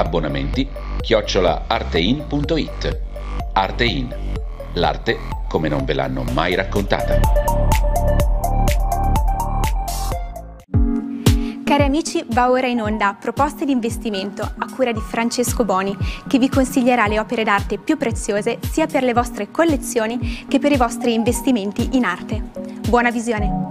Abbonamenti chiocciola artein.it. Artein. L'arte come non ve l'hanno mai raccontata. Cari amici, va ora in onda Proposte di investimento a cura di Francesco Boni, che vi consiglierà le opere d'arte più preziose sia per le vostre collezioni che per i vostri investimenti in arte. Buona visione!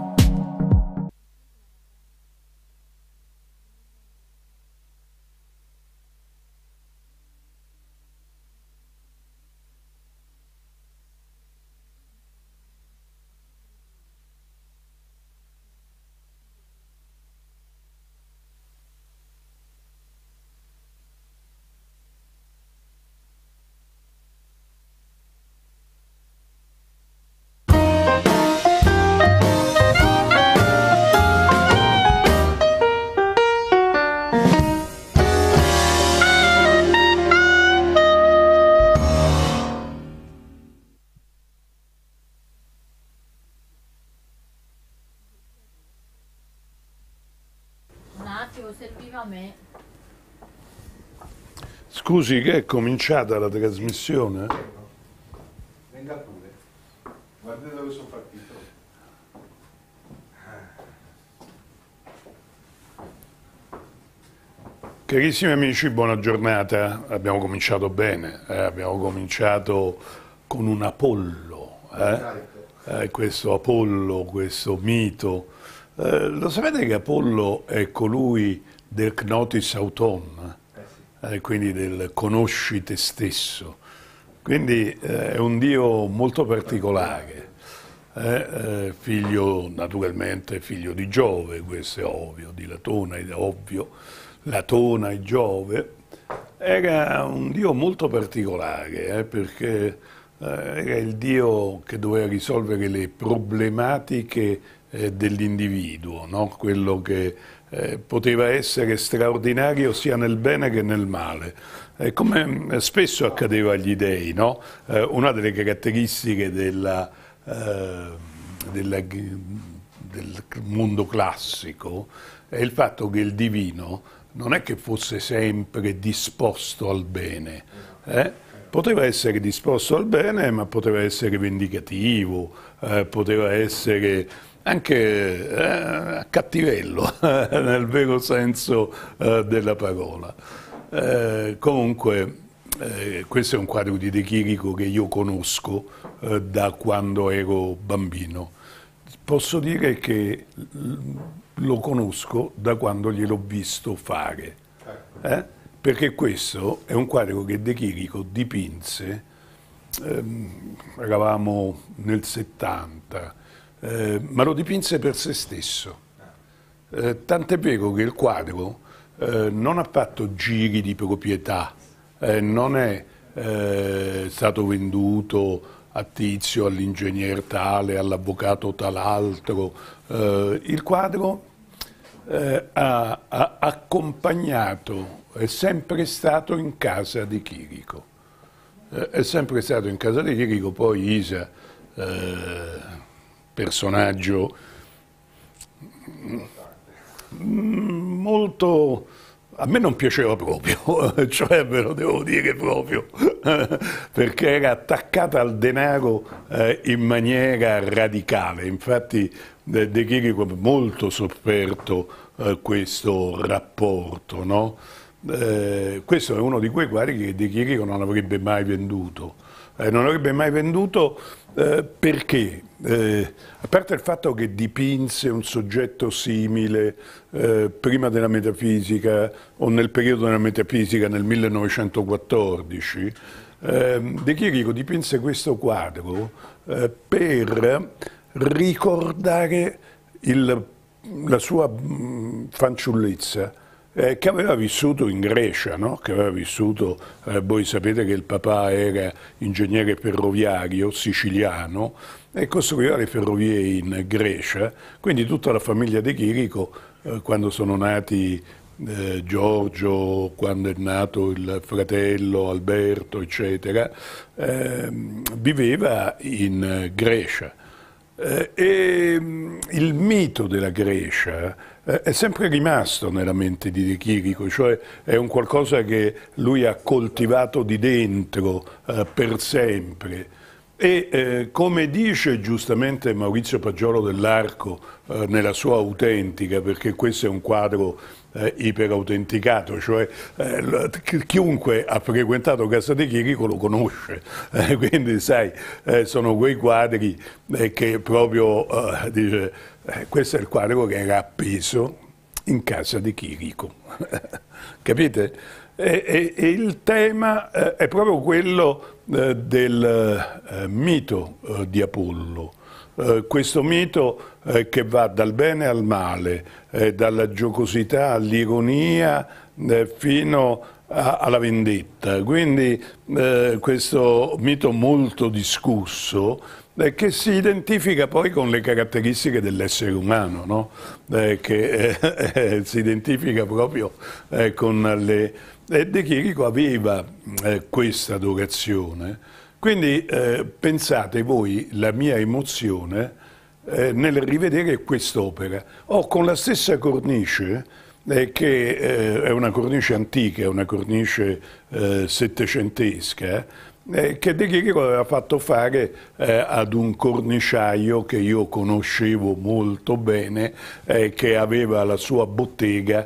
Scusi che è cominciata la trasmissione? Venga pure. Guarda dove sono partito. Carissimi amici, buona giornata. Abbiamo cominciato bene, eh? abbiamo cominciato con un Apollo. Eh? Eh, questo Apollo, questo mito. Eh, lo sapete che Apollo è colui del Cnotis Auton? Eh, quindi del conosci te stesso. Quindi eh, è un Dio molto particolare, eh, eh, figlio naturalmente figlio di Giove, questo è ovvio, di Latona è ovvio, Latona e Giove, era un Dio molto particolare eh, perché eh, era il Dio che doveva risolvere le problematiche dell'individuo, no? quello che eh, poteva essere straordinario sia nel bene che nel male. Eh, come spesso accadeva agli dei, no? eh, una delle caratteristiche della, eh, della, del mondo classico è il fatto che il divino non è che fosse sempre disposto al bene, eh? poteva essere disposto al bene ma poteva essere vendicativo, eh, poteva essere anche eh, cattivello, nel vero senso eh, della parola. Eh, comunque, eh, questo è un quadro di De Chirico che io conosco eh, da quando ero bambino. Posso dire che lo conosco da quando gliel'ho visto fare, eh? perché questo è un quadro che De Chirico dipinse, ehm, eravamo nel 70, eh, ma lo dipinse per se stesso. Eh, tant'è vero che il quadro eh, non ha fatto giri di proprietà, eh, non è eh, stato venduto a tizio, all'ingegner tale, all'avvocato talaltro. Eh, il quadro ha, ha, accompagnato, è sempre stato in casa di Chirico. è sempre stato in casa di Chirico, poi Isa personaggio molto... A me non piaceva proprio, cioè ve lo devo dire proprio, perché era attaccata al denaro eh, in maniera radicale. Infatti De, Chirico ha molto sofferto eh, questo rapporto. No? Eh, questo è uno di quei quadri che De Chirico non avrebbe mai venduto. Non avrebbe mai venduto perché? Eh, a parte il fatto che dipinse un soggetto simile eh, prima della metafisica o nel periodo della metafisica nel 1914, ehm, De Chirico dipinse questo quadro eh, per ricordare il, la sua mh, fanciullezza eh, che aveva vissuto in Grecia, no? che aveva vissuto, eh, voi sapete che il papà era ingegnere ferroviario siciliano e costruiva le ferrovie in Grecia, quindi tutta la famiglia De Chirico, eh, quando sono nati eh, Giorgio, quando è nato il fratello Alberto, eccetera, ehm, viveva in Grecia. Eh, e mm, il mito della Grecia eh, è sempre rimasto nella mente di De Chirico, cioè è un qualcosa che lui ha coltivato di dentro eh, per sempre. E eh, come dice giustamente Maurizio Paggiolo dell'Arco eh, nella sua autentica, perché questo è un quadro eh, iperautenticato, cioè eh, chiunque ha frequentato Casa di Chirico lo conosce, eh, quindi sai, eh, sono quei quadri eh, che proprio eh, dice, questo è il quadro che era appeso in casa di Chirico, capite? E, e, il tema è proprio quello del mito di Apollo, questo mito eh, che va dal bene al male, eh, dalla giocosità all'ironia eh, fino a, alla vendetta. Quindi eh, questo mito molto discusso eh, che si identifica poi con le caratteristiche dell'essere umano, no? che si identifica proprio con le... De Chirico aveva questa adorazione. Quindi pensate voi la mia emozione eh, nel rivedere quest'opera. Ho con la stessa cornice, eh, che eh, è una cornice antica, una cornice eh, settecentesca, eh, che De Chirico aveva fatto fare eh, ad un corniciaio che io conoscevo molto bene, che aveva la sua bottega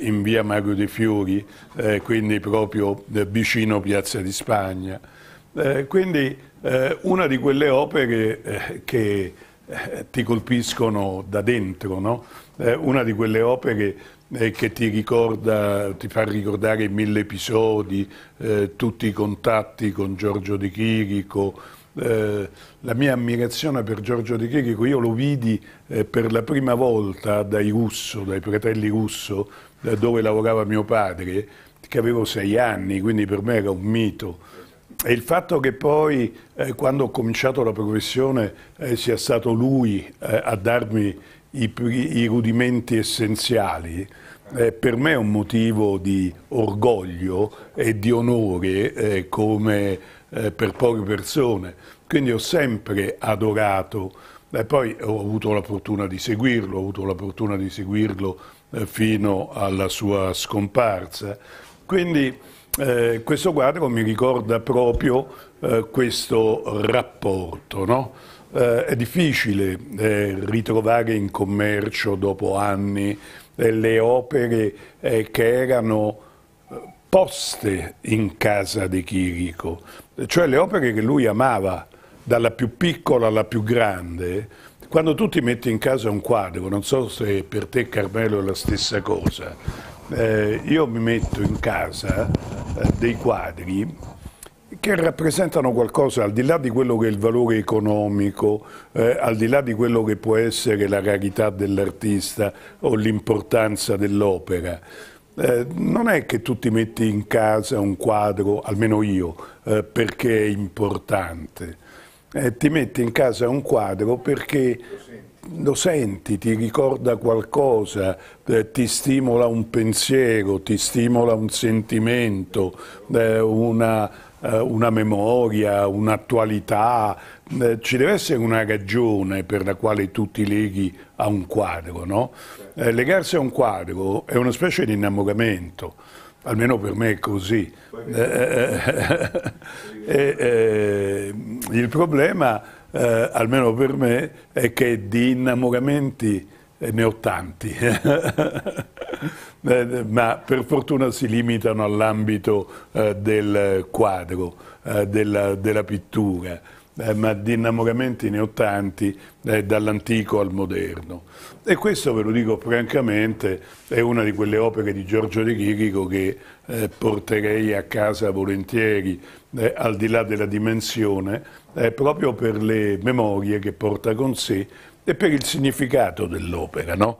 in via Mario de Fiori, quindi proprio vicino Piazza di Spagna. quindi una di quelle opere che eh, ti colpiscono da dentro, no? eh, una di quelle opere eh, che ti, ricorda, ti fa ricordare mille episodi, eh, tutti i contatti con Giorgio Di Chirico, eh, la mia ammirazione per Giorgio Di Chirico, io lo vidi eh, per la prima volta dai Russo, dai fratelli Russo, dove lavorava mio padre, che avevo sei anni, quindi per me era un mito. E il fatto che poi, eh, quando ho cominciato la professione, eh, sia stato lui eh, a darmi i, i, rudimenti essenziali, eh, per me è un motivo di orgoglio e di onore eh, come eh, per poche persone. Quindi ho sempre adorato, e poi ho avuto la fortuna di seguirlo, ho avuto la fortuna di seguirlo fino alla sua scomparsa. Quindi eh, questo quadro mi ricorda proprio eh, questo rapporto. No? Eh, è difficile eh, ritrovare in commercio dopo anni eh, le opere eh, che erano poste in casa di Chirico, cioè le opere che lui amava, dalla più piccola alla più grande. Quando tu ti metti in casa un quadro, non so se per te Carmelo è la stessa cosa, eh, io mi metto in casa eh, dei quadri che rappresentano qualcosa al di là di quello che è il valore economico, eh, al di là di quello che può essere la rarità dell'artista o l'importanza dell'opera. Eh, non è che tu ti metti in casa un quadro, almeno io, eh, perché è importante. Eh, ti metti in casa un quadro perché lo senti, ti ricorda qualcosa, eh, ti stimola un pensiero, ti stimola un sentimento, eh, una, eh, una, memoria, un'attualità. Eh, ci deve essere una ragione per la quale tu ti leghi a un quadro. No? Eh, legarsi a un quadro è una specie di innamoramento. Almeno per me è così. Eh, il problema eh, almeno per me, è che di innamoramenti eh, ne ho tanti, eh, ma per fortuna si limitano all'ambito eh, del quadro, eh, della, della, pittura, eh, ma di innamoramenti ne ho tanti dall'antico al moderno. E questo ve lo dico francamente, è una di quelle opere di Giorgio De Chirico che porterei a casa volentieri, al di là della dimensione, eh, proprio per le memorie che porta con sé e per il significato dell'opera. No?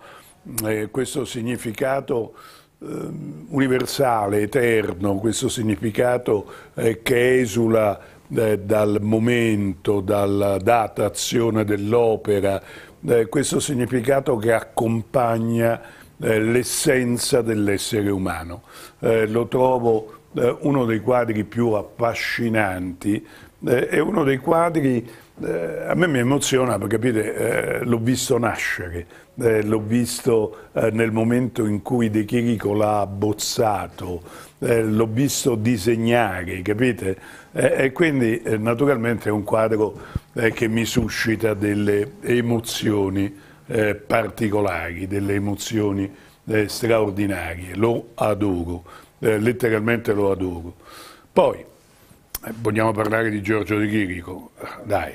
Eh, questo significato eh, universale, eterno, questo significato eh, che esula eh, dal momento, dalla data azione dell'opera, eh, questo significato che accompagna l'essenza dell'essere umano. lo trovo eh, uno dei quadri più affascinanti, eh, è uno dei quadri, eh, a me mi emoziona perché capite, eh, l'ho visto nascere, eh, l'ho visto eh, nel momento in cui De Chirico l'ha abbozzato, l'ho visto disegnare, capite? e quindi naturalmente è un quadro che mi suscita delle emozioni particolari, delle emozioni straordinarie, lo adoro eh, letteralmente lo adoro. Poi, eh, vogliamo parlare di Giorgio De Chirico, dai.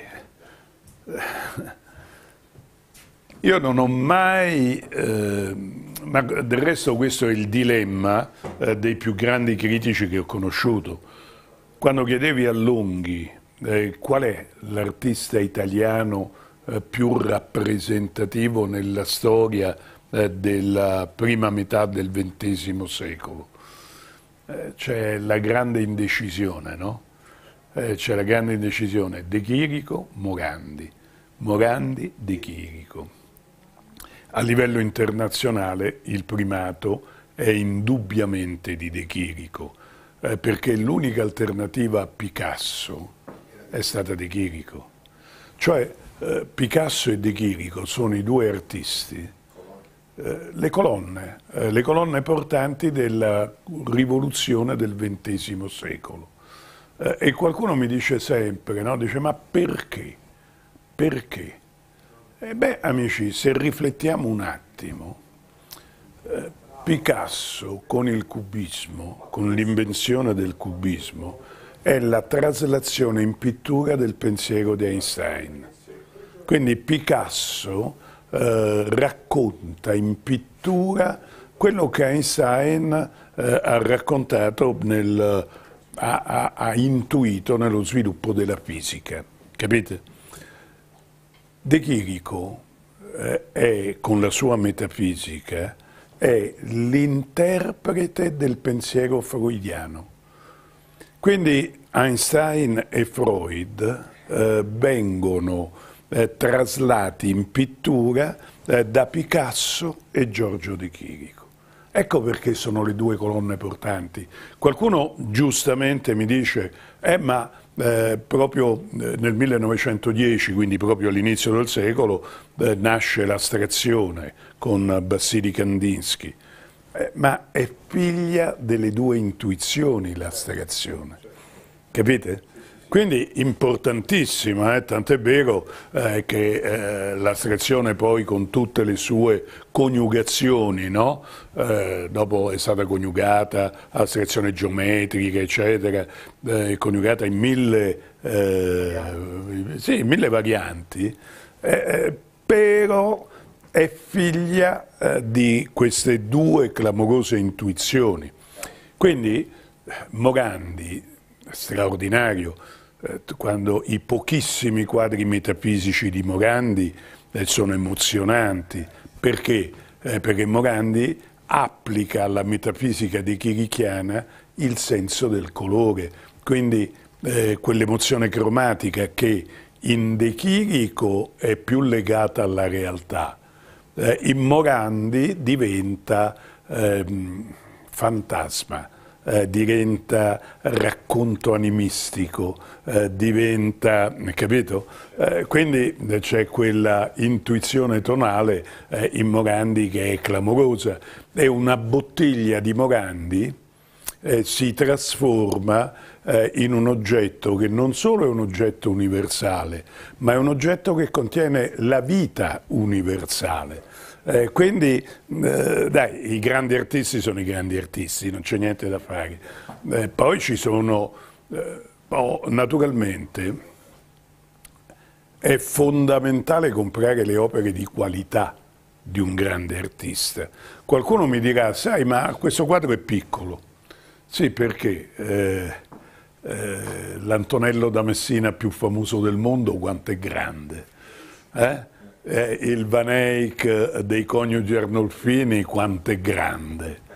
Io non ho mai, eh, ma del resto questo è il dilemma eh, dei più grandi critici che ho conosciuto. Quando chiedevi a Lunghi eh, qual è l'artista italiano eh, più rappresentativo nella storia eh, della prima metà del XX secolo, eh, c'è la grande indecisione, no? Eh, c'è la grande indecisione De Chirico, Morandi, Morandi, De Chirico. A livello internazionale il primato è indubbiamente di De Chirico, eh, perché l'unica alternativa a Picasso è stata De Chirico. Cioè eh, Picasso e De Chirico sono i due artisti eh, le colonne, eh, le colonne portanti della rivoluzione del XX secolo. Eh, e qualcuno mi dice sempre, no? dice ma perché? Perché? E beh, amici, se riflettiamo un attimo, eh, Picasso con il cubismo, con l'invenzione del cubismo, è la traslazione in pittura del pensiero di Einstein. Quindi Picasso eh, racconta in pittura quello che Einstein eh, ha raccontato, nel, ha, ha, ha, intuito nello sviluppo della fisica. Capite? De Chirico eh, è, con la sua metafisica, è l'interprete del pensiero freudiano. Quindi Einstein e Freud eh, vengono eh, traslati in pittura eh, da Picasso e Giorgio De Chirico. Ecco perché sono le due colonne portanti. Qualcuno giustamente mi dice, eh, ma eh, proprio eh, nel 1910, quindi proprio all'inizio del secolo, eh, nasce l'astrazione con Bassili Kandinsky. Eh, ma è figlia delle due intuizioni l'astrazione. Capite? Quindi importantissima, eh? tant'è vero eh, che eh, l'astrazione poi con tutte le sue coniugazioni, no? Eh, dopo è stata coniugata astrazione geometrica, eccetera, eh, coniugata in mille, eh, sì, mille varianti, però è figlia di queste due clamorose intuizioni. Quindi Morandi, straordinario, quando i pochissimi quadri metafisici di Morandi eh, sono emozionanti. Perché? Eh, perché Morandi applica alla metafisica di Chirichiana il senso del colore, quindi eh, quell'emozione cromatica che in De Chirico è più legata alla realtà, eh, in Morandi diventa ehm, fantasma eh, diventa racconto animistico, eh, diventa, capito? Eh, quindi c'è quella intuizione tonale eh, in Morandi che è clamorosa e una bottiglia di Morandi eh, si trasforma in un oggetto che non solo è un oggetto universale, ma è un oggetto che contiene la vita universale. Eh, quindi, eh, dai, i grandi artisti sono i grandi artisti, non c'è niente da fare. Eh, poi ci sono, oh, naturalmente, è fondamentale comprare le opere di qualità di un grande artista. Qualcuno mi dirà, sai, ma questo quadro è piccolo. Sì, perché eh, eh, l'Antonello da Messina più famoso del mondo quanto è grande. Eh? Eh, il Van Eyck dei coniugi Arnolfini quanto è grande.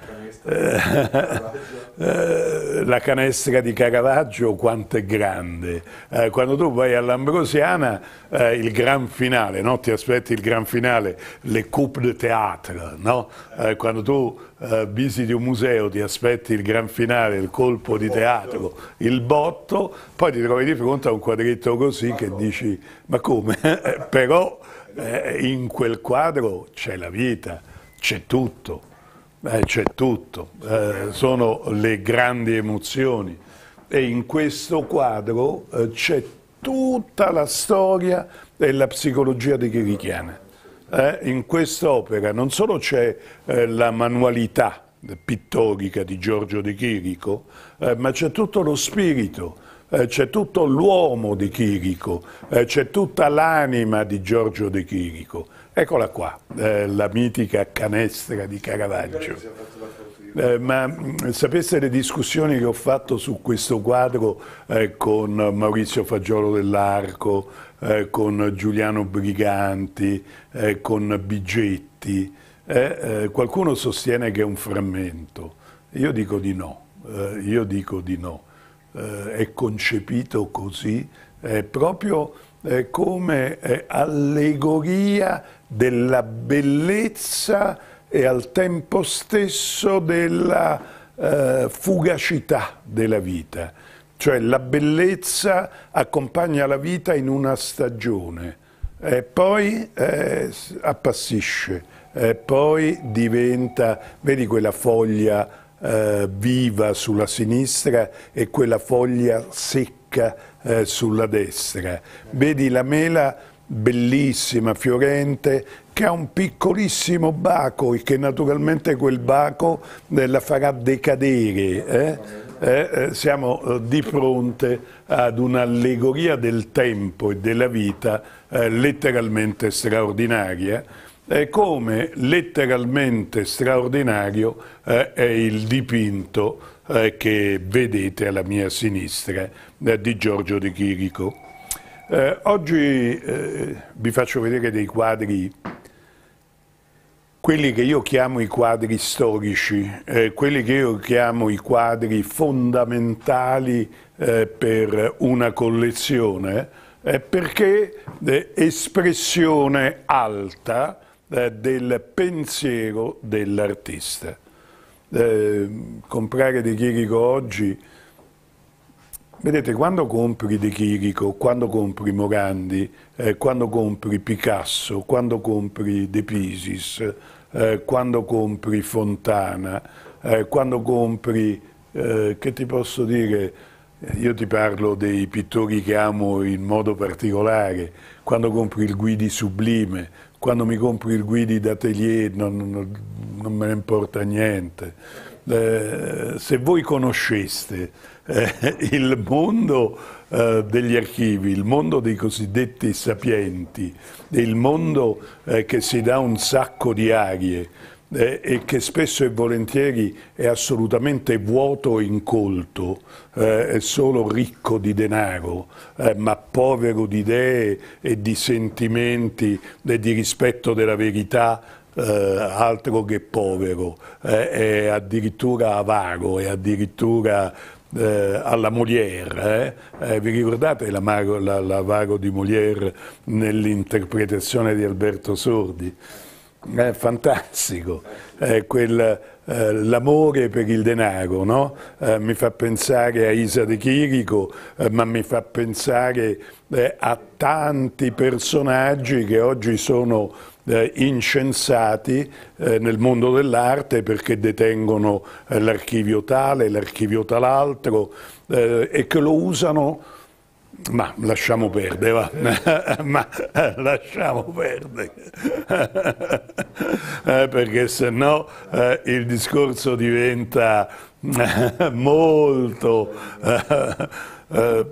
Eh, eh, la canestra di Caravaggio quanto è grande. Eh, quando tu vai all'Ambrosiana, eh, il gran finale, no? ti aspetti il gran finale, le coupe de théâtre, no? Eh, quando tu eh, visiti un museo ti aspetti il gran finale, il colpo di teatro, il botto, poi ti trovi di fronte a un quadretto così che dici ma come? Però eh, in quel quadro c'è la vita, c'è tutto. Eh, c'è tutto, eh, sono le grandi emozioni e in questo quadro eh, c'è tutta la storia e la psicologia di Chirichiana. Eh, in quest'opera non solo c'è eh, la manualità pittorica di Giorgio De Chirico, ma c'è tutto lo spirito, c'è tutto l'uomo di Chirico, c'è tutta l'anima di Giorgio De Chirico. Eccola qua, eh, la mitica canestra di Caravaggio. Eh, ma mm, sapesse le discussioni che ho fatto su questo quadro eh, con Maurizio Fagiolo dell'Arco, eh, con Giuliano Briganti, eh, con Bigetti, eh, qualcuno sostiene che è un frammento. Io dico di no, io dico di no. È concepito così, proprio come allegoria della bellezza e al tempo stesso della eh, fugacità della vita. Cioè la bellezza accompagna la vita in una stagione poi eh, appassisce, poi diventa, vedi quella foglia eh, viva sulla sinistra e quella foglia secca eh, sulla destra. Vedi la mela bellissima, fiorente, che ha un piccolissimo baco e che naturalmente quel baco eh, la farà decadere. Eh? Eh, eh siamo eh, di fronte ad un'allegoria del tempo e della vita eh, letteralmente straordinaria, come letteralmente straordinario è il dipinto che vedete alla mia sinistra di Giorgio De Chirico. Eh, oggi eh, vi faccio vedere dei quadri, quelli che io chiamo i quadri storici, eh, quelli che io chiamo i quadri fondamentali eh, per una collezione, eh, perché espressione alta eh, del pensiero dell'artista. comprare De Chirico oggi Vedete, quando compri De Chirico, quando compri Morandi, eh, quando compri Picasso, quando compri De Pisis, eh, quando compri Fontana, eh, quando compri, eh, che ti posso dire, io ti parlo dei pittori che amo in modo particolare, quando compri il Guidi Sublime, quando mi compri il Guidi d'Atelier non, non, non me ne importa niente. Eh, se voi conosceste eh, il mondo eh, degli archivi, il mondo dei cosiddetti sapienti, il mondo eh, che si dà un sacco di arie eh, e che spesso e volentieri è assolutamente vuoto e incolto, eh, è solo ricco di denaro, eh, ma povero di idee e di sentimenti e di rispetto della verità eh, altro che povero, eh, è addirittura avaro, è addirittura eh, alla Molière. Eh? Eh, vi ricordate l'avago la, la di Molière nell'interpretazione di Alberto Sordi? È fantastico, quel, eh, l'amore per il denaro, no? eh, mi fa pensare a Isa De Chirico, eh, ma mi fa pensare a tanti personaggi che oggi sono eh, incensati eh, nel mondo dell'arte perché detengono eh, l'archivio tale, l'archivio tal'altro eh, e che lo usano ma lasciamo perdere, va. ma lasciamo perdere, eh, perché se no eh, il discorso diventa molto...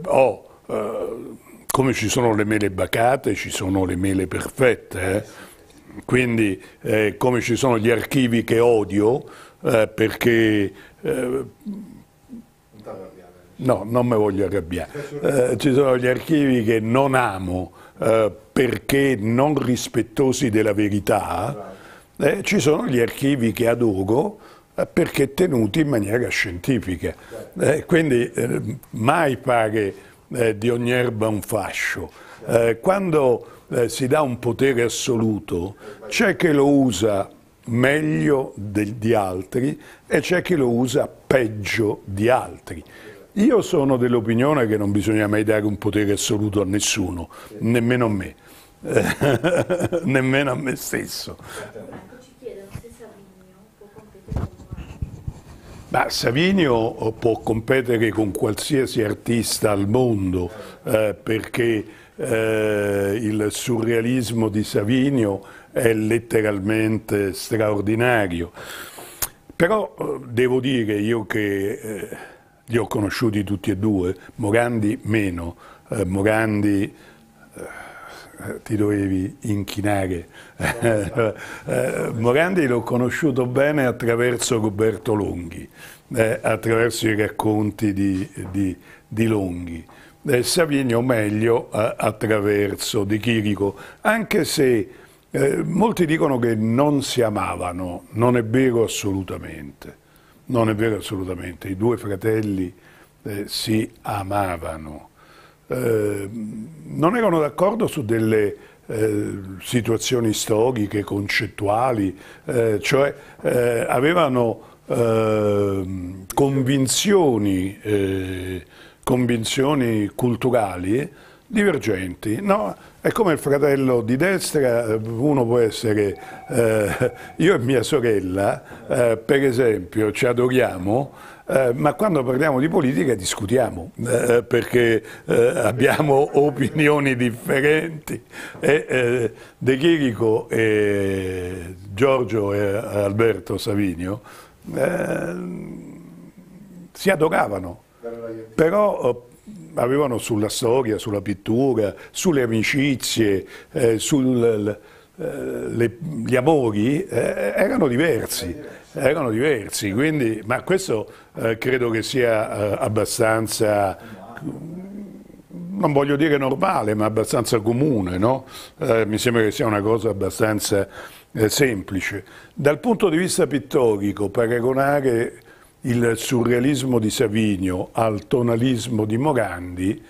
oh, come ci sono le mele bacate, ci sono le mele perfette. Eh? Quindi eh, come ci sono gli archivi che odio, eh, perché... No, non mi voglio arrabbiare. Eh, ci sono gli archivi che non amo eh, perché non rispettosi della verità, eh, ci sono gli archivi che adoro eh, perché tenuti in maniera scientifica. Eh, quindi eh, mai pare di ogni erba un fascio. Quando si dà un potere assoluto c'è chi lo usa meglio di altri e c'è chi lo usa peggio di altri. Io sono dell'opinione che non bisogna mai dare un potere assoluto a nessuno, nemmeno a me, nemmeno a me stesso. Ma Savinio può competere con qualsiasi artista al mondo eh, perché eh, il surrealismo di Savinio è letteralmente straordinario. Però eh, devo dire io che eh, li ho conosciuti tutti e due, Morandi meno, eh, Morandi eh, ti dovevi inchinare. Eh, Morandi l'ho conosciuto bene attraverso Roberto Longhi, eh, attraverso i racconti di, di, di Longhi. Eh, Savinio meglio eh, attraverso Di Chirico, anche se eh, molti dicono che non si amavano, non è vero assolutamente, non è vero assolutamente, i due fratelli si amavano eh, non erano d'accordo su delle eh, situazioni storiche, concettuali, eh, cioè eh, avevano ehm, convinzioni, eh, convinzioni culturali divergenti. No? È come il fratello di destra, uno può essere, eh, io e mia sorella, eh, per esempio, ci adoriamo, eh, ma quando parliamo di politica discutiamo, eh, perché eh, abbiamo opinioni differenti. E, eh, De Chirico e Giorgio e Alberto Savinio eh, si adoravano, però avevano sulla storia, sulla pittura, sulle amicizie, sul, le, gli amori, erano diversi erano diversi, quindi, ma questo eh, credo che sia eh, abbastanza, non voglio dire normale, ma abbastanza comune, no? eh, mi sembra che sia una cosa abbastanza eh, semplice. Dal punto di vista pittorico, paragonare il surrealismo di Savinio al tonalismo di Morandi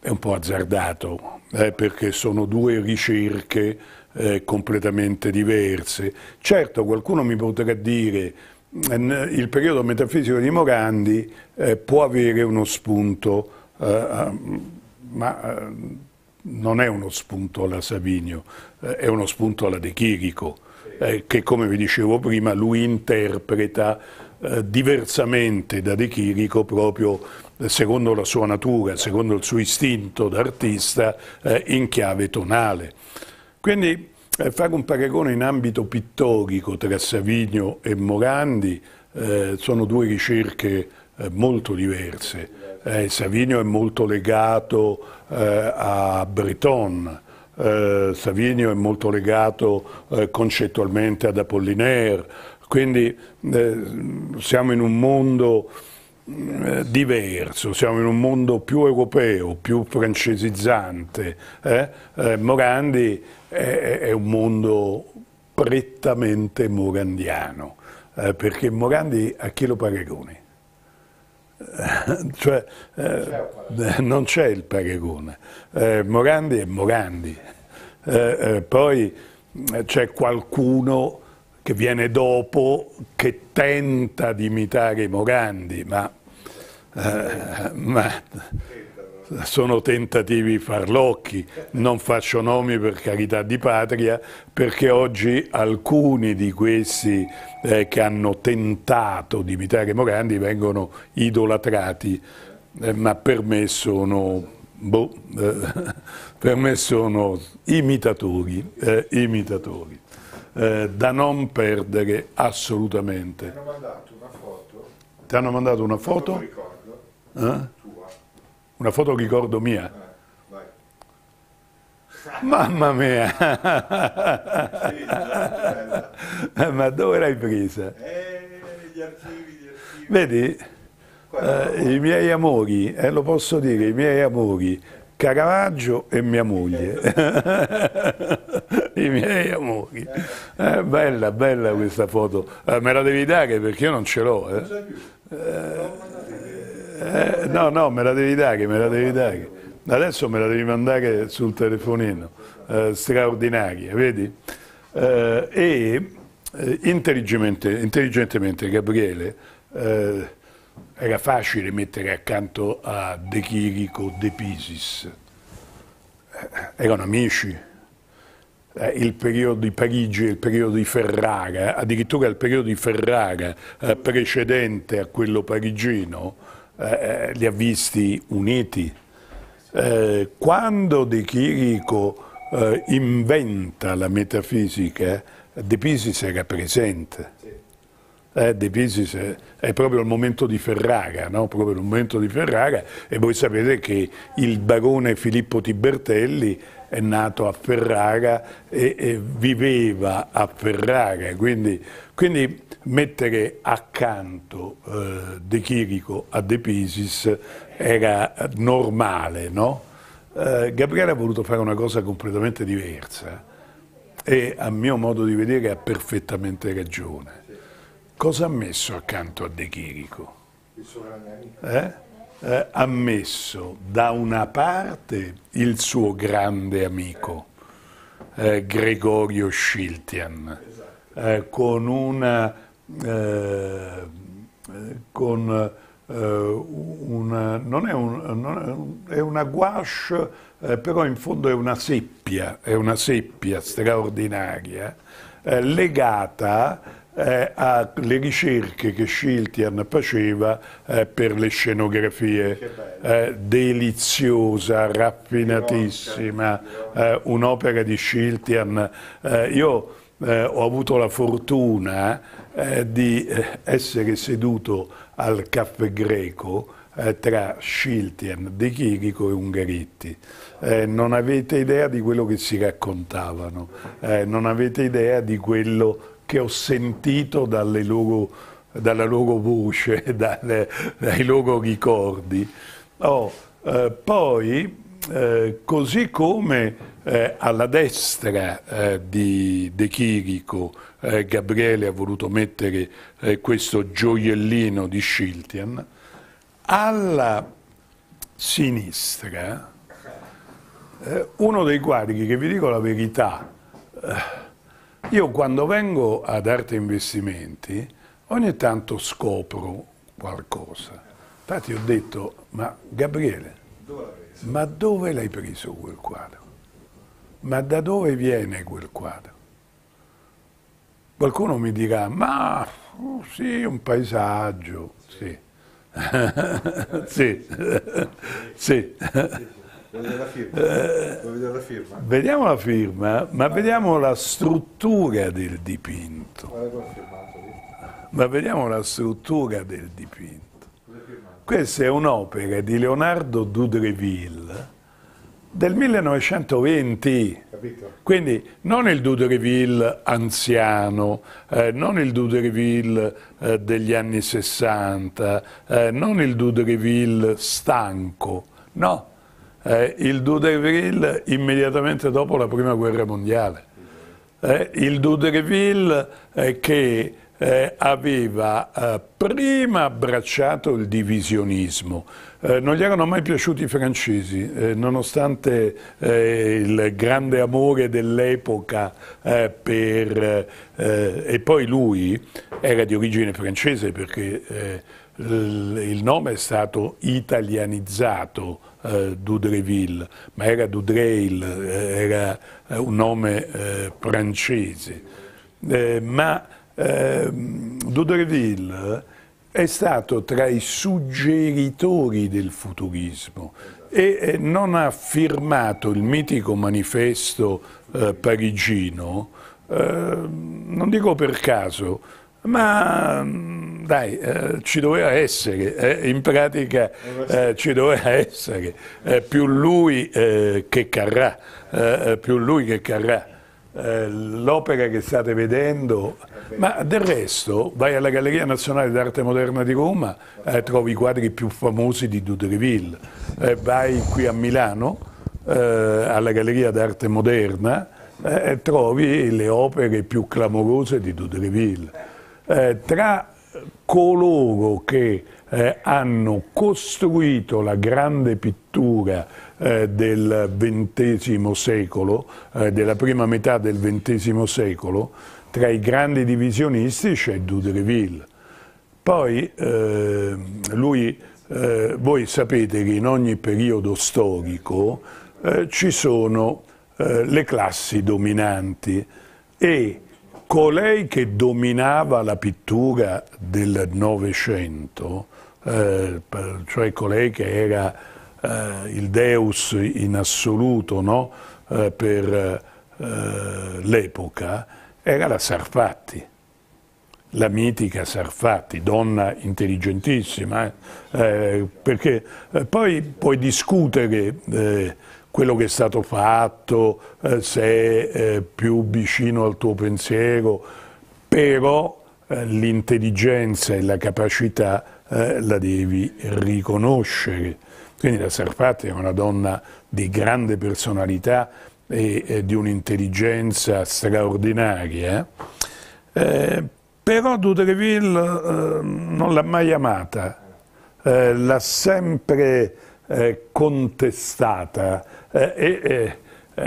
è un po' azzardato, eh, perché sono due ricerche eh, completamente diverse. Certo, qualcuno mi potrà dire eh, il periodo metafisico di Morandi eh, può avere uno spunto, eh, ma eh, non è uno spunto alla Savinio, è uno spunto alla De Chirico, che come vi dicevo prima lui interpreta diversamente da De Chirico proprio secondo la sua natura, secondo il suo istinto d'artista in chiave tonale. Quindi eh, fare un paragone in ambito pittorico tra Savigno e Morandi eh, sono due ricerche eh, molto diverse. Eh, Savigno è molto legato eh, a Breton, eh, Savigno è molto legato concettualmente ad Apollinaire, quindi siamo in un mondo eh, diverso, siamo in un mondo più europeo, più francesizzante. Eh? Eh, Morandi è, è, un mondo prettamente morandiano, eh, perché Morandi a chi lo paragoni? Eh, cioè, eh, non c'è il paragone. Morandi è Morandi. poi c'è qualcuno che viene dopo, che tenta di imitare Morandi, ma, eh, ma sono tentativi farlocchi, non faccio nomi per carità di patria, perché oggi alcuni di questi eh, che hanno tentato di imitare Morandi vengono idolatrati, eh, ma per me sono, boh, eh, per me sono imitatori, eh, imitatori eh, da non perdere assolutamente. Ti hanno mandato una foto? Ti hanno mandato una foto? Foto ricordo? Eh? Una foto ricordo mia? Eh, Mamma mia! sì, Ma dove l'hai presa? eh, gli archivi, gli archivi. Vedi, eh, i miei amori, eh, lo posso dire, i miei amori, Caravaggio e mia moglie. i miei amori. Eh, bella, bella questa foto. Eh, me la devi dare perché io non ce l'ho. Eh. Eh, no, no, me la devi dare, me la devi dare. Adesso me la devi mandare sul telefonino. Eh, straordinaria, vedi? Eh, e intelligentemente, intelligentemente Gabriele era facile mettere accanto a De Chirico De Pisis. Eh, erano amici. Eh, il periodo di Parigi e il periodo di Ferrara, addirittura il periodo di Ferrara eh, precedente a quello parigino, li ha visti uniti. quando De Chirico inventa la metafisica, De Pisis era presente. Eh, De Pisis è proprio il momento di Ferrara, no? proprio il momento di Ferrara e voi sapete che il barone Filippo Tibertelli è nato a Ferrara e, e viveva a Ferrara, quindi, quindi mettere accanto eh, De Chirico a De Pisis era normale, no? eh, Gabriele ha voluto fare una cosa completamente diversa e a mio modo di vedere ha perfettamente ragione. Cosa ha messo accanto a De Chirico? Il suo grande amico. Eh? Eh, ha messo da una parte il suo grande amico, eh, Gregorio Schiltian, eh, con una... Eh, con eh, una, non è, un, non è, è una gouache però in fondo è una seppia, è una seppia straordinaria, legata eh, alle ricerche che Schiltian faceva eh, per le scenografie, eh, deliziosa, raffinatissima, eh, un'opera di Schiltian. io ho avuto la fortuna di essere seduto al caffè greco tra Schiltian, De Chirico e Ungaretti. Eh, non avete idea di quello che si raccontavano, eh, non avete idea di quello che ho sentito loro, dalla loro voce, dalle, dai loro ricordi. Oh, eh, poi, eh, così come eh, alla destra eh, di De Chirico Gabriele ha voluto mettere questo gioiellino di Schiltian, alla sinistra eh, uno dei quadri che vi dico la verità, eh, io quando vengo ad Arte Investimenti ogni tanto scopro qualcosa. Infatti ho detto, ma Gabriele, ma dove l'hai preso quel quadro? Ma da dove viene quel quadro? Qualcuno mi dirà, ma oh, sì, un paesaggio, sì. sì, sì. La firma? Eh, la firma? Vediamo la firma, ma vediamo la struttura del dipinto. Ma vediamo la struttura del dipinto. Questa è un'opera di Leonardo Dudreville del 1920. Capito? Quindi non il Dudreville anziano, eh, non il Dudreville eh, degli anni 60, eh, non il Dudreville stanco, no, eh, il Duderville immediatamente dopo la prima guerra mondiale. Eh, il Duderville eh, che eh, aveva eh, prima abbracciato il divisionismo, eh, non gli erano mai piaciuti i francesi, nonostante il grande amore dell'epoca per... e poi lui era di origine francese perché il nome è stato italianizzato eh, Dudreville, ma era Dudreil, eh, era eh, un nome eh, francese. Eh, ma ehm, Dudreville è stato tra i suggeritori del futurismo e non ha firmato il mitico manifesto parigino, non dico per caso, ma mm, dai, eh, ci doveva essere, eh, in pratica eh, ci doveva essere, eh, più lui eh, che Carrà, eh, più lui che Carrà. L'opera che state vedendo, ma del resto vai alla Galleria Nazionale d'Arte Moderna di Roma, trovi i quadri più famosi di Dudreville, vai qui a Milano alla Galleria d'Arte Moderna, eh, trovi le opere più clamorose di Dudreville. Eh, tra coloro che eh, hanno costruito la grande pittura eh, del XX secolo, eh, della prima metà del XX secolo, tra i grandi divisionisti c'è Dudreville. Poi eh, lui, voi sapete che in ogni periodo storico ci sono le classi dominanti e colei che dominava la pittura del Novecento, eh, cioè colei che era eh, il Deus in assoluto no? eh, per eh, l'epoca, era la Sarfatti, la mitica Sarfatti, donna intelligentissima, eh, eh, perché poi puoi discutere quello che è stato fatto, eh, se è più vicino al tuo pensiero, però eh, l'intelligenza e la capacità eh, la devi riconoscere. Quindi la Sarfatti è una donna di grande personalità e, e di un'intelligenza straordinaria, eh, però Dutreville eh, non l'ha mai amata, eh, l'ha sempre contestata e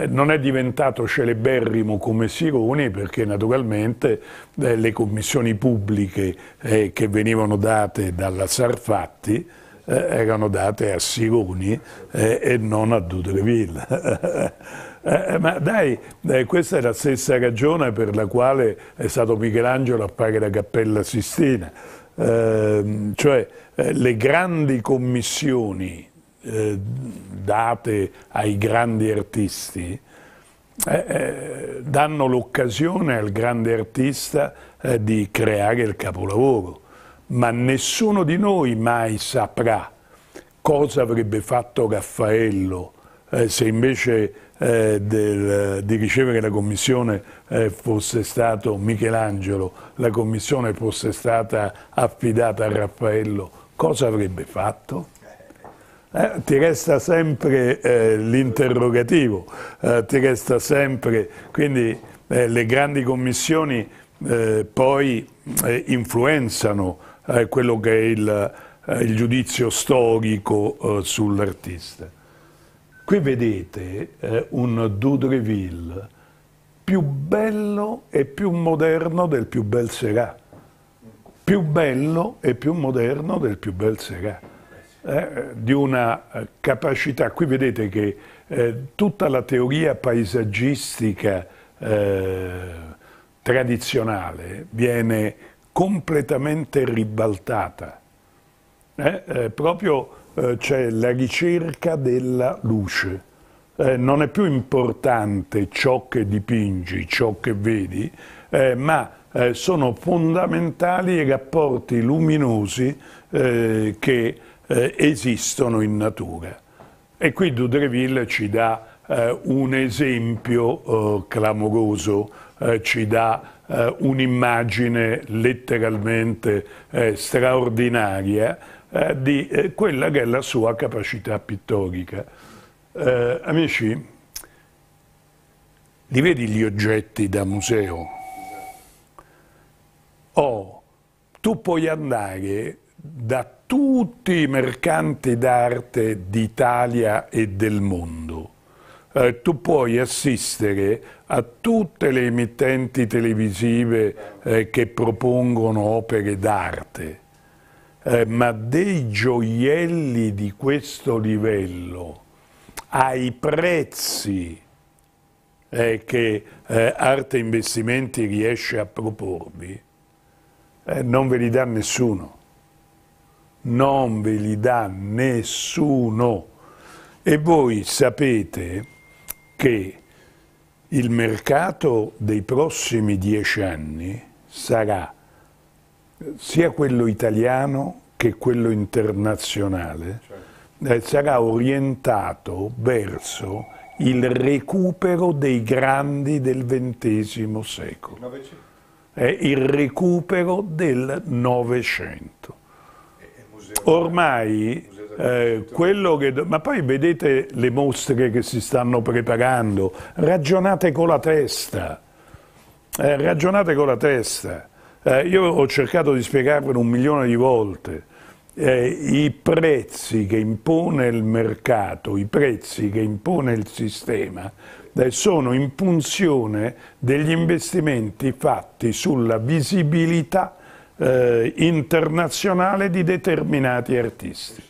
non è diventato celeberrimo come Sironi perché naturalmente eh, le commissioni pubbliche eh, che venivano date dalla Sarfatti eh, erano date a Sironi e non a Dudreville. ma dai, questa è la stessa ragione per la quale è stato Michelangelo a fare la Cappella Sistina. Ehm, cioè le grandi commissioni eh, date ai grandi artisti eh, eh, danno l'occasione al grande artista eh, di creare il capolavoro, ma nessuno di noi mai saprà cosa avrebbe fatto Raffaello eh, se invece eh, del, di ricevere la commissione fosse stato Michelangelo, la commissione fosse stata affidata a Raffaello, cosa avrebbe fatto? Eh, ti resta sempre eh, l'interrogativo, eh, ti resta sempre, quindi eh, le grandi commissioni eh, poi eh, influenzano quello che è il, il giudizio storico sull'artista. Qui vedete un Dudreville più bello e più moderno del più bel Seurat, più bello e più moderno del più bel Seurat eh, di una eh, capacità, qui vedete che eh, tutta la teoria paesaggistica eh, tradizionale viene completamente ribaltata. Eh, eh, proprio c'è la ricerca della luce. non è più importante ciò che dipingi, ciò che vedi, ma sono fondamentali i rapporti luminosi che eh, esistono in natura. E qui Dudreville ci dà eh, un esempio eh, clamoroso, eh, ci dà eh, un'immagine letteralmente straordinaria di quella che è la sua capacità pittorica. amici, li vedi gli oggetti da museo? Oh, tu puoi andare da tutti i mercanti d'arte d'Italia e del mondo. Eh, tu puoi assistere a tutte le emittenti televisive eh, che propongono opere d'arte, eh, ma dei gioielli di questo livello, ai prezzi eh, che eh, Arte Investimenti riesce a proporvi, eh, non ve li dà nessuno non ve li dà nessuno. E voi sapete che il mercato dei prossimi dieci anni sarà sia quello italiano che quello internazionale, eh, sarà orientato verso il recupero dei grandi del XX secolo, il recupero del Novecento. Ormai eh, quello che, ma poi vedete le mostre che si stanno preparando, ragionate con la testa, eh, ragionate con la testa. Eh, io ho cercato di spiegarvelo un milione di volte. Eh, I prezzi che impone il mercato, i prezzi che impone il sistema, eh, sono in funzione degli investimenti fatti sulla visibilità eh, internazionale di determinati artisti.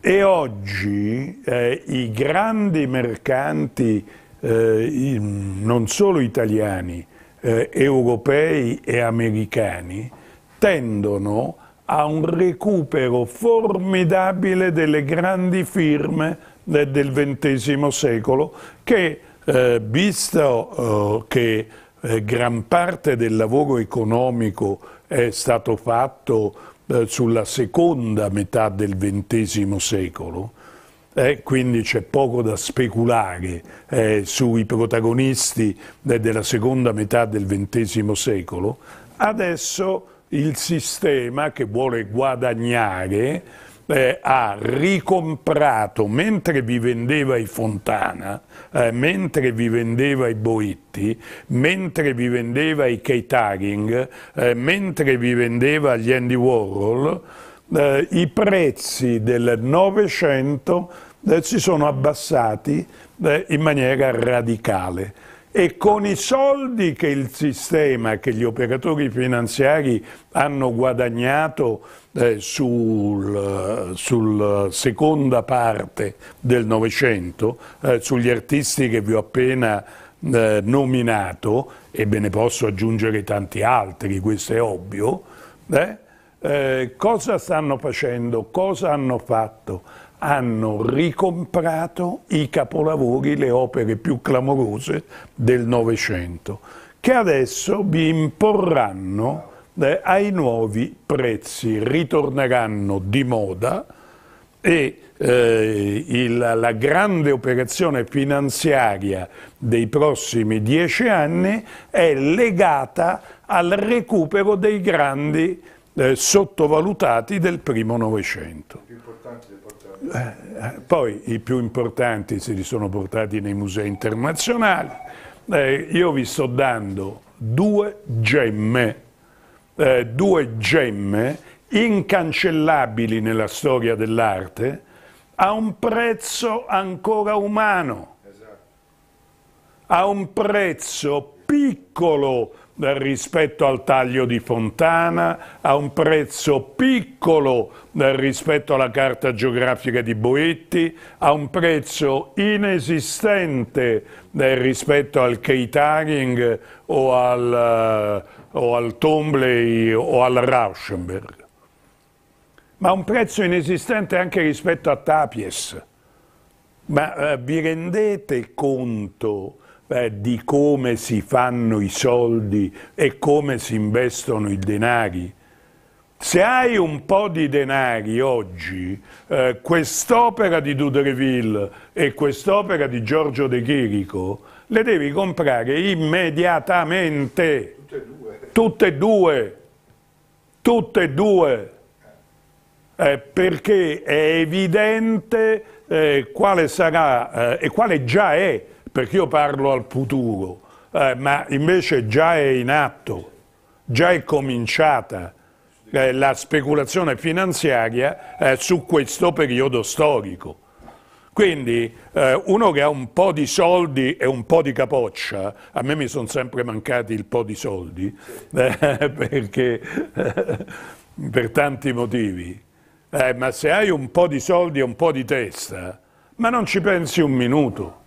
E oggi eh, i grandi mercanti, eh, non solo italiani, eh, europei e americani, tendono a un recupero formidabile delle grandi firme del XX secolo che, eh, visto eh, che eh, gran parte del lavoro economico è stato fatto eh, sulla seconda metà del XX secolo, eh, quindi c'è poco da speculare eh, sui protagonisti eh, della seconda metà del XX secolo, adesso il sistema che vuole guadagnare eh, ha ricomprato, mentre vi vendeva i Fontana, eh, mentre vi vendeva i Boitti, mentre vi vendeva i catering, eh, mentre vi vendeva gli Andy Warhol, eh, i prezzi del Novecento eh, si sono abbassati eh, in maniera radicale e con i soldi che il sistema, che gli operatori finanziari hanno guadagnato eh, sul, sul, seconda parte del Novecento, eh, sugli artisti che vi ho appena eh, nominato, e ve ne posso aggiungere tanti altri, questo è ovvio, eh, eh, cosa stanno facendo? Cosa hanno fatto? Hanno ricomprato i capolavori, le opere più clamorose del Novecento, che adesso vi imporranno eh, ai nuovi prezzi, ritorneranno di moda e eh, il, la grande operazione finanziaria dei prossimi dieci anni è legata al recupero dei grandi eh, sottovalutati del primo Novecento. Eh, poi i più importanti se li sono portati nei musei internazionali. Eh, io vi sto dando due gemme, eh, due gemme incancellabili nella storia dell'arte a un prezzo ancora umano, a un prezzo piccolo rispetto al taglio di Fontana, a un prezzo piccolo rispetto alla carta geografica di Boetti, a un prezzo inesistente rispetto al catering o al, o al Tombley o al Rauschenberg, ma a un prezzo inesistente anche rispetto a Tapies. Ma eh, vi rendete conto eh, di come si fanno i soldi e come si investono i denari. Se hai un po' di denari oggi, eh, quest'opera di Dudreville e quest'opera di Giorgio De Chirico le devi comprare immediatamente. Tutte e due. Tutte e due. Tutte e due. Eh, perché è evidente eh, quale sarà eh, e quale già è perché io parlo al futuro, eh, ma invece già è in atto, già è cominciata eh, la speculazione finanziaria eh, su questo periodo storico. Quindi eh, uno che ha un po' di soldi e un po' di capoccia, a me mi sono sempre mancati il po' di soldi, eh, perché per tanti motivi, eh, ma se hai un po' di soldi e un po' di testa, ma non ci pensi un minuto.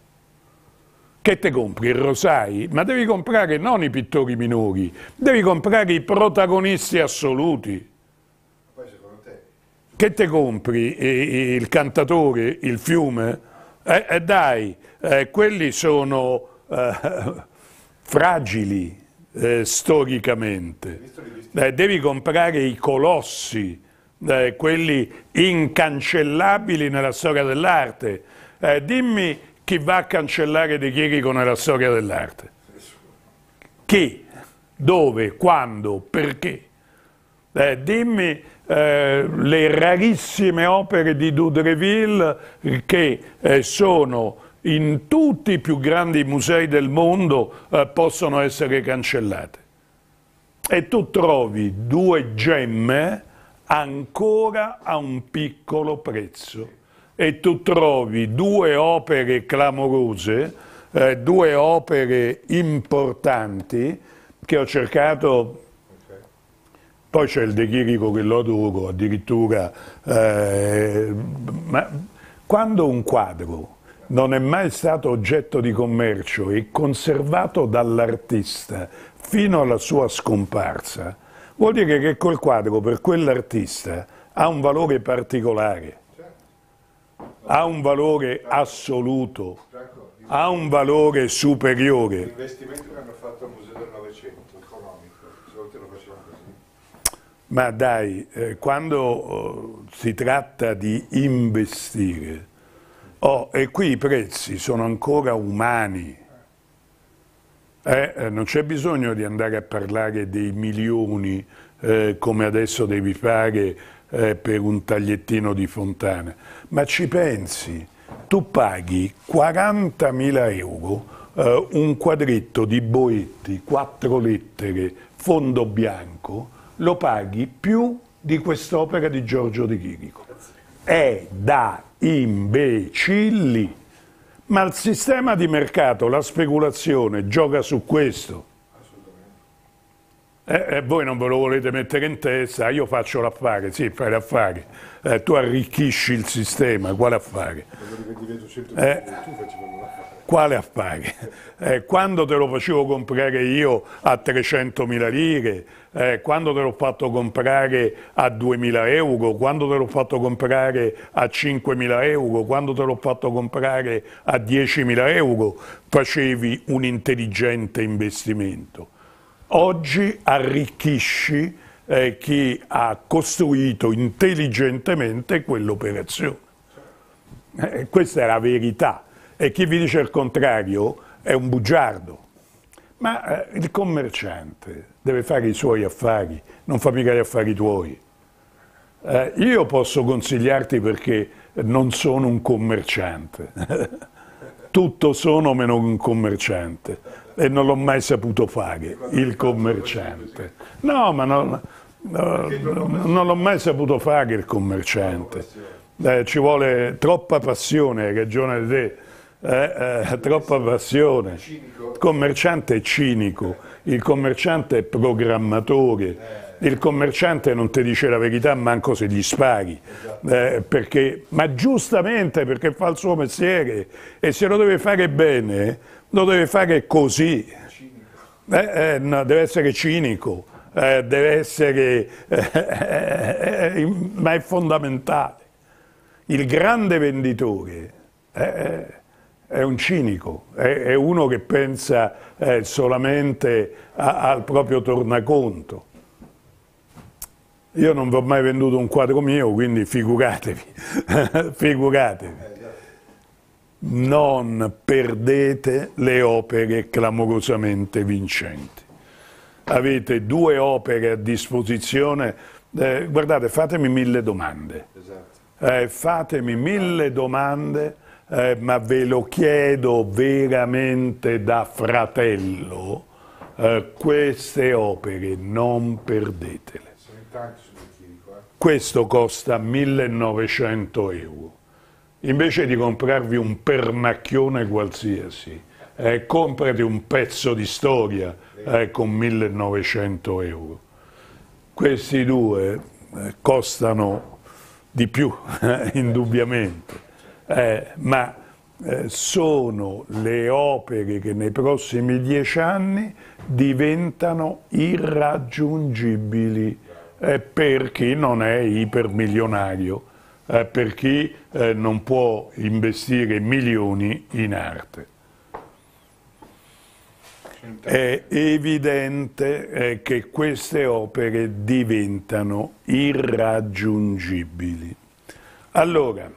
Che te compri? Il Rosai? Ma devi comprare non i pittori minori, devi comprare i protagonisti assoluti. Che te compri? Il cantatore, il fiume? Eh, eh dai, eh, quelli sono eh, fragili eh, storicamente. Eh, devi comprare i colossi, quelli incancellabili nella storia dell'arte. dimmi chi va a cancellare De Chirico nella storia dell'arte? Chi? Dove? Quando? Perché? Eh, dimmi eh, le rarissime opere di Doudreville che eh, sono in tutti i più grandi musei del mondo eh, possono essere cancellate. E tu trovi due gemme ancora a un piccolo prezzo e tu trovi due opere clamorose, eh, due opere importanti che ho cercato. Poi c'è il De Chirico che lo adoro, addirittura, eh, ma quando un quadro non è mai stato oggetto di commercio e conservato dall'artista fino alla sua scomparsa, vuol dire che quel quadro per quell'artista ha un valore particolare, ha un valore assoluto, ha un valore superiore. L'investimento che hanno fatto al Museo del Novecento, economico, se volte lo facevano così. Ma dai, eh, quando eh, si tratta di investire, oh, e qui i prezzi sono ancora umani, eh, eh, non c'è bisogno di andare a parlare dei milioni eh, come adesso devi fare eh, per un tagliettino di fontana, ma ci pensi, tu paghi 40.000 euro eh, un quadretto di Boetti, quattro lettere, fondo bianco, lo paghi più di quest'opera di Giorgio De Chirico. È da imbecilli. Ma il sistema di mercato, la speculazione, gioca su questo. E, e voi non ve lo volete mettere in testa, io faccio l'affare, sì, fai l'affare, eh, tu arricchisci il sistema, quale affare? Quando rivedi vedo 100 Eh. Quale affare? Eh, quando te lo facevo comprare io a 300.000 lire, eh, quando te l'ho fatto comprare a 2.000 euro, quando te l'ho fatto comprare a 5.000 euro, quando te l'ho fatto comprare a 10.000 euro, facevi un intelligente investimento. Oggi arricchisci eh, chi ha costruito intelligentemente quell'operazione. Eh, questa è la verità e chi vi dice il contrario è un bugiardo. Ma eh, il commerciante deve fare i suoi affari, non fa mica gli affari tuoi. Eh, io posso consigliarti perché non sono un commerciante. Tutto sono meno un commerciante e non l'ho mai saputo fare, il commerciante. No, ma non, no, non l'ho mai saputo fare il commerciante. Eh, ci vuole troppa passione, hai ragione di te. Eh, eh, troppa passione. Il commerciante è cinico, il commerciante è programmatore, il commerciante non ti dice la verità manco se gli spari, Eh, perché, ma giustamente perché fa il suo mestiere e se lo deve fare bene lo deve fare così. Eh, eh, no, deve essere cinico, eh, deve essere, eh, ma è fondamentale. Il grande venditore eh, è un cinico, è, è uno che pensa eh, solamente a- al proprio tornaconto. Io non vi ho mai venduto un quadro mio, quindi figuratevi, figuratevi. Non perdete le opere clamorosamente vincenti. Avete due opere a disposizione, eh, guardate, fatemi mille domande. Esatto. Eh, fatemi mille domande, eh, ma ve lo chiedo veramente da fratello, eh, queste opere non perdetele. Eh. Questo costa 1900 euro. Invece di comprarvi un pernacchione qualsiasi, eh, comprati un pezzo di storia eh, con 1900 euro. Questi due eh, costano di più, indubbiamente, Eh, ma eh, sono le opere che nei prossimi dieci anni diventano irraggiungibili per chi non è ipermilionario, eh, per chi eh, non può investire milioni in arte. È evidente eh, che queste opere diventano irraggiungibili. Allora,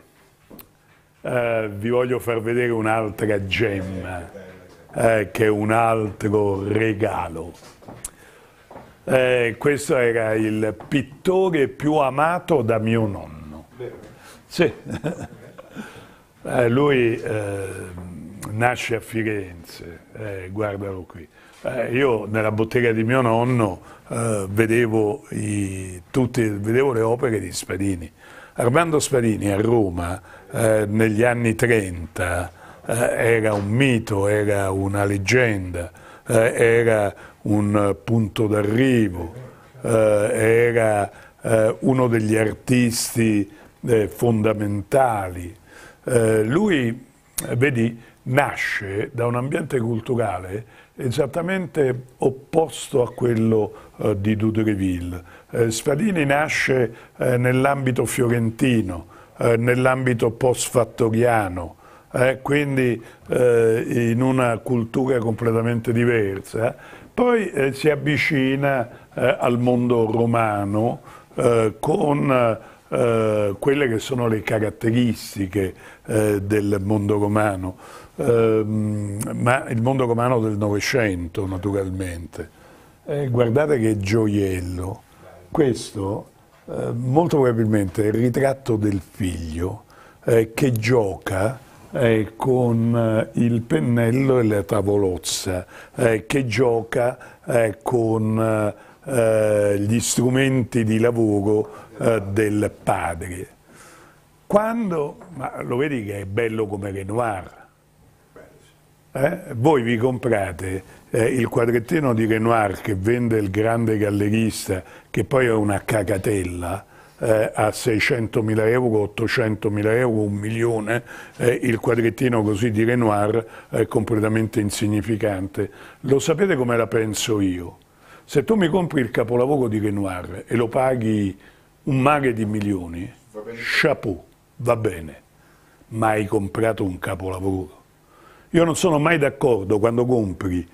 eh, vi voglio far vedere un'altra gemma, eh, che è un altro regalo. Eh, questo era il pittore più amato da mio nonno. Sì. Eh, lui eh, nasce a Firenze, eh, guardalo qui. Eh, io nella bottega di mio nonno eh, vedevo, i, tutti, vedevo, le opere di Spadini. Armando Spadini a Roma eh, negli anni 30 era un mito, era una leggenda, era un punto d'arrivo, era uno degli artisti fondamentali eh, lui, vedi, nasce da un ambiente culturale esattamente opposto a quello eh, di Dudreville. Eh, Spadini nasce eh, nell'ambito fiorentino, eh, nell'ambito post-fattoriano, eh, quindi in una cultura completamente diversa. Poi si avvicina al mondo romano con eh, quelle che sono le caratteristiche eh, del mondo romano, eh, ma il mondo romano del Novecento naturalmente. Eh, guardate che gioiello, questo eh, molto probabilmente è il ritratto del figlio che gioca con il pennello e la tavolozza, che gioca con gli strumenti di lavoro eh, del padre. Quando, ma lo vedi che è bello come Renoir, eh? voi vi comprate eh, il quadrettino di Renoir che vende il grande gallerista, che poi è una cacatella, eh, a 600.000 euro, 800.000 euro, un milione, eh, il quadrettino così di Renoir è completamente insignificante. Lo sapete come la penso io? Se tu mi compri il capolavoro di Renoir e lo paghi un mare di milioni, chapeau, va bene, ma hai comprato un capolavoro. Io non sono mai d'accordo quando compri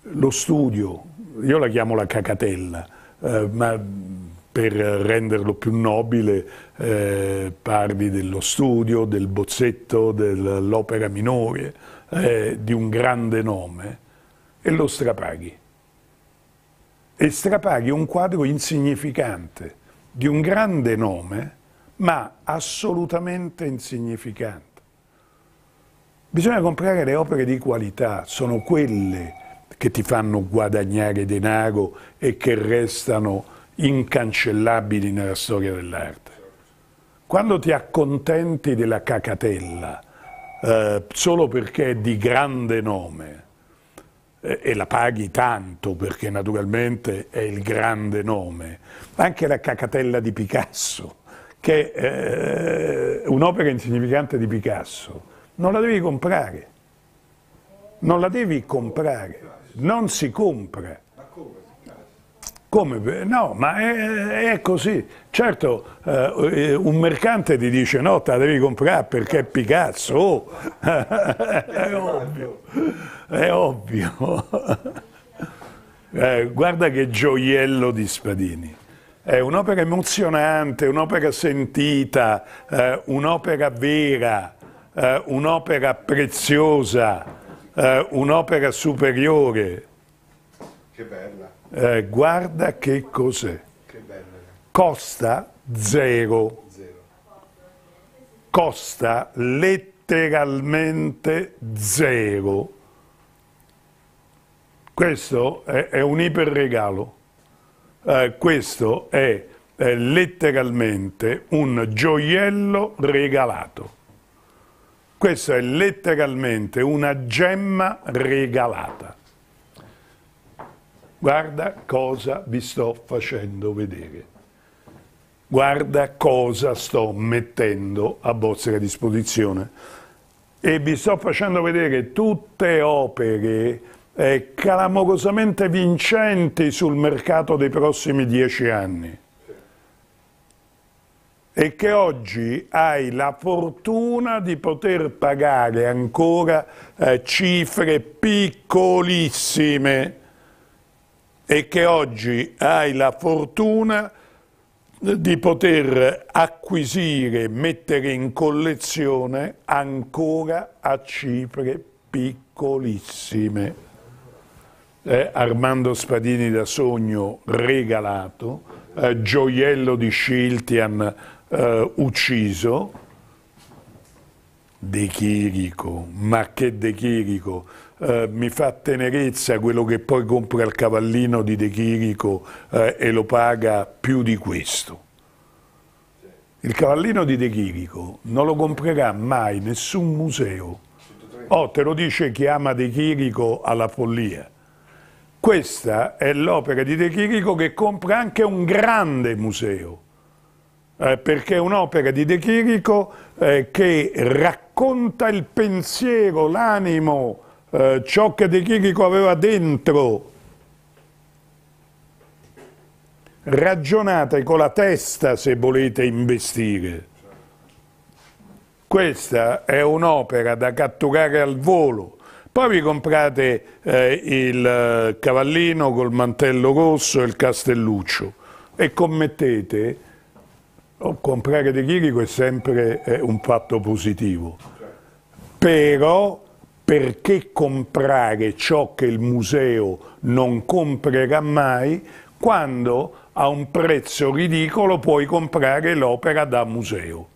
lo studio, io la chiamo la cacatella, eh, ma per renderlo più nobile eh, parli dello studio, del bozzetto, dell'opera minore, eh, di un grande nome e lo strapaghi. E strapaghi un quadro insignificante di un grande nome, ma assolutamente insignificante. Bisogna comprare le opere di qualità, sono quelle che ti fanno guadagnare denaro e che restano incancellabili nella storia dell'arte. Quando ti accontenti della cacatella, eh, solo perché è di grande nome, e la paghi tanto perché naturalmente è il grande nome, anche la cacatella di Picasso, che eh, un'opera insignificante di Picasso, non la devi comprare, non la devi comprare, non si compra. Come? No, ma è, è così. Certo, eh, un mercante ti dice no, te la devi comprare perché è Picasso. Oh. è ovvio, è ovvio. Eh, guarda che gioiello di Spadini. È un'opera emozionante, un'opera sentita, eh, un'opera vera, eh, un'opera preziosa, eh, un'opera superiore. Che bella. Eh, guarda che cos'è. Bella. Costa zero. Zero. Costa letteralmente zero. Questo è, è un iperregalo. Eh, questo è, è letteralmente un gioiello regalato. Questo è letteralmente una gemma regalata. Guarda cosa vi sto facendo vedere. Guarda cosa sto mettendo a vostra disposizione. E vi sto facendo vedere tutte opere eh, clamorosamente vincenti sul mercato dei prossimi dieci anni e che oggi hai la fortuna di poter pagare ancora eh, cifre piccolissime e che oggi hai la fortuna di poter acquisire, mettere in collezione ancora a cifre piccolissime. eh, Armando Spadini da Sogno regalato, eh, gioiello di Sciltian eh, ucciso, De Chirico, ma che De Chirico, eh, mi fa tenerezza quello che poi compra il cavallino di De Chirico eh, e lo paga più di questo. Il cavallino di De Chirico non lo comprerà mai nessun museo. Oh, te lo dice chi ama De Chirico alla follia. Questa è l'opera di De Chirico che compra anche un grande museo, eh, perché è un'opera di De Chirico eh, che racconta il pensiero, l'animo, eh, ciò che De Chirico aveva dentro. Ragionate con la testa se volete investire. Questa è un'opera da catturare al volo poi vi comprate eh, il eh, cavallino col mantello rosso e il castelluccio e commettete, oh, comprare De Chirico è sempre eh, un fatto positivo, però perché comprare ciò che il museo non comprerà mai quando a un prezzo ridicolo puoi comprare l'opera da museo?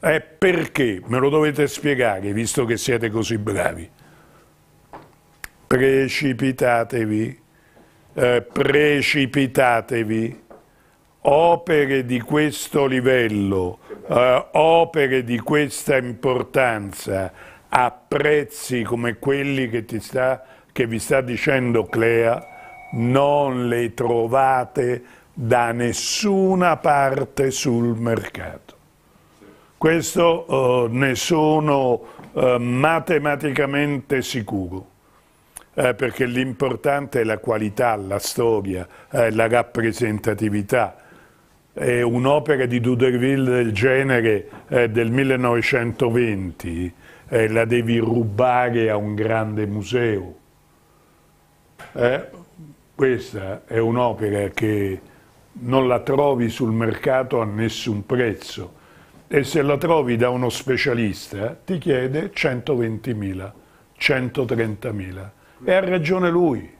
Eh, perché? Me lo dovete spiegare, visto che siete così bravi. Precipitatevi, eh, precipitatevi. Opere di questo livello, eh, opere di questa importanza, a prezzi come quelli che, sta, che vi sta dicendo Clea, non le trovate da nessuna parte sul mercato. Questo uh, ne sono uh, matematicamente sicuro, eh, perché l'importante è la qualità, la storia, eh, la rappresentatività. Un'opera di Duderville del genere eh, del 1920, eh, la devi rubare a un grande museo. questa è un'opera che non la trovi sul mercato a nessun prezzo e se la trovi da uno specialista ti chiede 120.000, 130.000 e ha ragione lui.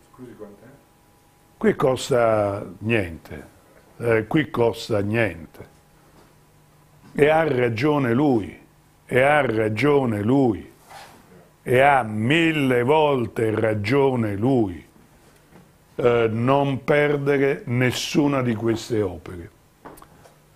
Qui costa niente, eh, qui costa niente. E ha ragione lui, e ha ragione lui, e ha mille volte ragione lui. Eh, non perdere nessuna di queste opere.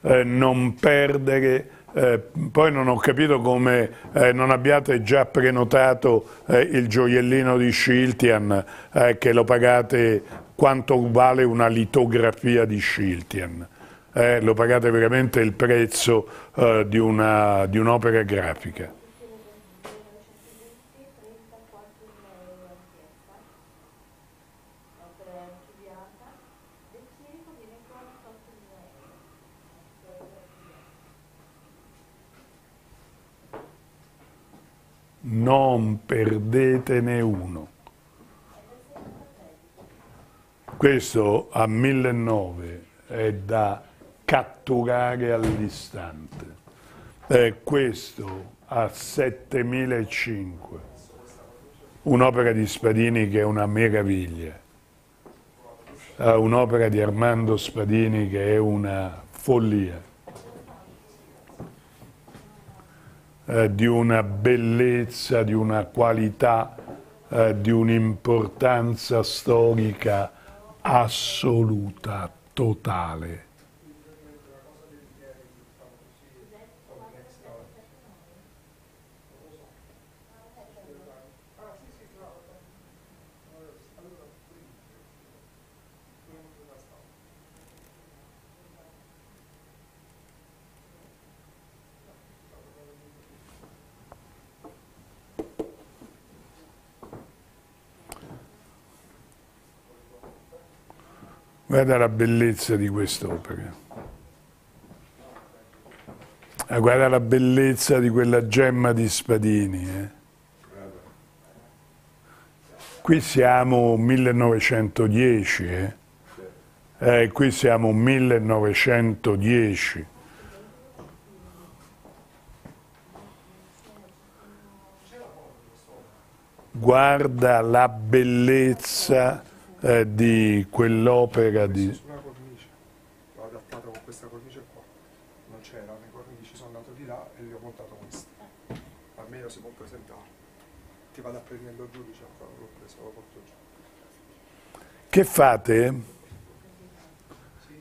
Eh, non perdere eh, poi non ho capito come eh, non abbiate già prenotato eh, il gioiellino di Schiltian eh, che lo pagate quanto vale una litografia di Schiltian. Eh, lo pagate veramente il prezzo eh, di un'opera un grafica. non perdetene uno. Questo a 1009 è da catturare all'istante. Eh, questo a 7005, un'opera di Spadini che è una meraviglia, eh, un'opera di Armando Spadini che è una follia. Eh, di una bellezza, di una qualità, di un'importanza storica assoluta, totale. Guarda la bellezza di quest'opera. Ah, guarda la bellezza di quella gemma di Spadini. Eh. Qui siamo 1910, eh. Eh, qui siamo 1910. guarda la bellezza eh, di quell'opera di... Su una cornice, l'ho adattata con questa cornice qua. Non c'erano le cornici, sono andato di là e gli ho montato questa. Meglio si può presentare. Ti vado a prendere lo giudice ancora, l'ho preso, lo porto giù. Che fate?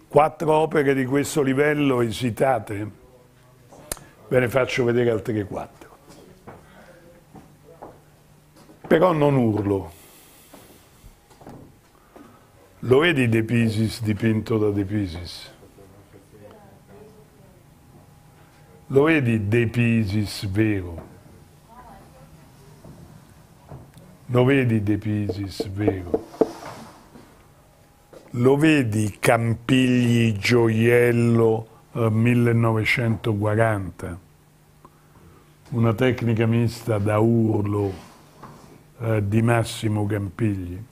Quattro opere di questo livello esitate? Ve ne faccio vedere altre quattro. Però non urlo. Lo vedi De Pisis dipinto da De Pisis? Lo vedi De Pisis vero? Lo vedi De Pisis vero? Lo vedi Campigli Gioiello eh, 1940? Una tecnica mista da urlo eh, di Massimo Campigli?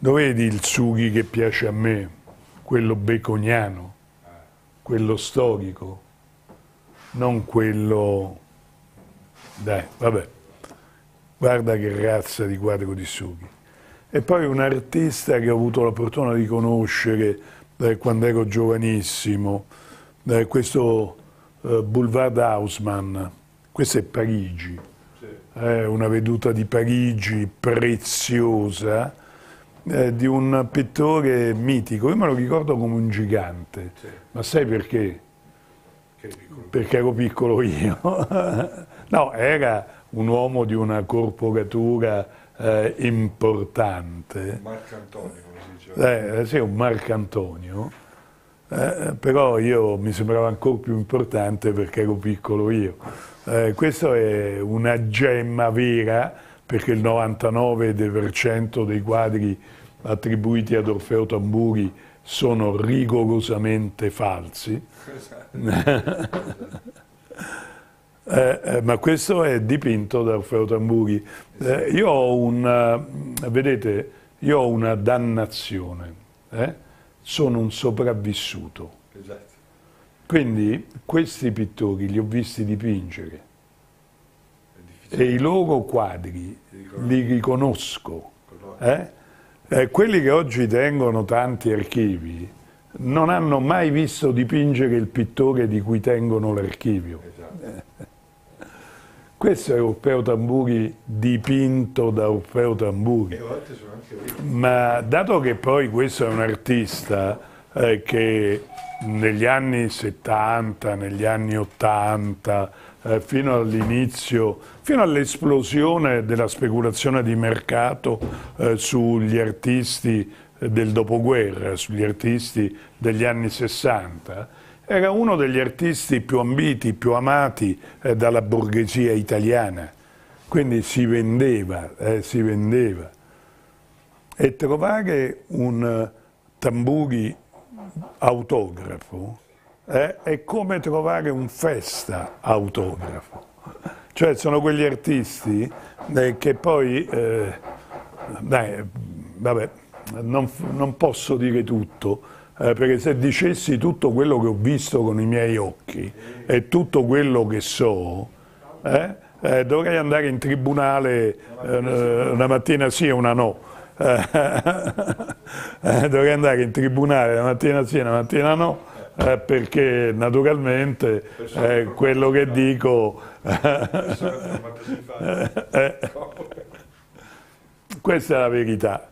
Lo vedi il Sughi che piace a me, quello beconiano, quello storico, non quello... Dai, vabbè, guarda che razza di quadro di Sughi. E poi un artista che ho avuto la fortuna di conoscere eh, quando ero giovanissimo, eh, questo eh, Boulevard Haussmann, questo è Parigi, è una veduta di Parigi preziosa, eh, di un pittore mitico, io me lo ricordo come un gigante, ma sai perché? Perché ero piccolo io. no, era un uomo di una corporatura eh, importante. Marcantonio, come si dice. Eh, sì, un Marcantonio, eh, però io mi sembrava ancora più importante perché ero piccolo io. Eh, questa è una gemma vera perché il 99% dei quadri attribuiti ad Orfeo Tamburi sono rigorosamente falsi. Eh, eh, ma questo è dipinto da Orfeo Tamburi. Eh, io ho una, vedete, io ho una dannazione, eh? sono un sopravvissuto. Esatto. Quindi questi pittori li ho visti dipingere. E i loro quadri li riconosco. Eh? Eh, quelli che oggi tengono tanti archivi non hanno mai visto dipingere il pittore di cui tengono l'archivio. Esatto. Questo è Orfeo Tamburi dipinto da Orfeo Tamburi. Ma dato che poi questo è un artista eh, che negli anni 70, negli anni 80, eh, fino all'inizio, fino all'esplosione della speculazione di mercato eh, sugli artisti eh, del dopoguerra, sugli artisti degli anni 60, era uno degli artisti più ambiti, più amati eh, dalla borghesia italiana. Quindi si vendeva, eh, si vendeva e trovare un tamburi autografo eh, è come trovare un festa autografo. Cioè sono quegli artisti eh, che poi, eh, dai, vabbè, non, non posso dire tutto, eh, perché se dicessi tutto quello che ho visto con i miei occhi e tutto quello che so, dovrei andare in tribunale una mattina sì e una no. Dovrei andare in tribunale una mattina sì e una mattina no, eh, perché naturalmente eh, quello che dico si fa. eh, questa è la verità.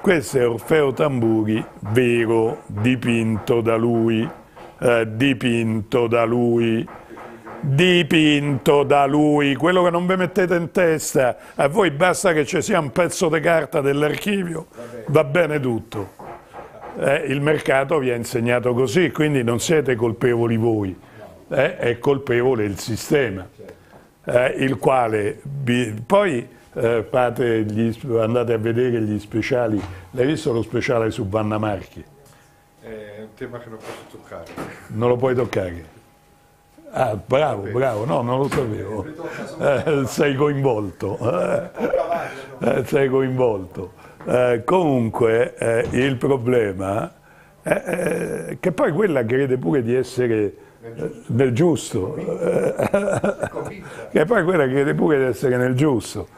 Questo è Orfeo Tamburi, vero, dipinto da lui, eh, dipinto da lui, dipinto da lui, quello che non vi mettete in testa, a voi basta che ci sia un pezzo di carta dell'archivio, va bene tutto. Eh, il mercato vi ha insegnato così, quindi non siete colpevoli voi, eh, è colpevole il sistema eh, il quale vi- poi eh, fate gli- andate a vedere gli speciali. L'hai visto lo speciale su Vanna Marchi? È un tema che non posso toccare. Non lo puoi toccare. Ah, bravo, bravo, no, non lo sapevo. Eh, sei coinvolto. Eh, sei coinvolto. Eh, comunque eh, il problema è, è che poi quella crede pure di essere nel giusto, che poi quella crede pure di essere nel giusto,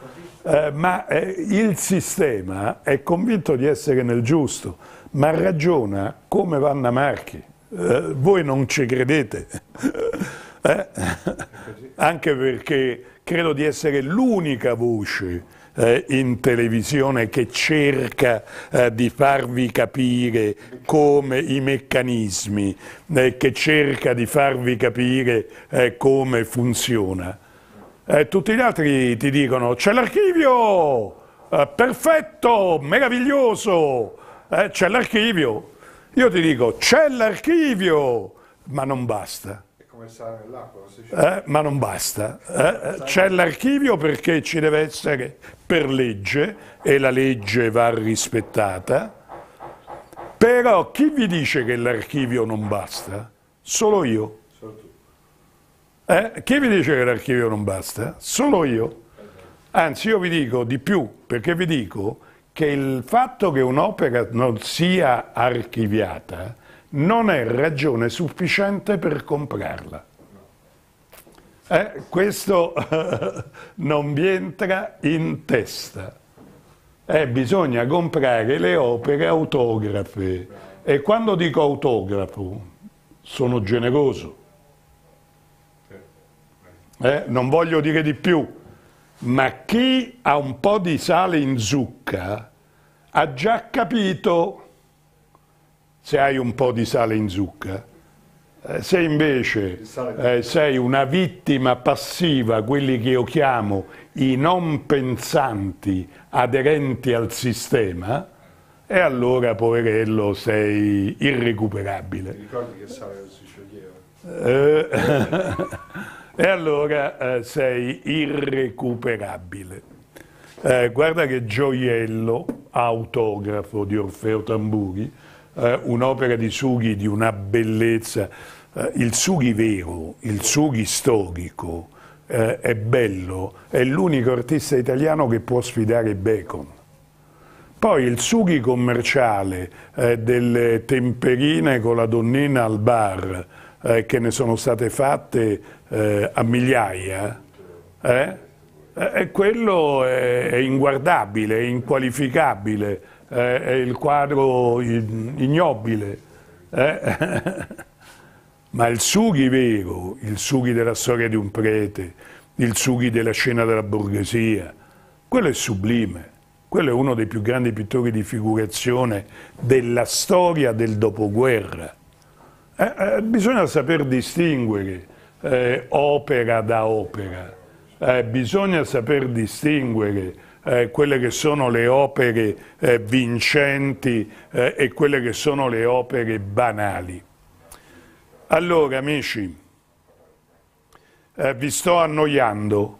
eh, ma eh, il sistema è convinto di essere nel giusto, ma ragiona come Vanna Marchi. Eh, voi non ci credete, eh? anche perché credo di essere l'unica voce eh, in televisione che cerca eh, di farvi capire come i meccanismi, eh, che cerca di farvi capire eh, come funziona. Eh, tutti gli altri ti dicono c'è l'archivio, eh, perfetto, meraviglioso, c'è l'archivio. Io ti dico c'è l'archivio, ma non basta come sale nell'acqua. Eh, ma non basta. Eh, c'è l'archivio perché ci deve essere per legge e la legge va rispettata. Però chi vi dice che l'archivio non basta? Solo io. Solo tu. Eh? Chi vi dice che l'archivio non basta? Solo io. Anzi, io vi dico di più, perché vi dico che il fatto che un'opera non sia archiviata non è ragione sufficiente per comprarla. Eh, questo non vi entra in testa. Eh, bisogna comprare le opere autografe e quando dico autografo sono generoso. Eh, non voglio dire di più, ma chi ha un po' di sale in zucca ha già capito se hai un po' di sale in zucca. Eh, se invece eh, sei una vittima passiva, quelli che io chiamo i non pensanti aderenti al sistema, e allora, poverello, sei irrecuperabile. Ti ricordi che sale non si scioglieva? Eh, e allora eh, sei irrecuperabile. Eh, guarda che gioiello autografo di Orfeo Tamburi, eh, un'opera di Sughi di una bellezza. Eh, il Sughi vero, il Sughi storico, eh, è bello, è l'unico artista italiano che può sfidare Bacon. Poi il Sughi commerciale eh, delle temperine con la donnina al bar, eh, che ne sono state fatte eh, a migliaia, e quello è, è inguardabile, è inqualificabile eh, è il quadro ignobile, eh? ma il Sughi vero, il Sughi della storia di un prete, il Sughi della scena della borghesia, quello è sublime, quello è uno dei più grandi pittori di figurazione della storia del dopoguerra. Eh, eh, bisogna saper distinguere eh, opera da opera, eh, bisogna saper distinguere eh, quelle che sono le opere eh, vincenti eh, e quelle che sono le opere banali. Allora, amici, eh, vi sto annoiando?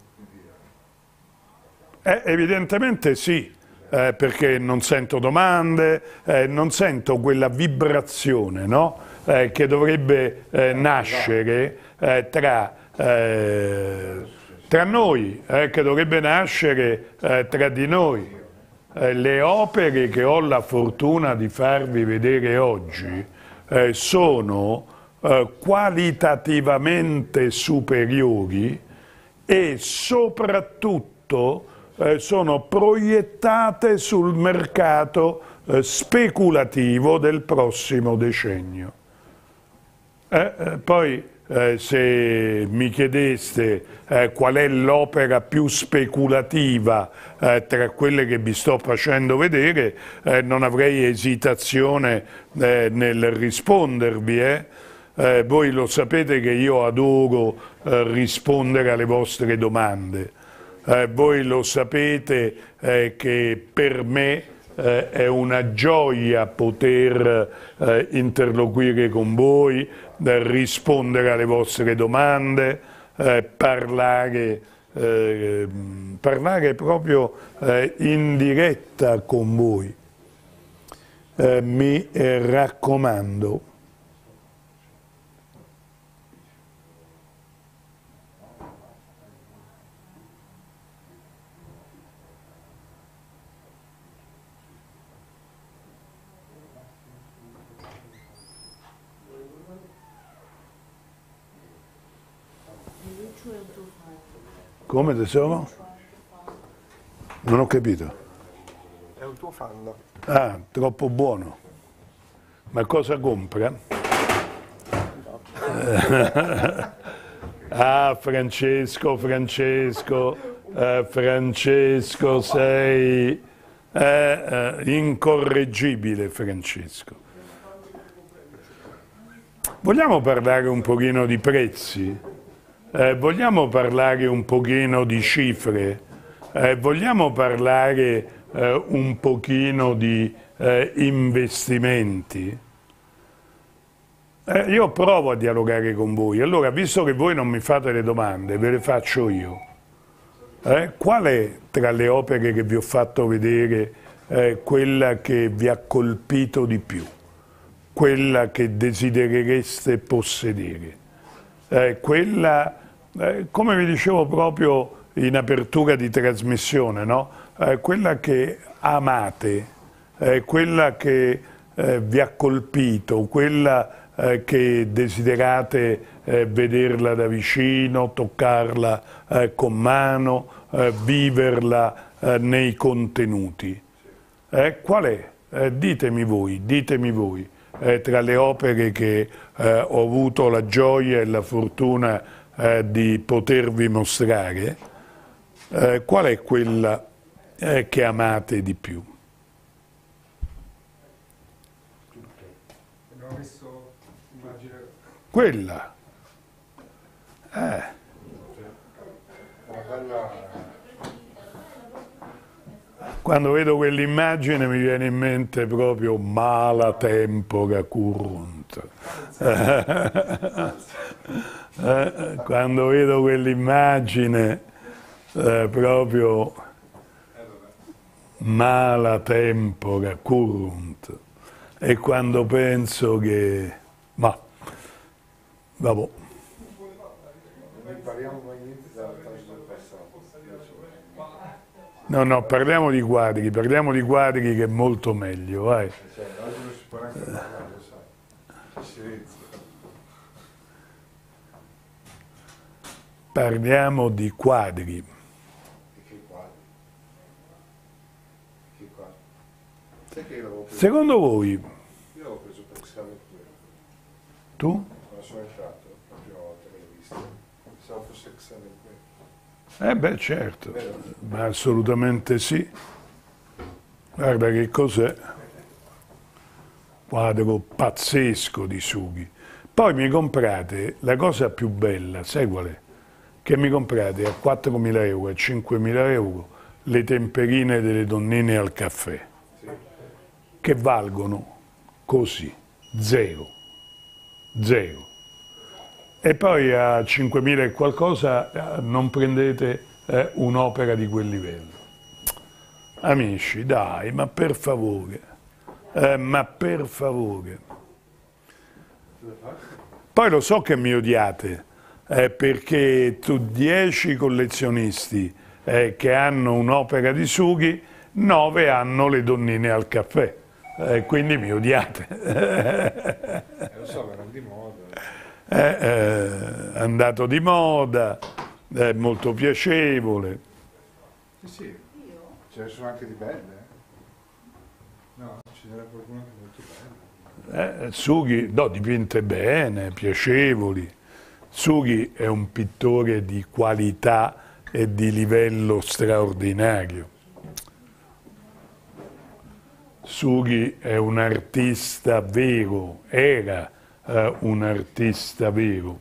Eh, evidentemente sì, eh, perché non sento domande, non sento quella vibrazione no? che dovrebbe nascere tra tra noi, eh, che dovrebbe nascere eh, tra di noi. Eh, le opere che ho la fortuna di farvi vedere oggi eh, sono eh, qualitativamente superiori e soprattutto eh, sono proiettate sul mercato speculativo del prossimo decennio. poi eh, se mi chiedeste eh, qual è l'opera più speculativa eh, tra quelle che vi sto facendo vedere, eh, non avrei esitazione eh, nel rispondervi. Voi lo sapete che io adoro rispondere alle vostre domande. voi lo sapete che per me eh, è una gioia poter eh, interloquire con voi, rispondere alle vostre domande, eh, parlare, eh, parlare, proprio eh, in diretta con voi. mi raccomando, Come tesoro? Non ho capito. È un tuo fan. Ah, troppo buono. Ma cosa compra? ah, Francesco, Francesco, eh, Francesco, sei eh, eh, incorreggibile, Francesco. Vogliamo parlare un pochino di prezzi? Eh, vogliamo parlare un pochino di cifre? Eh, vogliamo parlare eh, un pochino di eh, investimenti? Eh, io provo a dialogare con voi. Allora, visto che voi non mi fate le domande, ve le faccio io. Eh, qual è tra le opere che vi ho fatto vedere quella che vi ha colpito di più? Quella che desiderereste possedere? Quella, eh, come vi dicevo proprio in apertura di trasmissione, no? Eh, quella che amate, eh, quella che vi ha colpito, quella che desiderate eh, vederla da vicino, toccarla eh, con mano, eh, viverla eh, nei contenuti. Eh, qual è? Eh, ditemi voi, ditemi voi, tra le opere che ho avuto la gioia e la fortuna di potervi mostrare, qual è quella che amate di più? Quella. Eh. Quando vedo quell'immagine mi viene in mente proprio mala tempora currunt. Eh, quando vedo quell'immagine eh, proprio mala tempora currunt. E quando penso che ma vabbè No, no, parliamo di quadri, parliamo di quadri che è molto meglio, vai. Parliamo di quadri. Secondo voi? Io l'avevo preso per Xavier Tu? Quando sono entrato, la prima volta che l'ho visto, pensavo fosse Xavier eh beh certo, ma assolutamente sì. Guarda che cos'è. Quadro pazzesco di Sughi. Poi mi comprate la cosa più bella, sai qual è? Che mi comprate a 4.000 euro, a 5.000 euro le temperine delle donnine al caffè, che valgono così, zero, zero e poi a 5.000 e qualcosa eh, non prendete eh, un'opera di quel livello. Amici, dai, ma per favore, eh, ma per favore. Poi lo so che mi odiate, eh, perché tu dieci collezionisti eh, che hanno un'opera di Sughi, nove hanno le donnine al caffè, eh, quindi mi odiate. lo so, erano di moda è eh, andato di moda, è molto piacevole. Sì, sì, ce ne sono anche di belle. No, ce n'era qualcuno che è molto bella. Eh, Sughi, no, dipinte bene, piacevoli. Sughi è un pittore di qualità e di livello straordinario. Sughi è un artista vero, era eh, un artista vero.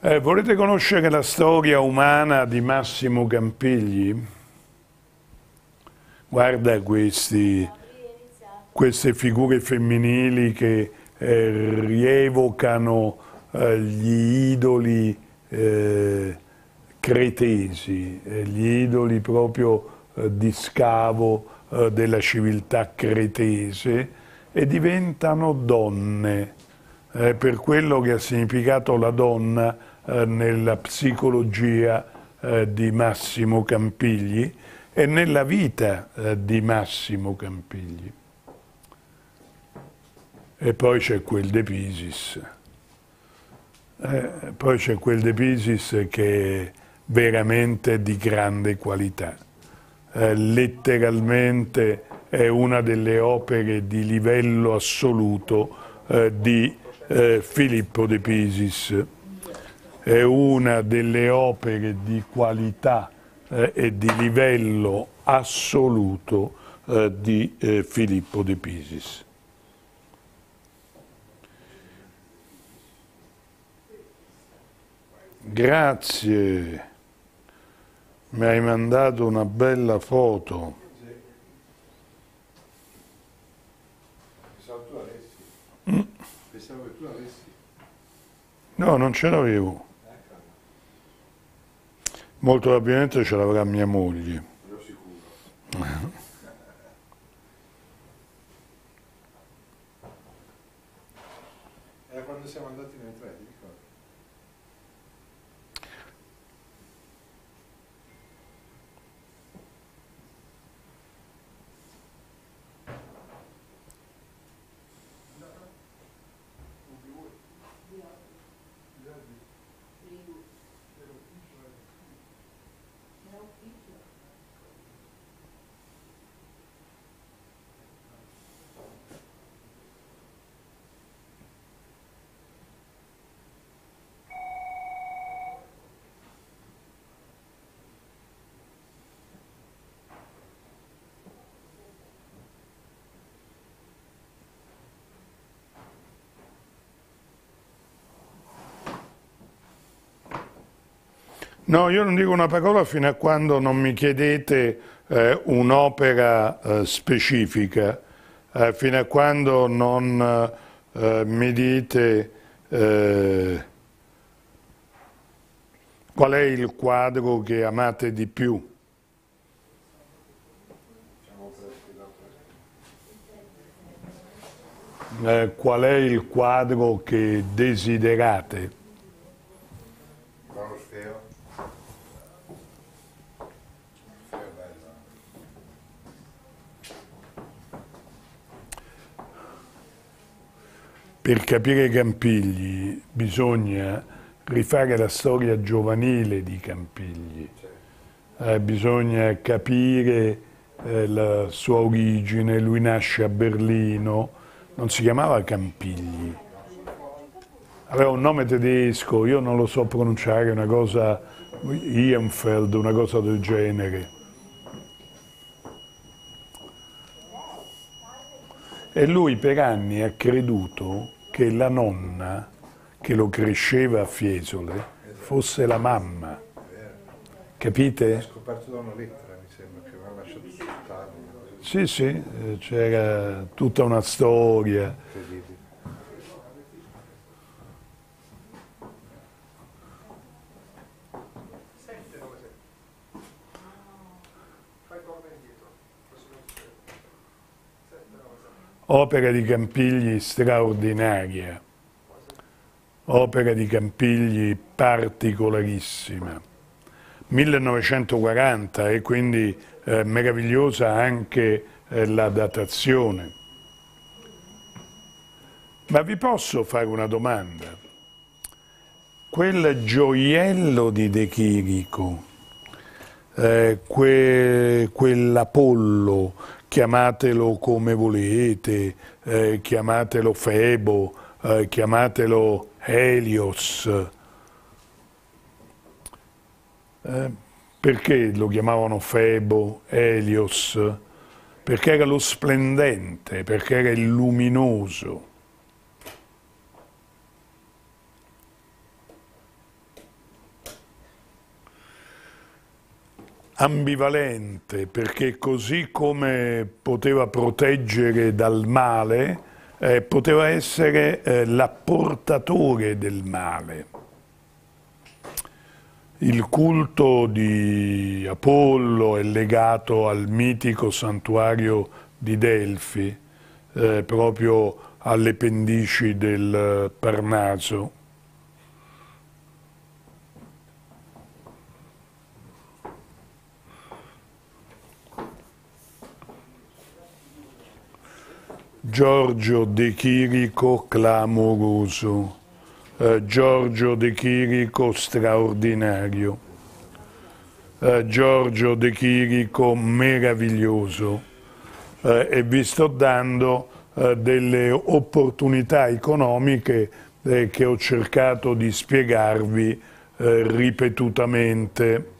Eh, volete conoscere la storia umana di Massimo Campigli? Guarda questi, queste figure femminili che eh, rievocano eh, gli idoli eh, cretesi, eh, gli idoli proprio di scavo della civiltà cretese, e diventano donne, eh, per quello che ha significato la donna eh, nella psicologia eh, di Massimo Campigli e nella vita eh, di Massimo Campigli. E poi c'è quel De Pisis. Eh, poi c'è quel De Pisis che è veramente di grande qualità. Eh, letteralmente è una delle opere di livello assoluto eh, di eh, Filippo De Pisis. È una delle opere di qualità eh, e di livello assoluto eh, di eh, Filippo De Pisis. Grazie, mi hai mandato una bella foto. Mm. Pensavo che tu l'avessi. No, non ce l'avevo. Molto probabilmente ce l'avrà mia moglie. Ero sicuro. No, io non dico una parola fino a quando non mi chiedete eh, un'opera eh, specifica, eh, fino a quando non eh, mi dite eh, qual è il quadro che amate di più. Eh, qual è il quadro che desiderate? L'Orfeo. L'Orfeo è bello. Per capire Campigli bisogna rifare la storia giovanile di Campigli, Eh, bisogna capire eh, la sua origine, lui nasce a Berlino, non si chiamava Campigli, aveva un nome tedesco, io non lo so pronunciare, una cosa, Ienfeld, una cosa del genere. E lui per anni ha creduto che la nonna che lo cresceva a Fiesole fosse la mamma. Capite? Ho scoperto da una lettera, mi sembra, che aveva lasciato una cosa Sì, sì, eh, c'era tutta una storia. incredibile. Sette, nove, sette. Fai torna indietro. così non succede. Sette, nove, sette. Opera di Campigli straordinaria, opera di Campigli particolarissima. 1940 e quindi eh, meravigliosa anche eh, la datazione. Ma vi posso fare una domanda? Quel gioiello di De Chirico, eh, que- quell'Apollo, chiamatelo come volete, eh, chiamatelo Febo, eh, chiamatelo Helios. Eh, perché lo chiamavano Febo, Helios? Perché era lo splendente, perché era il luminoso. Ambivalente perché così come poteva proteggere dal male, eh, poteva essere eh, l'apportatore del male. Il culto di Apollo è legato al mitico santuario di Delfi, eh, proprio alle pendici del Parnaso. Giorgio De Chirico clamoroso, eh, Giorgio De Chirico straordinario, eh, Giorgio De Chirico meraviglioso. Eh, e vi sto dando eh, delle opportunità economiche eh, che ho cercato di spiegarvi eh, ripetutamente.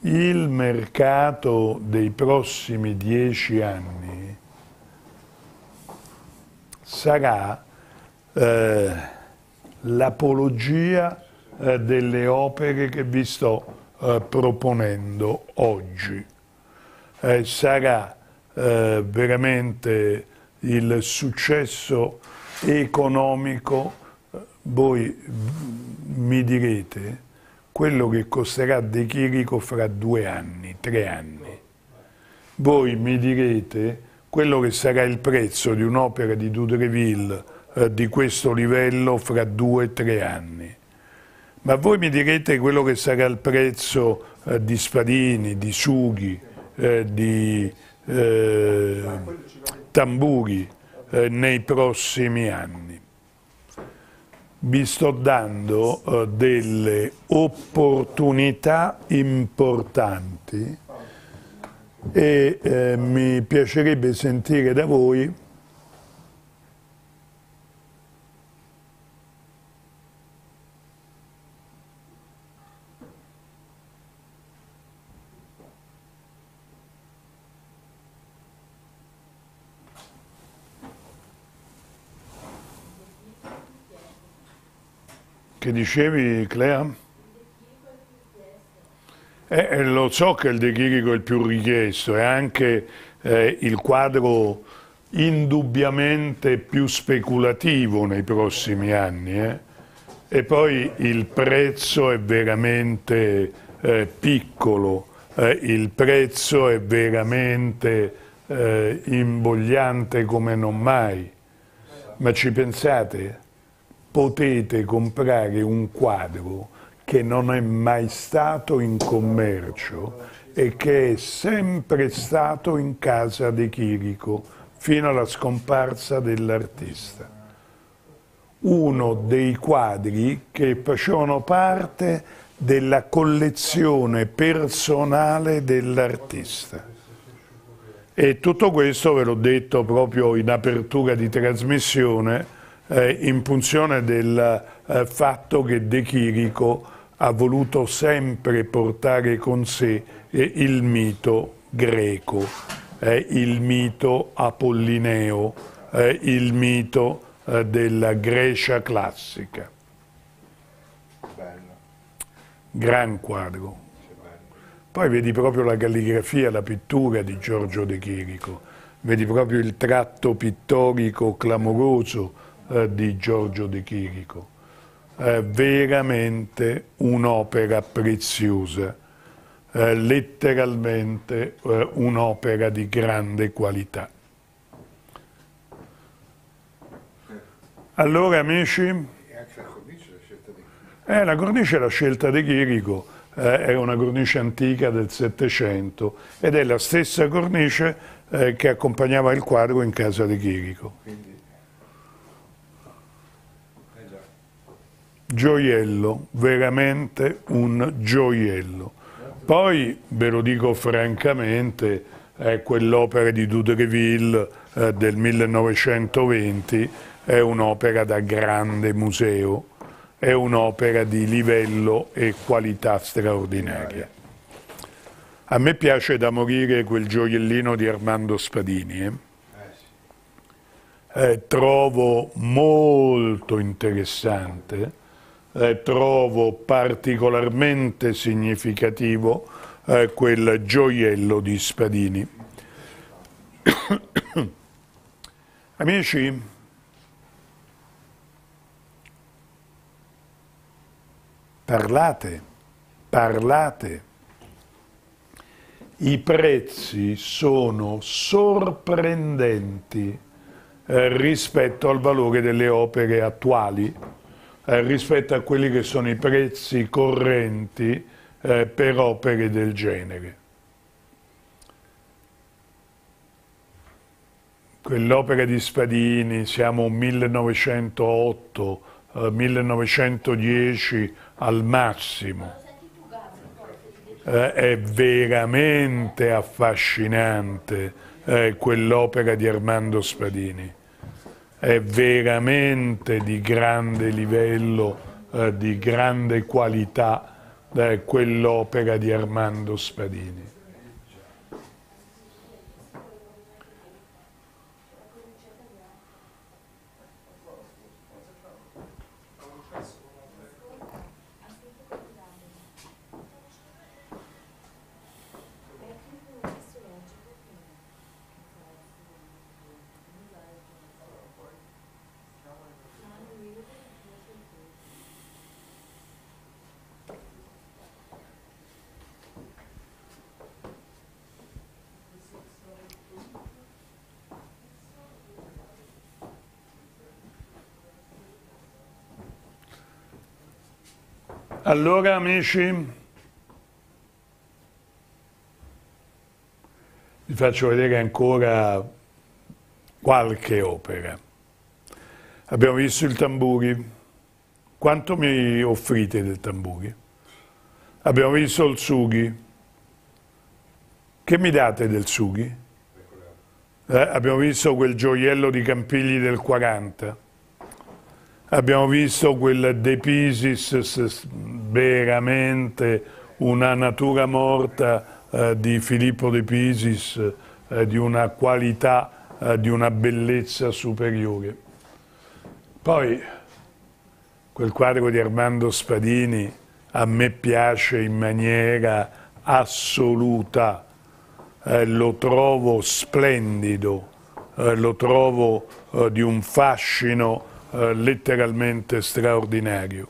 Il mercato dei prossimi dieci anni sarà eh, l'apologia eh, delle opere che vi sto eh, proponendo oggi. Eh, sarà eh, veramente il successo economico, voi mi direte, quello che costerà De Chirico fra due anni, tre anni. Voi mi direte quello che sarà il prezzo di un'opera di Dudreville eh, di questo livello fra due o tre anni. Ma voi mi direte quello che sarà il prezzo eh, di Spadini, di Sughi, eh, di eh, Tamburi eh, nei prossimi anni. Vi sto dando eh, delle opportunità importanti e eh, mi piacerebbe sentire da voi Che dicevi, Clea? Eh, eh, lo so che il De Chirico è il più richiesto, è anche eh, il quadro indubbiamente più speculativo nei prossimi anni. Eh? E poi il prezzo è veramente eh, piccolo, eh, il prezzo è veramente invogliante come non mai. Ma ci pensate? Potete comprare un quadro che non è mai stato in commercio e che è sempre stato in casa di Chirico fino alla scomparsa dell'artista. Uno dei quadri che facevano parte della collezione personale dell'artista. E tutto questo ve l'ho detto proprio in apertura di trasmissione eh, in funzione del eh, fatto che De Chirico ha voluto sempre portare con sé eh, il mito greco, eh, il mito apollineo, eh, il mito della Grecia classica. Bello. Gran quadro. Poi vedi proprio la calligrafia, la pittura di Giorgio De Chirico, vedi proprio il tratto pittorico clamoroso eh, di Giorgio De Chirico eh, veramente un'opera preziosa, eh, letteralmente un'opera di grande qualità. Allora amici, la cornice la di eh, la cornice è la scelta di Chirico, eh, è una cornice antica del Settecento ed è la stessa cornice eh, che accompagnava il quadro in casa di Chirico. quindi eh già. Gioiello, veramente un gioiello. Poi, ve lo dico francamente, è quell'opera di Dudreville eh, del 1920 è un'opera da grande museo, è un'opera di livello e qualità straordinaria. A me piace da morire quel gioiellino di Armando Spadini, eh. Eh. Eh, trovo molto interessante, eh, trovo particolarmente significativo eh, quel gioiello di Spadini. Amici, parlate, parlate. I prezzi sono sorprendenti eh, rispetto al valore delle opere attuali, eh, rispetto a quelli che sono i prezzi correnti eh, per opere del genere. quell'opera di Spadini, siamo 1908, eh, 1910 al massimo. Eh, è veramente affascinante eh, quell'opera di Armando Spadini, è veramente di grande livello, eh, di grande qualità eh, quell'opera di Armando Spadini. Allora amici, vi faccio vedere ancora qualche opera. Abbiamo visto il tamburi. Quanto mi offrite del tamburi? Abbiamo visto il sughi. Che mi date del sughi? Eh, abbiamo visto quel gioiello di Campigli del 40 Abbiamo visto quel De Pisis, veramente una natura morta eh, di Filippo De Pisis, eh, di una qualità, eh, di una bellezza superiore. Poi quel quadro di Armando Spadini a me piace in maniera assoluta, eh, lo trovo splendido, eh, lo trovo eh, di un fascino eh, letteralmente straordinario.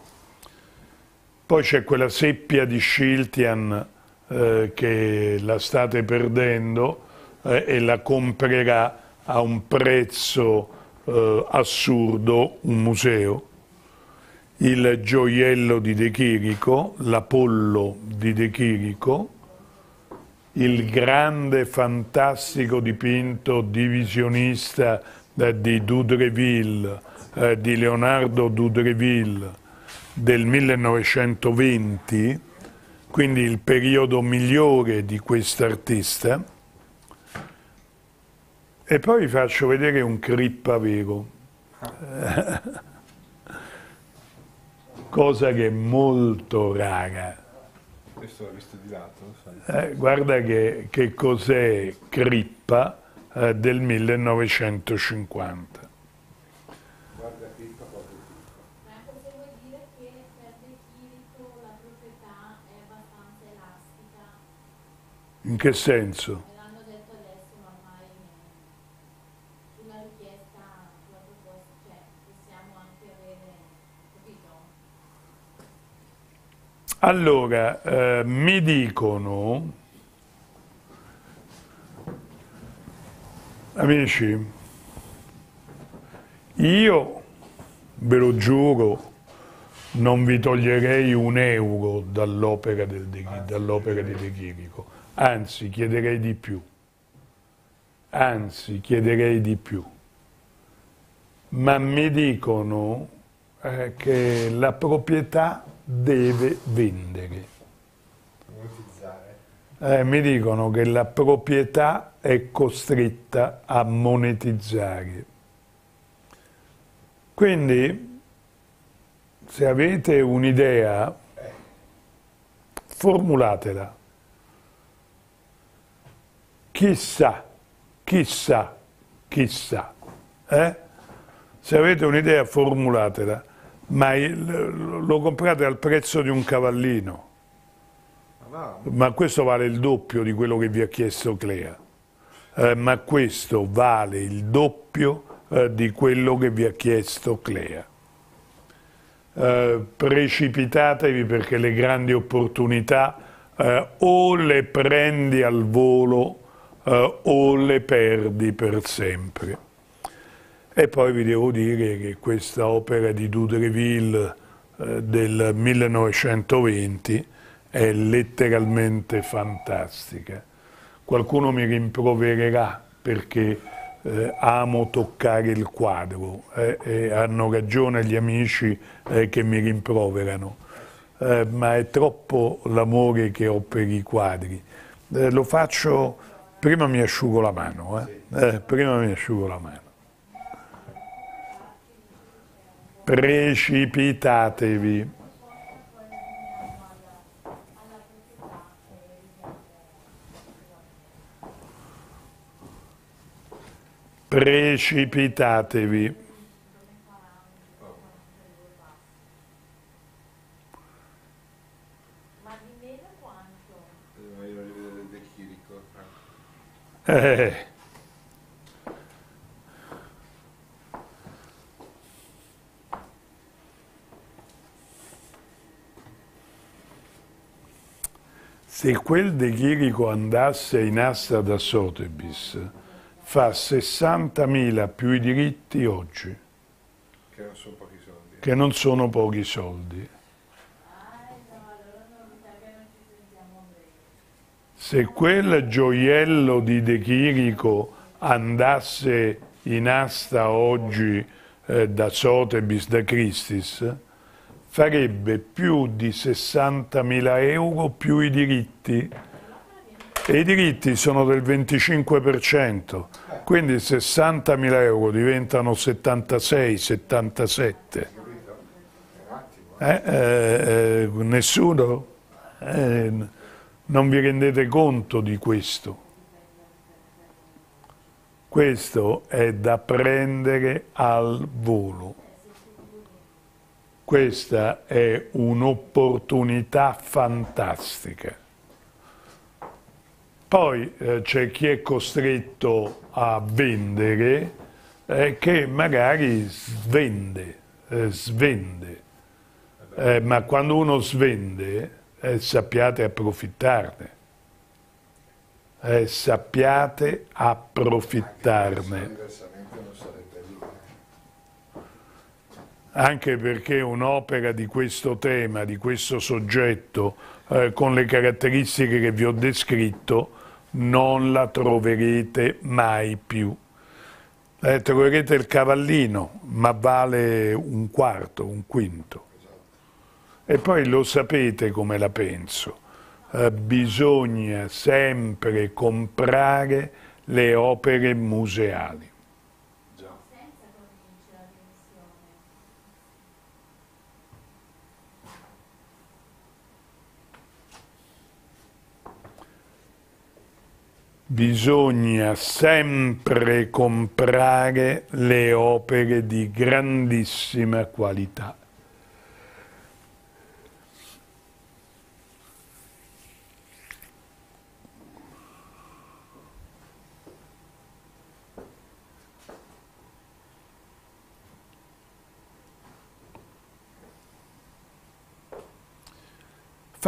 Poi c'è quella seppia di Schiltian eh, che la state perdendo eh, e la comprerà a un prezzo eh, assurdo un museo. Il gioiello di De Chirico, l'Apollo di De Chirico, il grande, fantastico dipinto divisionista eh, di Doudreville, eh, di Leonardo Doudreville del 1920, quindi il periodo migliore di quest'artista, e poi vi faccio vedere un crippa vero, cosa che è molto rara. Questo l'ho visto di lato, eh, guarda che, che cos'è crippa eh, del 1950. In che senso? Me l'hanno detto adesso, ma mai una richiesta, una proposta, cioè possiamo anche avere, capito? Allora, eh, mi dicono, amici, io ve lo giuro, non vi toglierei un euro dall'opera dall di De Chirico anzi chiederei di più, anzi chiederei di più, ma mi dicono eh, che la proprietà deve vendere. Eh, mi dicono che la proprietà è costretta a monetizzare. Quindi, se avete un'idea, formulatela chissà, chissà, chissà. Eh? Se avete un'idea formulatela, ma il, lo comprate al prezzo di un cavallino. Ma questo vale il doppio di quello che vi ha chiesto Clea. Eh, ma questo vale il doppio eh, di quello che vi ha chiesto Clea. Eh, precipitatevi perché le grandi opportunità eh, o le prendi al volo uh, o le perdi per sempre. E poi vi devo dire che questa opera di Doudreville uh, del 1920 è letteralmente fantastica. Qualcuno mi rimprovererà perché eh, amo toccare il quadro eh, e hanno ragione gli amici eh, che mi rimproverano, eh, ma è troppo l'amore che ho per i quadri. Eh, lo faccio, prima mi asciugo la mano, eh. prima mi asciugo la mano. Precipitatevi. Precipitatevi. Ma di meno quanto? Voglio rivedere De Chirico. Eh. Se quel De Chirico andasse in asta da Sotheby's, fa 60.000 più i diritti oggi, Che non sono pochi soldi. che non sono pochi soldi. Se quel gioiello di De Chirico andasse in asta oggi eh, da Sotheby's, da Christie's, farebbe più di 60.000 euro più i diritti. E i diritti sono del 25%, quindi 60.000 euro diventano 76, 77. Eh, eh, eh, nessuno? Non vi rendete conto di questo? Questo è da prendere al volo. Questa è un'opportunità fantastica. Poi eh, c'è chi è costretto a vendere eh, che magari svende, eh, svende. Eh, ma quando uno svende eh, sappiate approfittarne. Eh, sappiate approfittarne. Anche perché un'opera di questo tema, di questo soggetto, eh, con le caratteristiche che vi ho descritto, non la troverete mai più. Eh, troverete il cavallino, ma vale un quarto, un quinto. E poi lo sapete come la penso. Eh, bisogna sempre comprare le opere museali. Bisogna sempre comprare le opere di grandissima qualità.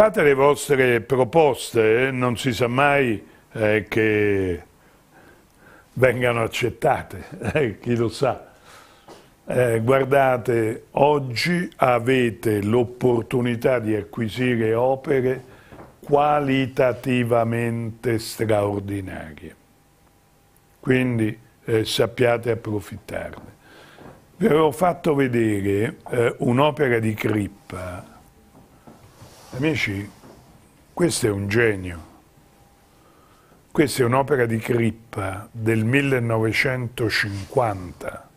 Fate le vostre proposte, eh, non si sa mai eh, che vengano accettate, eh, chi lo sa. Eh, guardate, oggi avete l'opportunità di acquisire opere qualitativamente straordinarie, quindi eh, sappiate approfittarne. Vi avevo fatto vedere eh, un'opera di Crippa, amici, questo è un genio. Questa è un'opera di Crippa del 1950,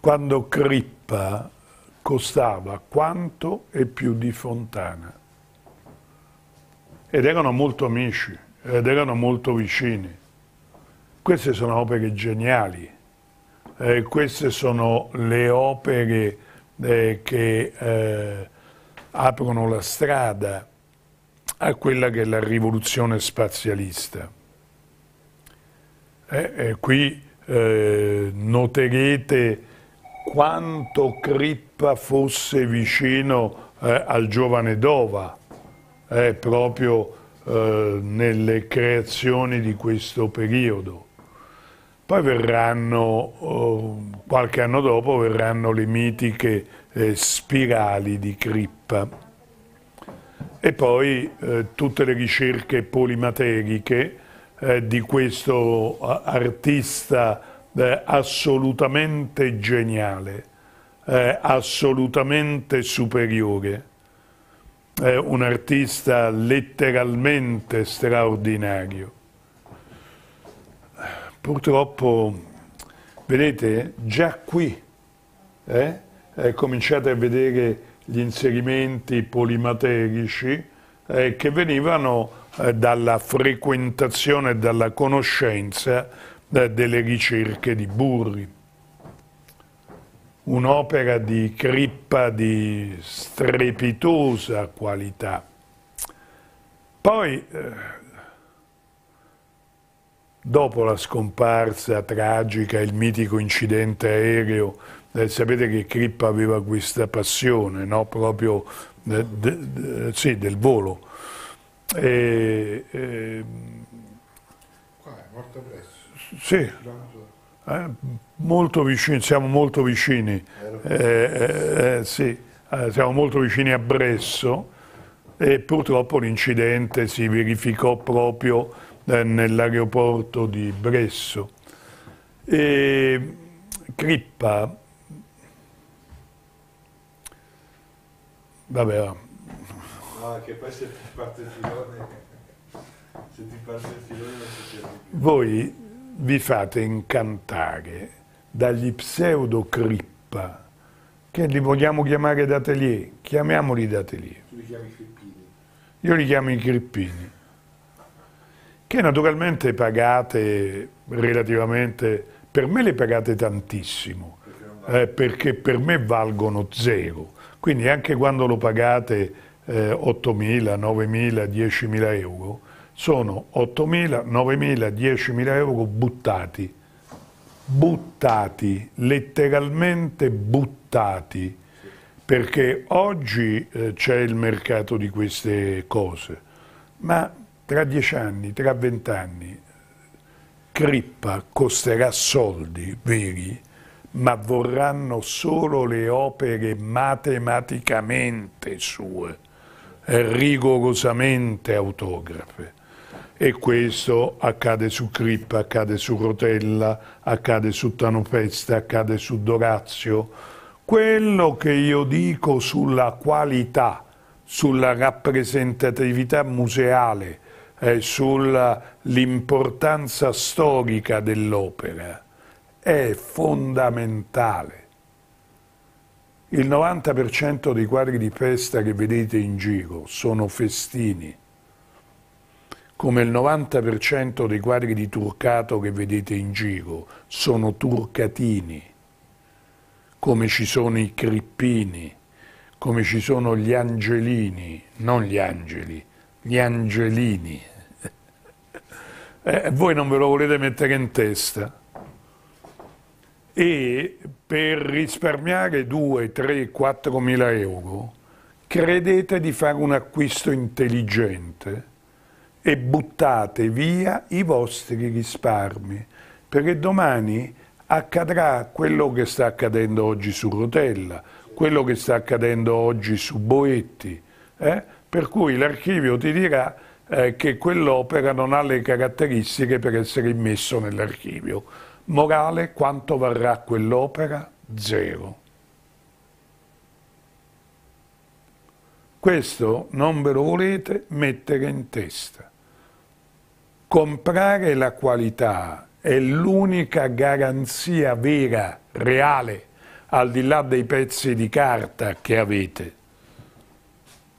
quando Crippa costava quanto e più di Fontana. Ed erano molto amici, ed erano molto vicini. Queste sono opere geniali, eh, queste sono le opere eh, che eh, aprono la strada a quella che è la rivoluzione spazialista. Eh, eh, qui eh, noterete quanto Crippa fosse vicino eh, al giovane Dova, eh, proprio eh, nelle creazioni di questo periodo. Poi verranno, oh, qualche anno dopo, verranno le mitiche spirali di Crippa e poi eh, tutte le ricerche polimateriche eh, di questo eh, artista eh, assolutamente geniale, eh, assolutamente superiore, un artista letteralmente straordinario. Purtroppo, vedete, già qui eh, cominciate a vedere gli inserimenti polimaterici eh, che venivano eh, dalla frequentazione e dalla conoscenza eh, delle ricerche di Burri. Un'opera di crippa di strepitosa qualità. Poi, eh, dopo la scomparsa tragica, il mitico incidente aereo, eh, sapete che Crippa aveva questa passione, no? proprio de, de, de, sì, del volo. E, e, Qua è morto presto. sì, eh, molto vicini, siamo molto vicini, eh, eh, eh, sì, eh, siamo molto vicini a Bresso e purtroppo l'incidente si verificò proprio nell'aeroporto di Bresso. E Crippa, vabbè, No, che poi se ti parte il filone, se ti parte il filone non si ferma più. voi vi fate incantare dagli pseudo Crippa, che li vogliamo chiamare d'atelier, chiamiamoli d'atelier. Tu li chiami Crippini. Io li chiamo i crippini, che naturalmente pagate relativamente, per me le pagate tantissimo, eh, perché per me valgono zero. Quindi anche quando lo pagate eh, 8.000, 9.000, 10.000 euro, sono 8.000, 9.000, 10.000 euro buttati, buttati, letteralmente buttati. Perché oggi eh, c'è il mercato di queste cose, ma tra dieci anni, tra vent'anni, Crippa costerà soldi veri, ma vorranno solo le opere matematicamente sue, rigorosamente autografe. E questo accade su Crippa, accade su Rotella, accade su Tanopesta, accade su Dorazio. Quello che io dico sulla qualità, sulla rappresentatività museale, eh, sull'importanza storica dell'opera, è fondamentale. Il 90% dei quadri di festa che vedete in giro sono festini, come il 90% dei quadri di turcato che vedete in giro sono turcatini, come ci sono i crippini, come ci sono gli angelini, non gli angeli, gli angelini. Eh, voi non ve lo volete mettere in testa? E per risparmiare 2, 3, 4 mila euro, credete di fare un acquisto intelligente e buttate via i vostri risparmi, perché domani accadrà quello che sta accadendo oggi su Rotella, quello che sta accadendo oggi su Boetti, eh? per cui l'archivio ti dirà eh, che quell'opera non ha le caratteristiche per essere immesso nell'archivio. Morale, quanto varrà quell'opera? Zero. Questo non ve lo volete mettere in testa. Comprare la qualità è l'unica garanzia vera, reale, al di là dei pezzi di carta che avete.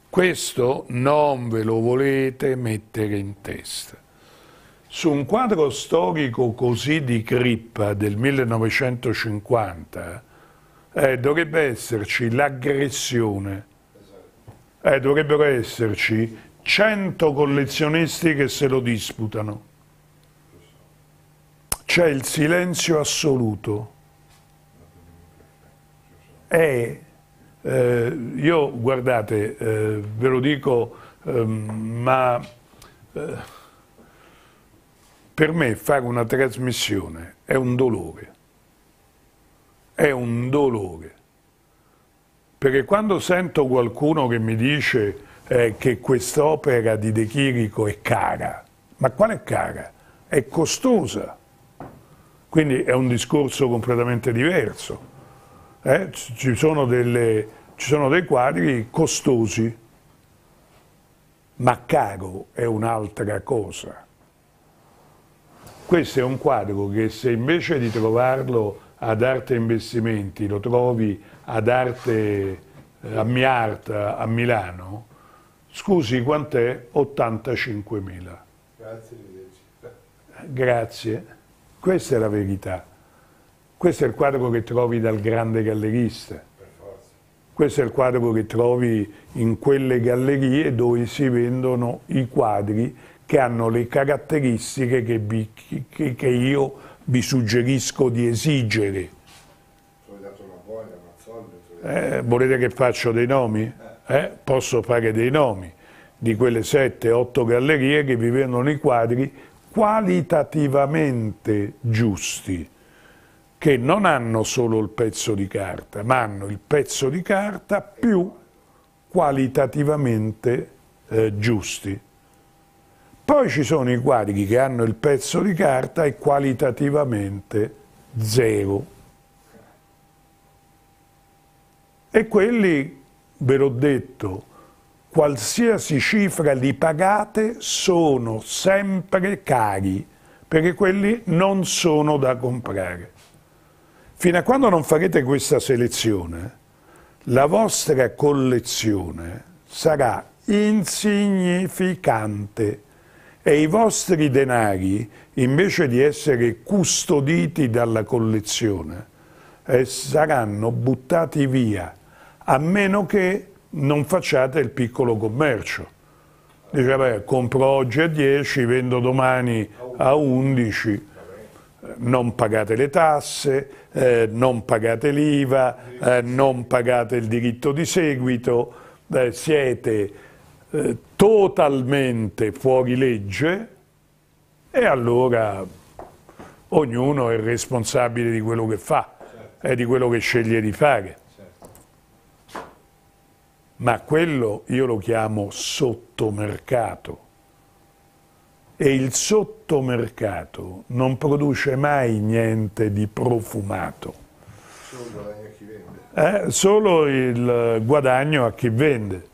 Questo non ve lo volete mettere in testa. Su un quadro storico così di Crippa del 1950 eh, dovrebbe esserci l'aggressione, eh, dovrebbero esserci 100 collezionisti che se lo disputano. C'è il silenzio assoluto. E eh, io, guardate, eh, ve lo dico, ehm, ma eh, per me fare una trasmissione è un dolore. È un dolore. Perché quando sento qualcuno che mi dice eh, che quest'opera di De Chirico è cara, ma quale è cara? è costosa, quindi è un discorso completamente diverso. Eh? Ci, sono delle, ci sono dei quadri costosi, ma caro è un'altra cosa. Questo è un quadro che se invece di trovarlo ad Arte Investimenti lo trovi ad Arte eh, a Miarta a Milano, scusi quant'è? 85.000. Grazie, arrivederci. Grazie. Questa è la verità. Questo è il quadro che trovi dal grande gallerista. Per forza. Questo è il quadro che trovi in quelle gallerie dove si vendono i quadri che hanno le caratteristiche che, vi- che- che io vi suggerisco di esigere. Eh, volete che faccio dei nomi? Eh, posso fare dei nomi di quelle 7-8 gallerie che vi vendono i quadri qualitativamente giusti, che non hanno solo il pezzo di carta, ma hanno il pezzo di carta più qualitativamente eh, giusti. Poi ci sono i quadri che hanno il pezzo di carta e qualitativamente zero. E quelli, ve l'ho detto, qualsiasi cifra li pagate sono sempre cari, perché quelli non sono da comprare. Fino a quando non farete questa selezione, la vostra collezione sarà insignificante e i vostri denari, invece di essere custoditi dalla collezione, eh, saranno buttati via, a meno che non facciate il piccolo commercio. Dice, vabbè, compro oggi a 10, vendo domani a 11, non pagate le tasse, eh, non pagate l'IVA, eh, non pagate il diritto di seguito, siete eh, totalmente fuori legge e allora ognuno è responsabile di quello che fa e di quello che sceglie di fare. Ma quello io lo chiamo sottomercato. E il sottomercato non produce mai niente di profumato, Solo guadagna chi vende. eh, solo il guadagno a chi vende.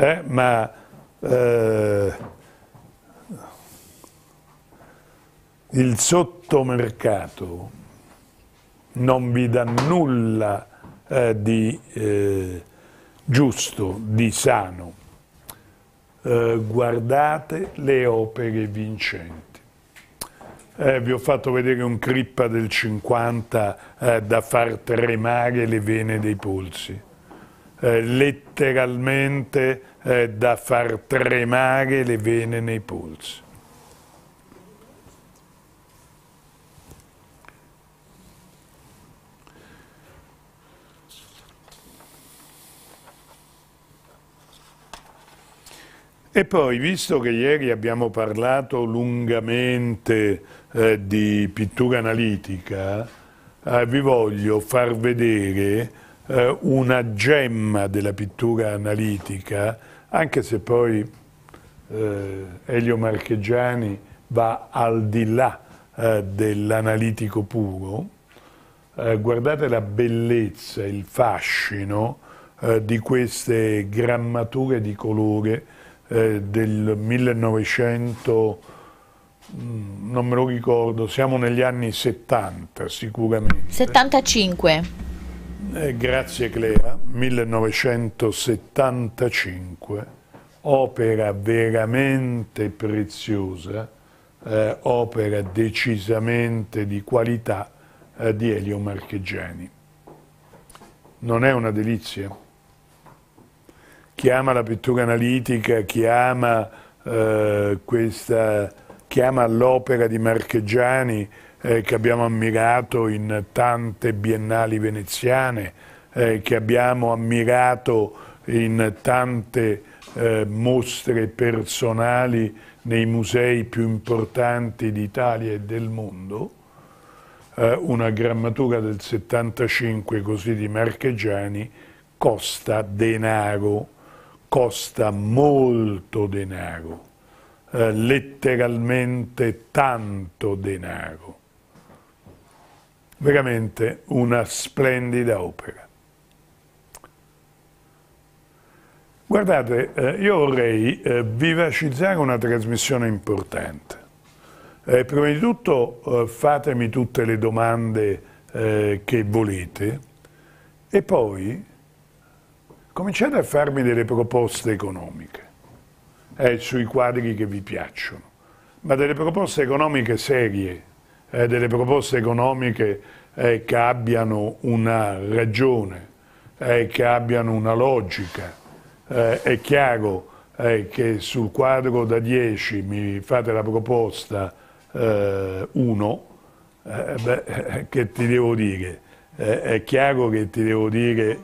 Eh, ma eh, il sottomercato non vi dà nulla eh, di eh, giusto, di sano. Eh, guardate le opere vincenti. Eh, vi ho fatto vedere un crippa del 50 eh, da far tremare le vene dei polsi. Eh, letteralmente eh, da far tremare le vene nei polsi. E poi, visto che ieri abbiamo parlato lungamente eh, di pittura analitica, eh, vi voglio far vedere eh, una gemma della pittura analitica, anche se poi eh, Elio Marcheggiani va al di là eh, dell'analitico puro. Eh, guardate la bellezza, il fascino eh, di queste grammature di colore eh, del 1900, mm, non me lo ricordo, siamo negli anni 70 sicuramente. 75. Eh, grazie Clea, 1975, opera veramente preziosa, eh, opera decisamente di qualità eh, di Elio Marcheggiani. Non è una delizia? Chi ama la pittura analitica, chi ama, eh, questa, ama l'opera di Marcheggiani, eh, che abbiamo ammirato in tante biennali veneziane, eh, che abbiamo ammirato in tante eh, mostre personali nei musei più importanti d'Italia e del mondo, eh, una grammatura del 75 così di Marcheggiani costa denaro, costa molto denaro. eh, letteralmente tanto denaro. Veramente una splendida opera. Guardate, eh, io vorrei eh, vivacizzare una trasmissione importante. Eh, prima di tutto fatemi tutte le domande che volete e poi cominciate a farmi delle proposte economiche sui quadri che vi piacciono, ma delle proposte economiche serie, delle proposte economiche che abbiano una ragione, che abbiano una logica. Eh, è chiaro eh, che sul quadro da 10 mi fate la proposta 1, eh, eh, beh, che ti devo dire? Eh, è chiaro che ti devo dire,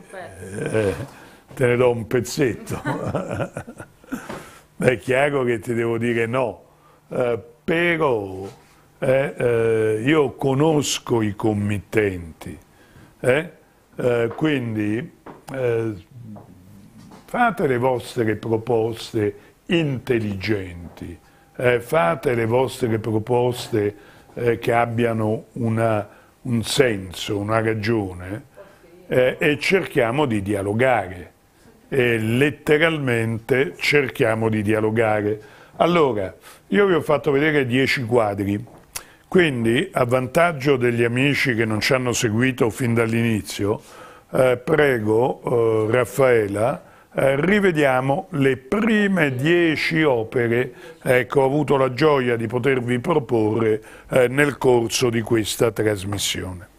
te ne do un pezzetto, è chiaro che ti devo dire no, però io conosco i committenti, quindi fate le vostre proposte intelligenti, eh, fate le vostre proposte eh, che abbiano una, un senso, una ragione eh, e cerchiamo di dialogare. E letteralmente cerchiamo di dialogare. Allora, io vi ho fatto vedere dieci quadri, quindi a vantaggio degli amici che non ci hanno seguito fin dall'inizio, eh, prego eh, Raffaela eh, rivediamo le prime dieci opere eh, che ho avuto la gioia di potervi proporre eh, nel corso di questa trasmissione.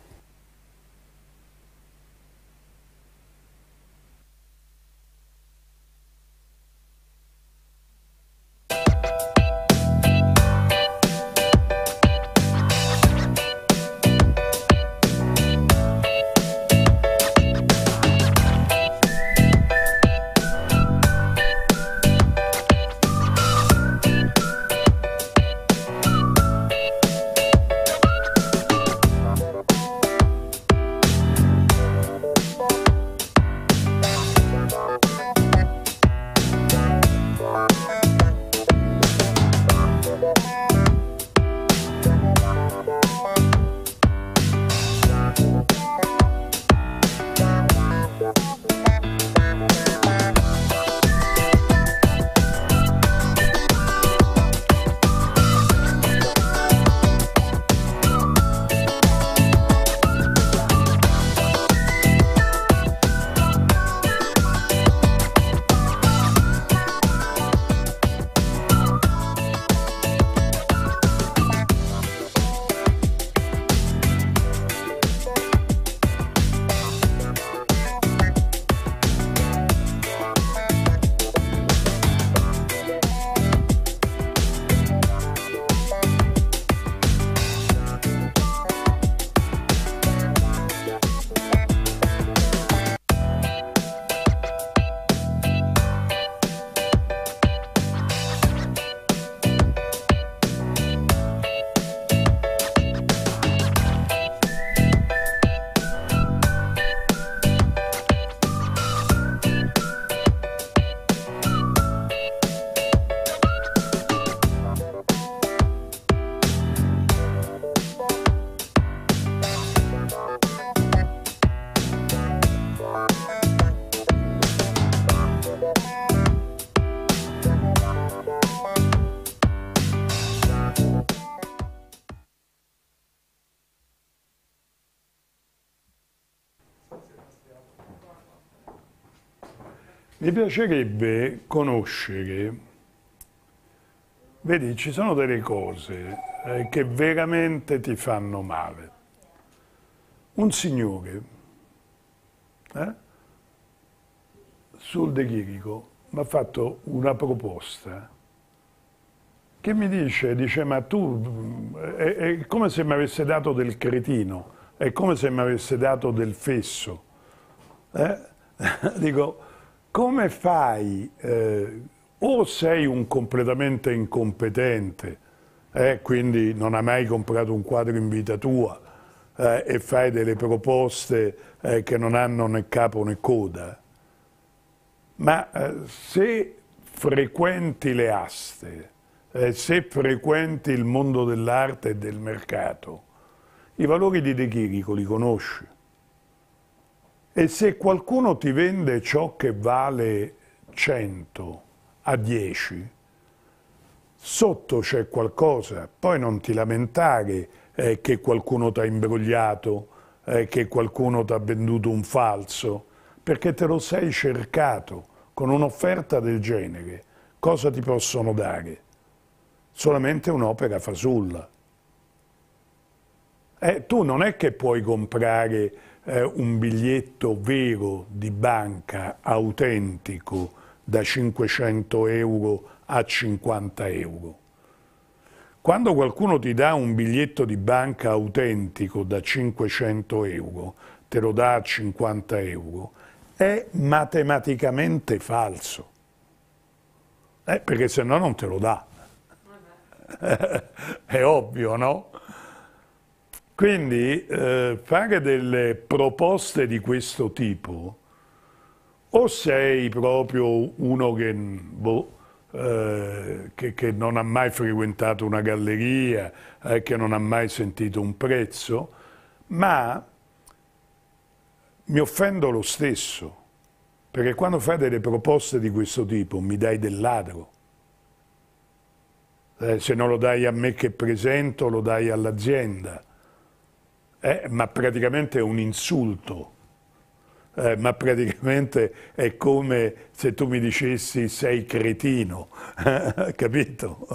Piacerebbe conoscere, vedi, ci sono delle cose eh, che veramente ti fanno male. Un signore eh, sul De Chirico mi ha fatto una proposta che mi dice, dice ma tu è, è come se mi avesse dato del cretino, è come se mi avesse dato del fesso. Eh? Dico, come fai, eh, o sei un completamente incompetente, eh, quindi non hai mai comprato un quadro in vita tua eh, e fai delle proposte eh, che non hanno né capo né coda, ma eh, se frequenti le aste, eh, se frequenti il mondo dell'arte e del mercato, i valori di De Chirico li conosci. E se qualcuno ti vende ciò che vale 100 a 10, sotto c'è qualcosa, poi non ti lamentare eh, che qualcuno ti ha imbrogliato, eh, che qualcuno ti ha venduto un falso, perché te lo sei cercato con un'offerta del genere. Cosa ti possono dare? Solamente un'opera fasulla. Eh, tu non è che puoi comprare eh, un biglietto vero di banca autentico da 500 euro a 50 euro. Quando qualcuno ti dà un biglietto di banca autentico da 500 euro, te lo dà a 50 euro, è matematicamente falso. Eh, perché se no non te lo dà. è ovvio, no? Quindi eh, fare delle proposte di questo tipo o sei proprio uno che, boh, eh, che, che non ha mai frequentato una galleria, eh, che non ha mai sentito un prezzo, ma mi offendo lo stesso, perché quando fai delle proposte di questo tipo mi dai del ladro. Eh, se non lo dai a me che presento, lo dai all'azienda eh, ma praticamente è un insulto. Eh, ma praticamente è come se tu mi dicessi sei cretino, capito?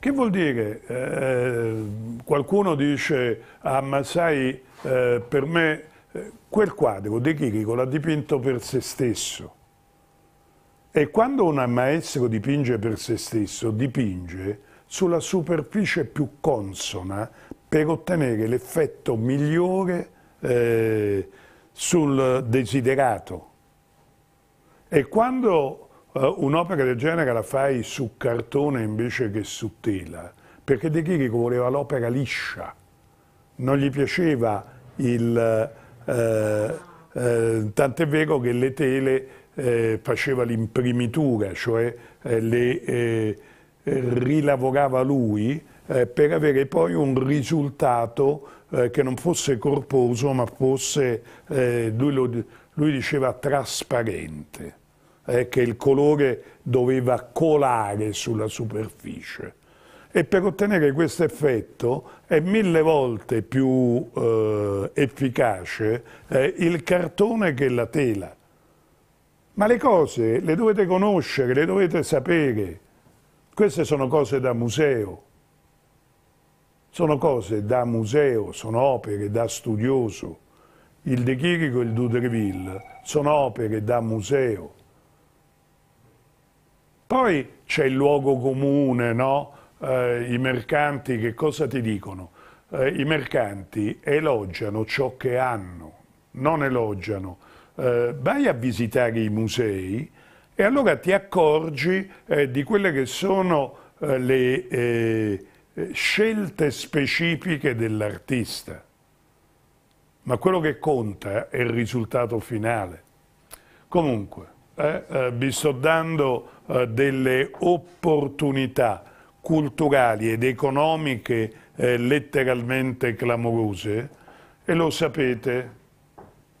Che vuol dire? Eh, qualcuno dice, ah ma sai, eh, per me eh, quel quadro De Chirico l'ha dipinto per se stesso. E quando un maestro dipinge per se stesso, dipinge sulla superficie più consona per ottenere l'effetto migliore eh, sul desiderato. E quando eh, un'opera del genere la fai su cartone invece che su tela, perché De Chirico voleva l'opera liscia, non gli piaceva il... Eh, eh, tant'è vero che le tele eh, faceva l'imprimitura, cioè eh, le eh, rilavorava lui eh, per avere poi un risultato eh, che non fosse corposo ma fosse, eh, lui, lo, lui, diceva trasparente, eh, che il colore doveva colare sulla superficie. E per ottenere questo effetto è mille volte più eh, efficace eh, il cartone che la tela. Ma le cose le dovete conoscere, le dovete sapere. Queste sono cose da museo, sono cose da museo, sono opere da studioso. Il De Chirico e il Duderville sono opere da museo. Poi c'è il luogo comune, no? Eh, I mercanti che cosa ti dicono? Eh, I mercanti elogiano ciò che hanno, non elogiano. Eh, vai a visitare i musei e allora ti accorgi eh, di quelle che sono eh, le eh, scelte specifiche dell'artista. Ma quello che conta è il risultato finale. Comunque, eh, eh, vi sto dando eh, delle opportunità culturali ed economiche letteralmente clamorose e lo sapete,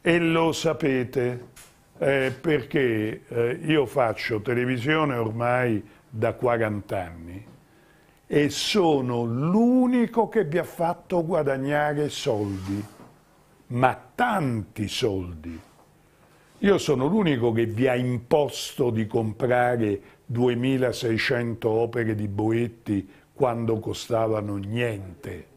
e lo sapete eh, perché eh, io faccio televisione ormai da 40 anni e sono l'unico che vi ha fatto guadagnare soldi, ma tanti soldi. Io sono l'unico che vi ha imposto di comprare 2600 opere di Boetti quando costavano niente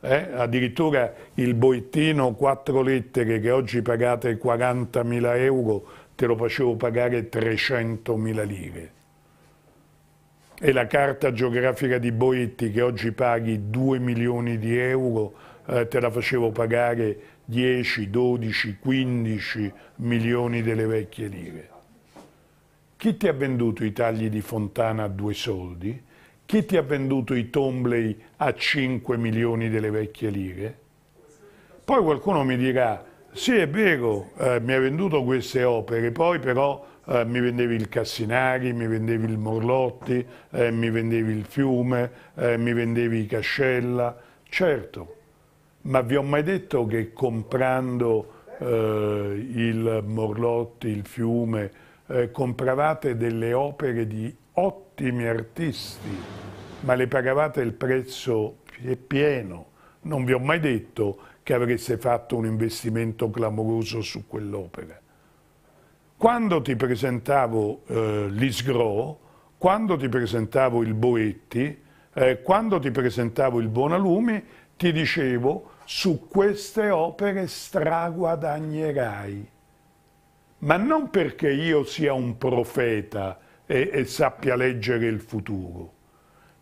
eh? addirittura il boittino quattro lettere che oggi pagate 40.000 euro te lo facevo pagare 300.000 lire e la carta geografica di Boetti che oggi paghi 2 milioni di euro eh, te la facevo pagare 10, 12, 15 milioni delle vecchie lire. Chi ti ha venduto i tagli di Fontana a due soldi? Chi ti ha venduto i Tombley a 5 milioni delle vecchie lire? Poi qualcuno mi dirà, Sì, è vero, eh, mi hai venduto queste opere, poi però eh, mi vendevi il Cassinari, mi vendevi il Morlotti, eh, mi vendevi il Fiume, eh, mi vendevi Cascella, certo, ma vi ho mai detto che comprando eh, il Morlotti, il Fiume, eh, compravate delle opere di ottimi artisti, ma le pagavate il prezzo pieno. Non vi ho mai detto che avreste fatto un investimento clamoroso su quell'opera. Quando ti presentavo eh, l'Isgro, quando ti presentavo il Boetti, eh, quando ti presentavo il Bonalumi, ti dicevo su queste opere straguadagnerai. Ma non perché io sia un profeta e, e sappia leggere il futuro,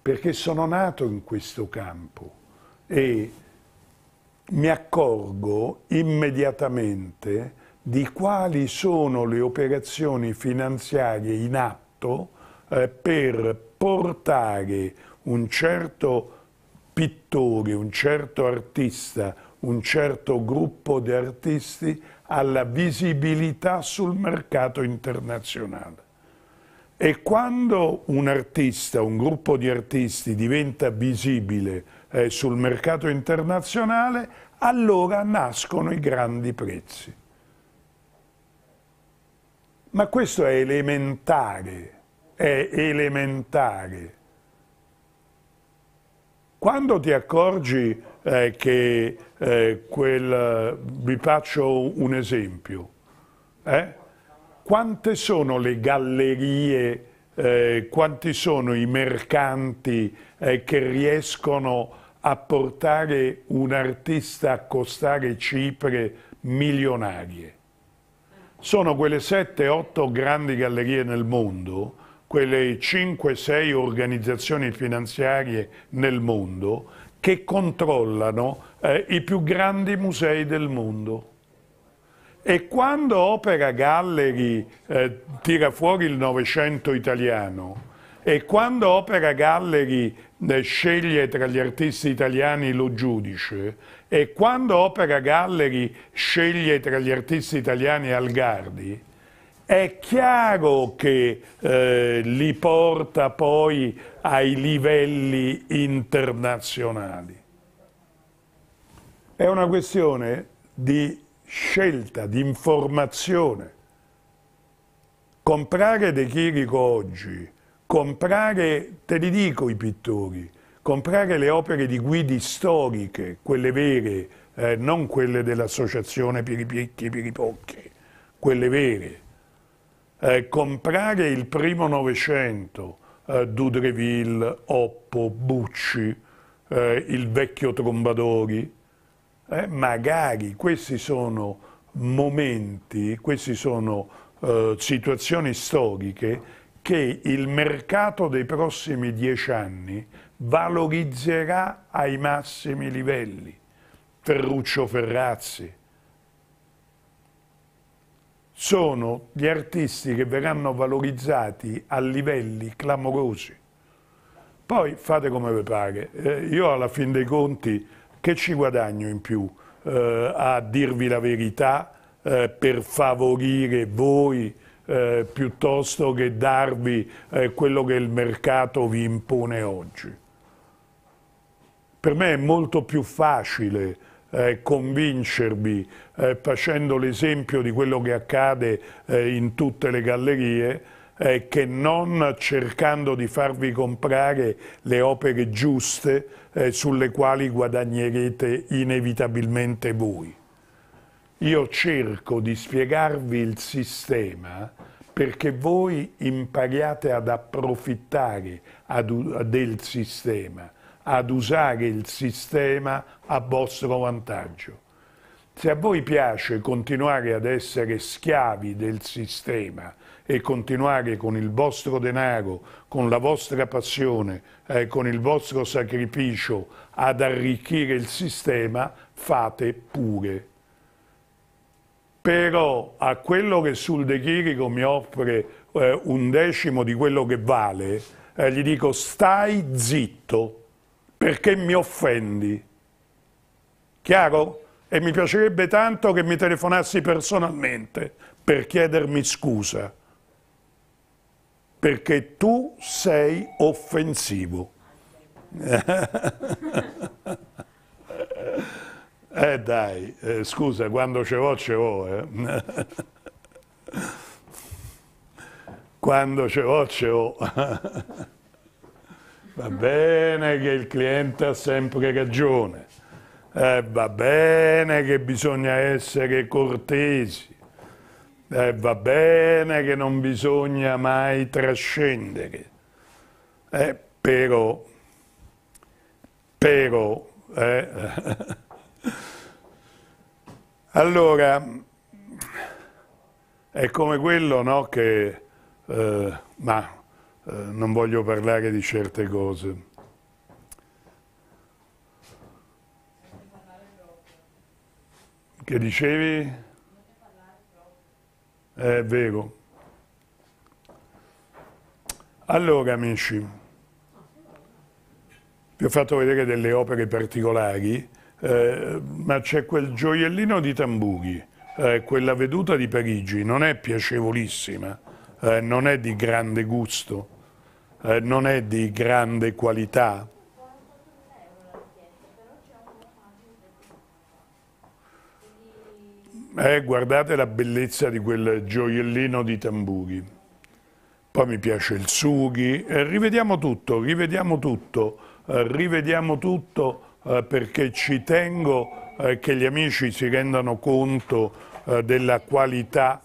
perché sono nato in questo campo e mi accorgo immediatamente di quali sono le operazioni finanziarie in atto eh, per portare un certo pittore, un certo artista, un certo gruppo di artisti alla visibilità sul mercato internazionale. E quando un artista, un gruppo di artisti diventa visibile eh, sul mercato internazionale, allora nascono i grandi prezzi. Ma questo è elementare, è elementare. Quando ti accorgi eh, che eh, quel... vi faccio un esempio, eh? Quante sono le gallerie, eh, quanti sono i mercanti eh, che riescono a portare un artista a costare cifre milionarie? Sono quelle 7-8 grandi gallerie nel mondo, quelle 5-6 organizzazioni finanziarie nel mondo che controllano eh, i più grandi musei del mondo. E quando Opera Gallery eh, tira fuori il Novecento italiano e quando Opera Gallery eh, sceglie tra gli artisti italiani lo giudice e quando Opera Gallery sceglie tra gli artisti italiani Algardi, è chiaro che eh, li porta poi ai livelli internazionali. È una questione di scelta, di informazione. Comprare De Chirico oggi, comprare, te li dico i pittori, comprare le opere di guidi storiche, quelle vere, eh, non quelle dell'associazione Piripicchi Piripocchi, quelle vere, eh, comprare il primo Novecento, eh, Dudreville, Oppo, Bucci, eh, il vecchio Trombadori, eh, magari questi sono momenti, queste sono eh, situazioni storiche che il mercato dei prossimi dieci anni valorizzerà ai massimi livelli. Ferruccio Ferrazzi. Sono gli artisti che verranno valorizzati a livelli clamorosi. Poi fate come vi pare. Eh, io alla fin dei conti che ci guadagno in più eh, a dirvi la verità eh, per favorire voi eh, piuttosto che darvi eh, quello che il mercato vi impone oggi? Per me è molto più facile eh, convincervi eh, facendo l'esempio di quello che accade in tutte le gallerie che non cercando di farvi comprare le opere giuste eh, sulle quali guadagnerete inevitabilmente voi. Io cerco di spiegarvi il sistema perché voi impariate ad approfittare ad, del sistema, ad usare il sistema a vostro vantaggio. Se a voi piace continuare ad essere schiavi del sistema e continuare con il vostro denaro, con la vostra passione, eh, con il vostro sacrificio ad arricchire il sistema, fate pure. Però a quello che sul De Chirico mi offre eh, un decimo di quello che vale, eh, gli dico stai zitto perché mi offendi. Chiaro? e mi piacerebbe tanto che mi telefonassi personalmente per chiedermi scusa, perché tu sei offensivo. eh dai, eh, scusa, quando ce l'ho ce l'ho. Eh. quando ce l'ho ce l'ho. Va bene che il cliente ha sempre ragione, eh, va bene che bisogna essere cortesi, eh, va bene che non bisogna mai trascendere, eh, però, però, eh, allora, è come quello no, che, eh, ma eh, non voglio parlare di certe cose. Che dicevi? È vero. Allora, amici, vi ho fatto vedere delle opere particolari, eh, ma c'è quel gioiellino di tamburi, eh, quella veduta di Parigi, non è piacevolissima, eh, non è di grande gusto eh, non è di grande qualità. Eh, guardate la bellezza di quel gioiellino di tamburi. Poi mi piace il sughi. Eh, rivediamo tutto, rivediamo tutto, eh, rivediamo tutto eh, perché ci tengo eh, che gli amici si rendano conto eh, della qualità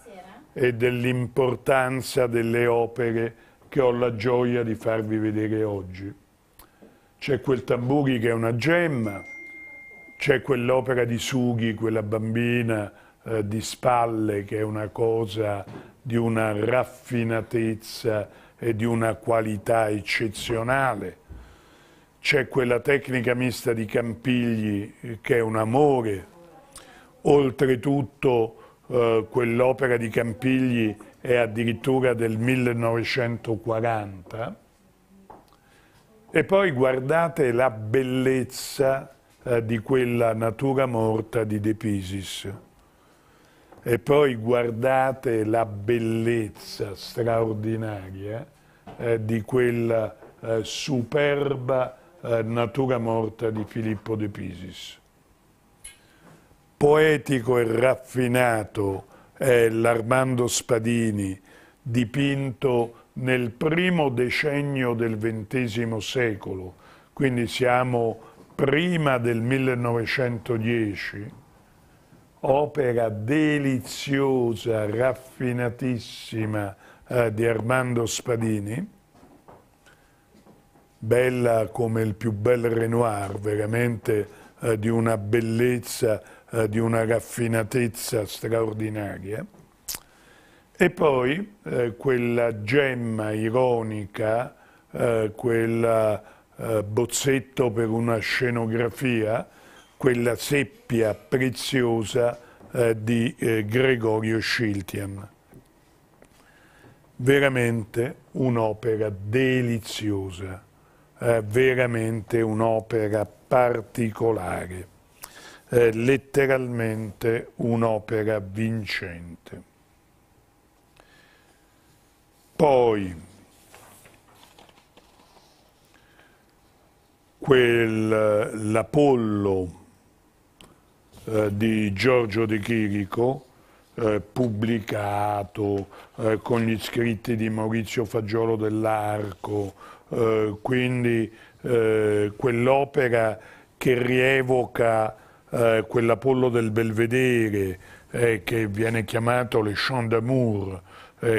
e dell'importanza delle opere che ho la gioia di farvi vedere oggi. C'è quel tamburi che è una gemma, c'è quell'opera di Sughi, quella bambina eh, di spalle che è una cosa di una raffinatezza e di una qualità eccezionale. C'è quella tecnica mista di Campigli eh, che è un amore. Oltretutto eh, quell'opera di Campigli è addirittura del 1940. E poi guardate la bellezza eh, di quella natura morta di De Pisis. E poi guardate la bellezza straordinaria eh, di quella eh, superba eh, natura morta di Filippo De Pisis. Poetico e raffinato, è l'Armando Spadini, dipinto nel primo decennio del XX secolo, quindi siamo prima del 1910, opera deliziosa, raffinatissima eh, di Armando Spadini, bella come il più bel Renoir, veramente eh, di una bellezza eh, di una raffinatezza straordinaria. E poi eh, quella gemma ironica, eh, quel eh, bozzetto per una scenografia, quella seppia preziosa eh, di eh, Gregorio Sciltian. Veramente un'opera deliziosa, veramente un'opera particolare è letteralmente un'opera vincente. Poi l'Apollo eh, di Giorgio De Chirico, eh, pubblicato eh, con gli scritti di Maurizio Fagiolo dell'Arco, eh, quindi eh, quell'opera che rievoca quell'Apollo del Belvedere che viene chiamato le Champs d'Amour,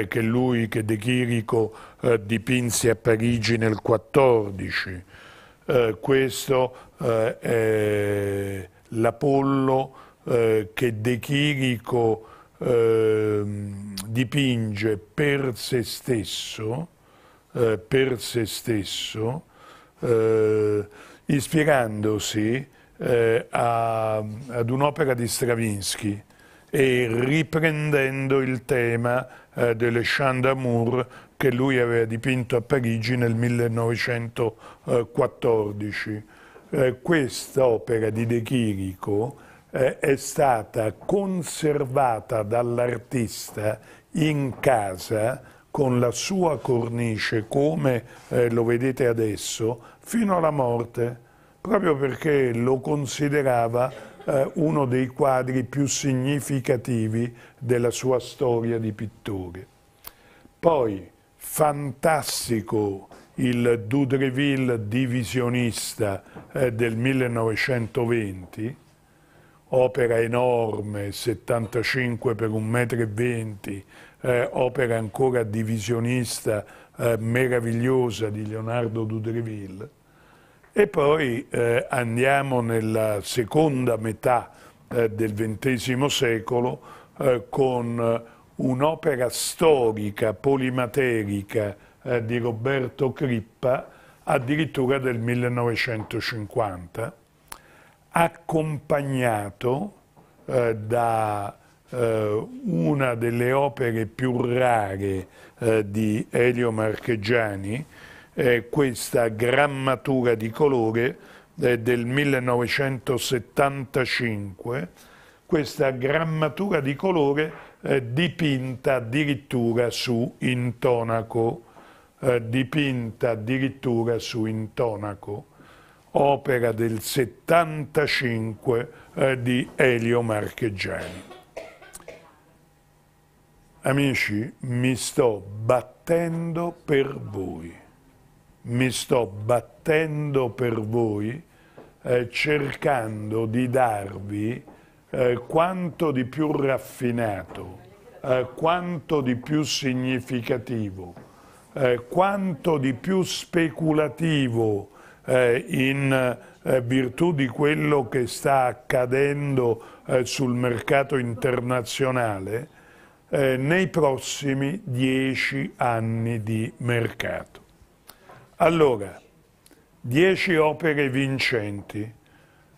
che lui, che De Chirico dipinse a Parigi nel 14. Eh, questo è l'Apollo che De Chirico ehm, dipinge per se stesso, per se stesso ispirandosi eh, a, ad un'opera di Stravinsky e riprendendo il tema eh, delle Champs d'Amour che lui aveva dipinto a Parigi nel 1914. Eh, Questa opera di De Chirico eh, è stata conservata dall'artista in casa con la sua cornice come eh, lo vedete adesso fino alla morte proprio perché lo considerava eh, uno dei quadri più significativi della sua storia di pittore. Poi fantastico il Doudreville divisionista eh, del 1920 opera enorme, 75 per 1,20 m, eh, opera ancora divisionista eh, meravigliosa di Leonardo Dudreville. E poi eh, andiamo nella seconda metà eh, del XX secolo eh, con un'opera storica polimaterica eh, di Roberto Crippa addirittura del 1950 accompagnato eh, da eh, una delle opere più rare eh, di Elio Marcheggiani, questa grammatura di colore eh, del 1975, questa grammatura di colore eh, dipinta addirittura su intonaco, eh, dipinta addirittura su intonaco opera del 75 eh, di Elio Marcheggiani. Amici, mi sto battendo per voi, mi sto battendo per voi eh, cercando di darvi eh, quanto di più raffinato, eh, quanto di più significativo, eh, quanto di più speculativo eh, in eh, virtù di quello che sta accadendo eh, sul mercato internazionale eh, nei prossimi dieci anni di mercato. Allora, dieci opere vincenti,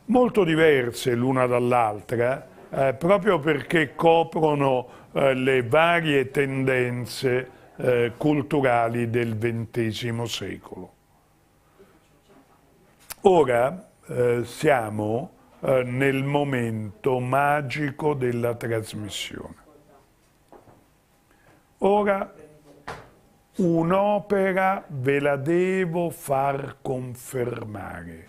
molto diverse l'una dall'altra, eh, proprio perché coprono le varie tendenze culturali del XX secolo. Ora eh, siamo eh, nel momento magico della trasmissione. Ora un'opera ve la devo far confermare.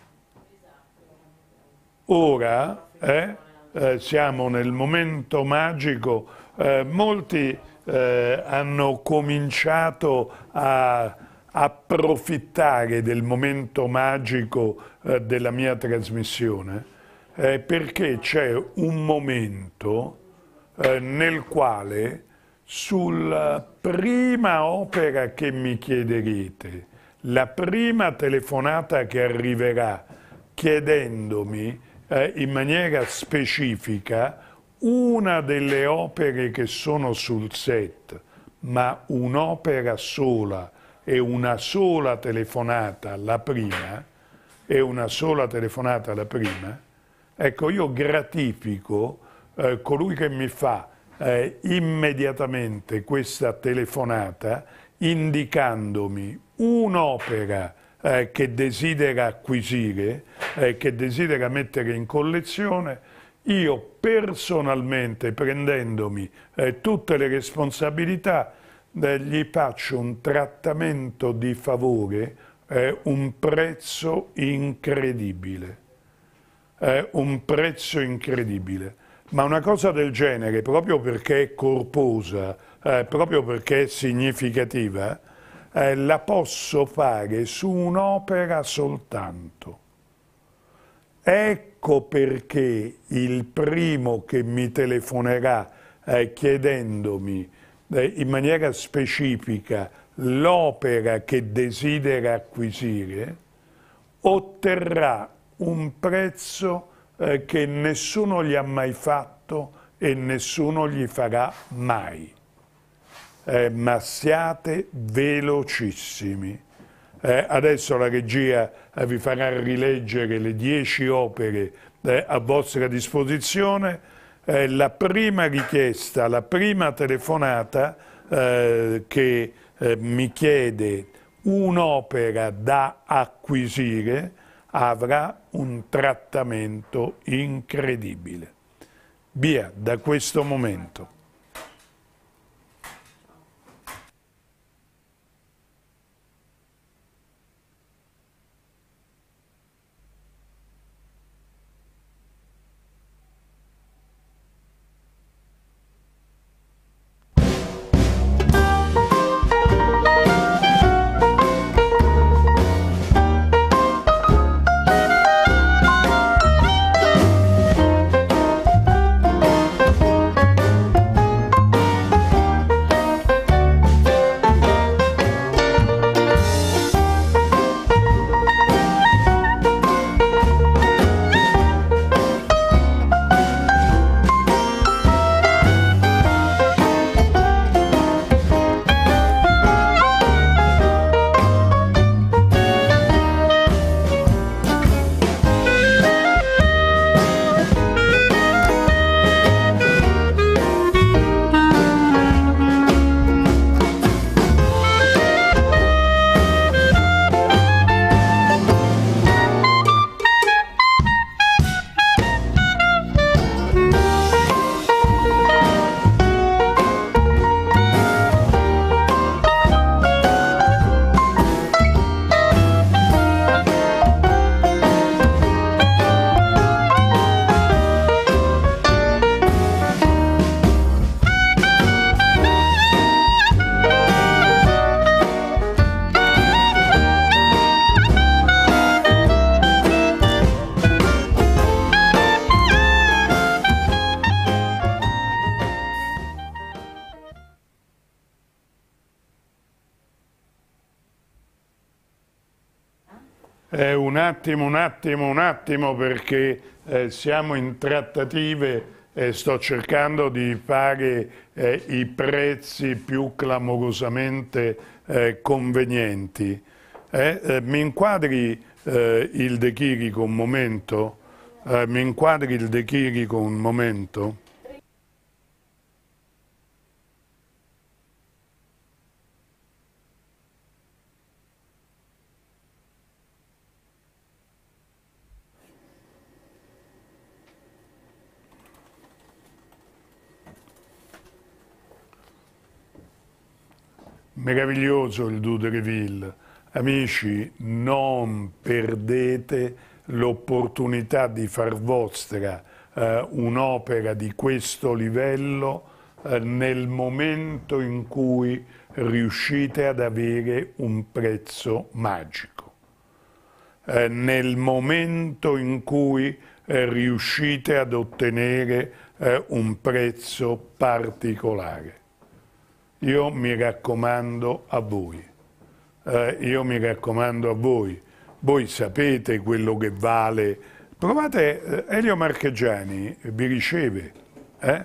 Ora eh, eh siamo nel momento magico, eh, molti eh, hanno cominciato a approfittare del momento magico eh, della mia trasmissione eh, perché c'è un momento eh, nel quale sulla prima opera che mi chiederete, la prima telefonata che arriverà chiedendomi eh, in maniera specifica una delle opere che sono sul set, ma un'opera sola, e una sola telefonata la prima, e una sola telefonata la prima, ecco io gratifico eh, colui che mi fa eh, immediatamente questa telefonata indicandomi un'opera eh, che desidera acquisire, eh, che desidera mettere in collezione, io personalmente prendendomi eh, tutte le responsabilità gli faccio un trattamento di favore, eh, un prezzo incredibile. Eh, un prezzo incredibile. Ma una cosa del genere, proprio perché è corposa, eh, proprio perché è significativa, eh, la posso fare su un'opera soltanto. Ecco perché il primo che mi telefonerà eh, chiedendomi eh, in maniera specifica l'opera che desidera acquisire, otterrà un prezzo eh, che nessuno gli ha mai fatto e nessuno gli farà mai. Eh, ma siate velocissimi. Eh, adesso la regia eh, vi farà rileggere le dieci opere eh, a vostra disposizione eh, la prima richiesta, la prima telefonata eh, che eh, mi chiede un'opera da acquisire avrà un trattamento incredibile. Via da questo momento. Attimo, un attimo, un attimo perché eh, siamo in trattative e sto cercando di fare eh, i prezzi più clamorosamente eh, convenienti. Eh, eh, mi inquadri il De Chirico un momento? mi inquadri il De Chirico un momento? Meraviglioso il Duderville. Amici, non perdete l'opportunità di far vostra eh, un'opera di questo livello eh, nel momento in cui riuscite ad avere un prezzo magico, eh, nel momento in cui eh, riuscite ad ottenere eh, un prezzo particolare. Io mi raccomando a voi, eh, io mi raccomando a voi, voi sapete quello che vale, provate, eh, Elio Marchegiani vi riceve, eh?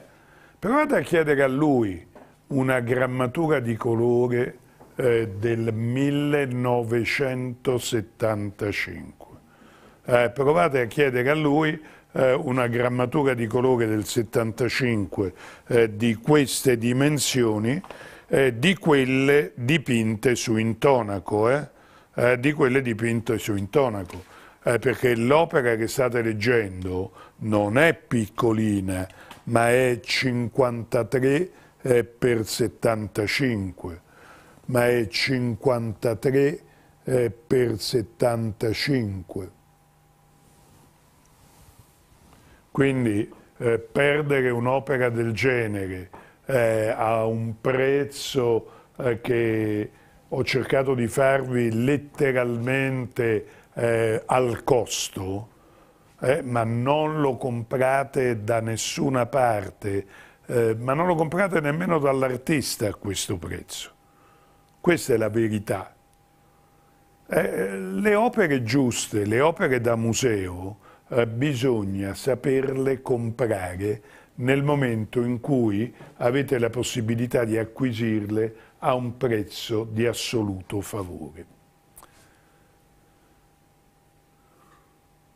provate a chiedere a lui una grammatura di colore eh, del 1975, eh, provate a chiedere a lui eh, una grammatura di colore del 75 eh, di queste dimensioni, eh, di quelle dipinte su intonaco, eh, eh, di quelle dipinte su intonaco, eh, perché l'opera che state leggendo non è piccolina, ma è 53 per 75, ma è 53 per 75 Quindi eh, perdere un'opera del genere eh, a un prezzo eh, che ho cercato di farvi letteralmente eh, al costo, eh, ma non lo comprate da nessuna parte, eh, ma non lo comprate nemmeno dall'artista a questo prezzo. Questa è la verità. le opere giuste, le opere da museo, bisogna saperle comprare nel momento in cui avete la possibilità di acquisirle a un prezzo di assoluto favore.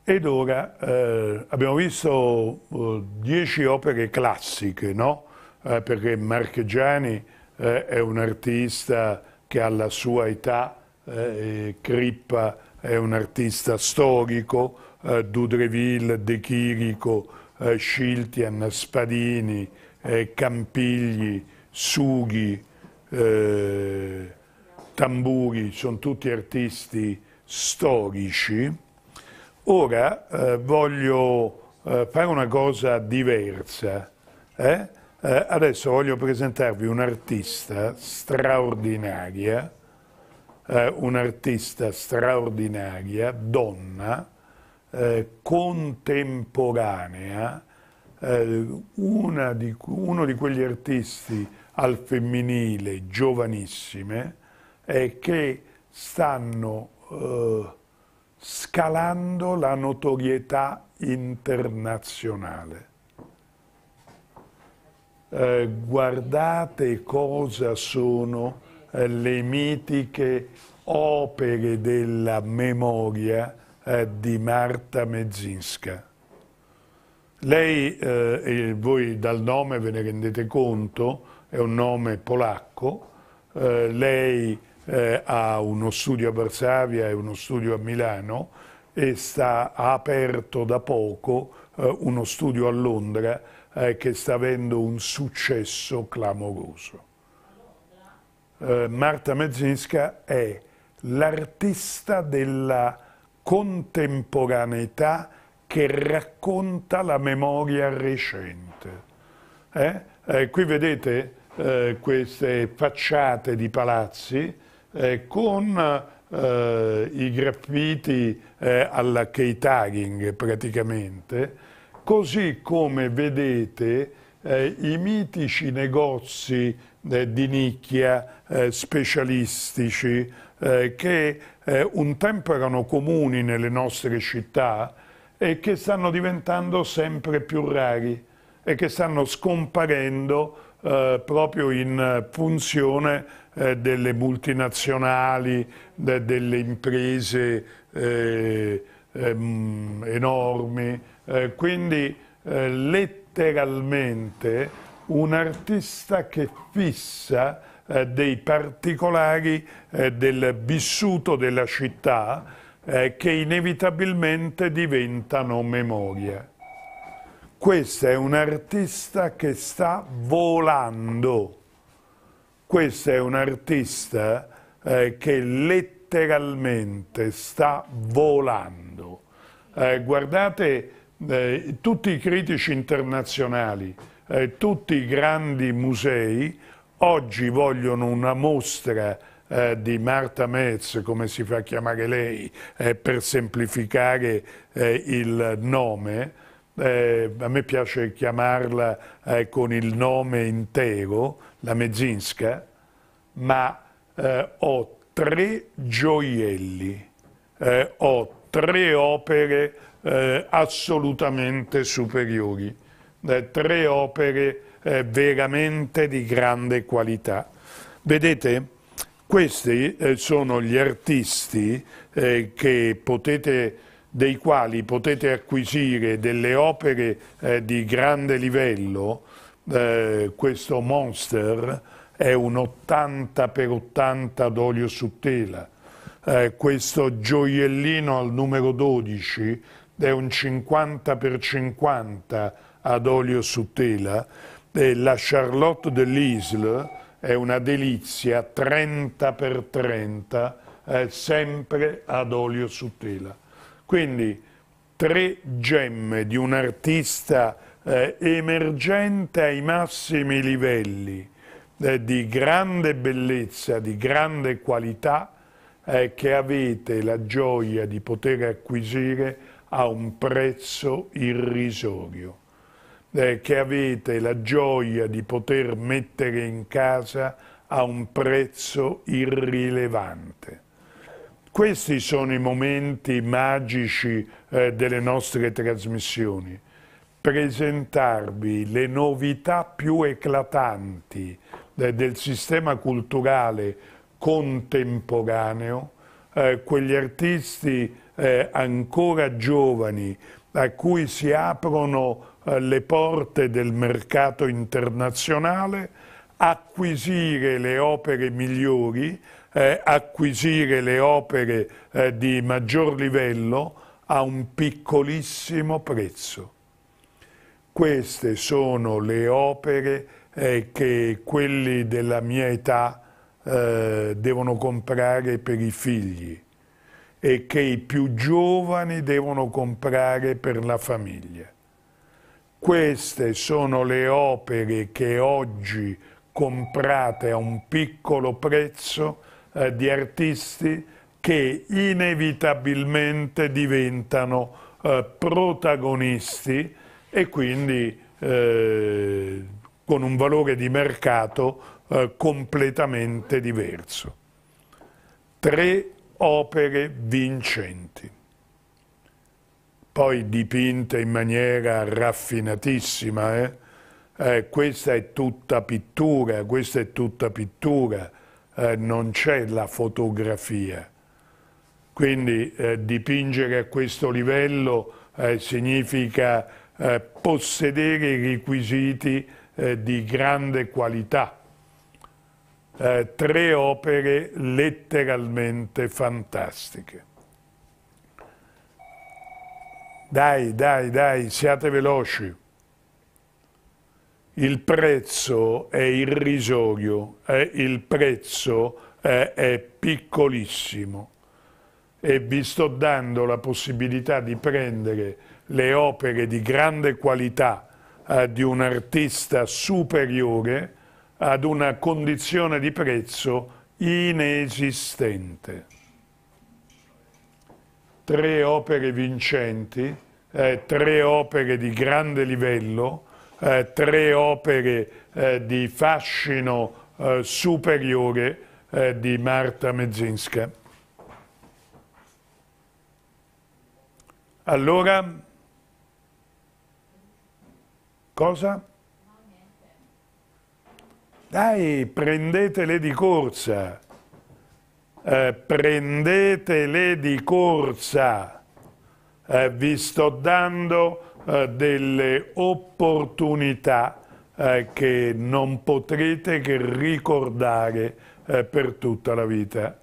Ed ora eh, abbiamo visto eh, dieci opere classiche, no? eh, perché Marchegiani eh, è un artista che alla sua età, eh, Crippa è un artista storico, eh, Dudreville, De Chirico, eh, Sciltian, Spadini, eh, Campigli, Sughi, eh, Tamburi, sono tutti artisti storici. Ora eh, voglio eh, fare una cosa diversa. adesso voglio presentarvi un'artista straordinaria, un'artista straordinaria, donna, eh, contemporanea, eh, di- uno di quegli artisti al femminile, giovanissime, che stanno eh, scalando la notorietà internazionale. Eh, guardate cosa sono eh, le mitiche opere della memoria di Marta Mezzinska. Lei, eh, e voi dal nome ve ne rendete conto, è un nome polacco, eh, lei eh, ha uno studio a Varsavia e uno studio a Milano e sta, ha aperto da poco eh, uno studio a Londra eh, che sta avendo un successo clamoroso. Marta Mezzinska è l'artista della contemporaneità che racconta la memoria recente. Eh? Eh, qui vedete eh, queste facciate di palazzi eh, con eh, i graffiti eh, alla catering praticamente, così come vedete i mitici negozi di nicchia specialistici eh, che eh, un tempo erano comuni nelle nostre città e che stanno diventando sempre più rari e che stanno scomparendo eh, proprio in funzione eh, delle multinazionali, de- delle imprese eh, ehm, enormi. Eh, quindi letteralmente un artista che fissa eh, dei particolari eh, del vissuto della città eh, che inevitabilmente diventano memoria. Questa è un artista che sta volando. Questo è un artista eh, che letteralmente sta volando. Eh, guardate tutti i critici internazionali, tutti i grandi musei oggi vogliono una mostra eh, di Marta Metz, come si fa chiamare lei, eh, per semplificare eh, il nome. Eh, a me piace chiamarla eh, con il nome intero, la Mezzinska, ma eh, ho tre gioielli, ho tre opere assolutamente superiori, tre opere eh, veramente di grande qualità. Vedete, questi eh, sono gli artisti eh, potete, dei quali potete acquisire delle opere eh, di grande livello. Eh, questo Monster è un 80 per 80 d'olio su tela. Eh, questo gioiellino al numero 12 è un 50 per 50 ad olio su tela. La Charlotte de Lisle è una delizia 30 per 30 eh, sempre ad olio su tela. Quindi tre gemme di un artista eh, emergente ai massimi livelli, eh, di grande bellezza, di grande qualità, eh, che avete la gioia di poter acquisire a un prezzo irrisorio, eh, che avete la gioia di poter mettere in casa a un prezzo irrilevante. Questi sono i momenti magici eh, delle nostre trasmissioni. Presentarvi le novità più eclatanti eh, del sistema culturale contemporaneo, eh, quegli artisti eh, ancora giovani a cui si aprono le porte del mercato internazionale, acquisire le opere migliori, eh, acquisire le opere eh, di maggior livello a un piccolissimo prezzo. queste sono le opere eh, che quelli della mia età eh, devono comprare per i figli e che i più giovani devono comprare per la famiglia. Queste sono le opere che oggi comprate a un piccolo prezzo eh, di artisti che inevitabilmente diventano eh, protagonisti e quindi eh, con un valore di mercato eh, completamente diverso. Tre opere vincenti, poi dipinte in maniera raffinatissima, eh? Eh, questa è tutta pittura, questa è tutta pittura, eh, non c'è la fotografia. Quindi eh, dipingere a questo livello eh, significa eh, possedere i requisiti di grande qualità tre opere letteralmente fantastiche. Dai, dai, dai, siate veloci. Il prezzo è irrisorio, eh, il prezzo eh, è piccolissimo e vi sto dando la possibilità di prendere le opere di grande qualità eh, di un artista superiore ad una condizione di prezzo inesistente. Tre opere vincenti, eh, tre opere di grande livello, eh, tre opere eh, di fascino eh, superiore eh, di Marta Mezzinska. Allora, cosa? Dai, prendetele di corsa, eh, prendetele di corsa. Eh, vi sto dando eh, delle opportunità eh, che non potrete che ricordare eh, per tutta la vita.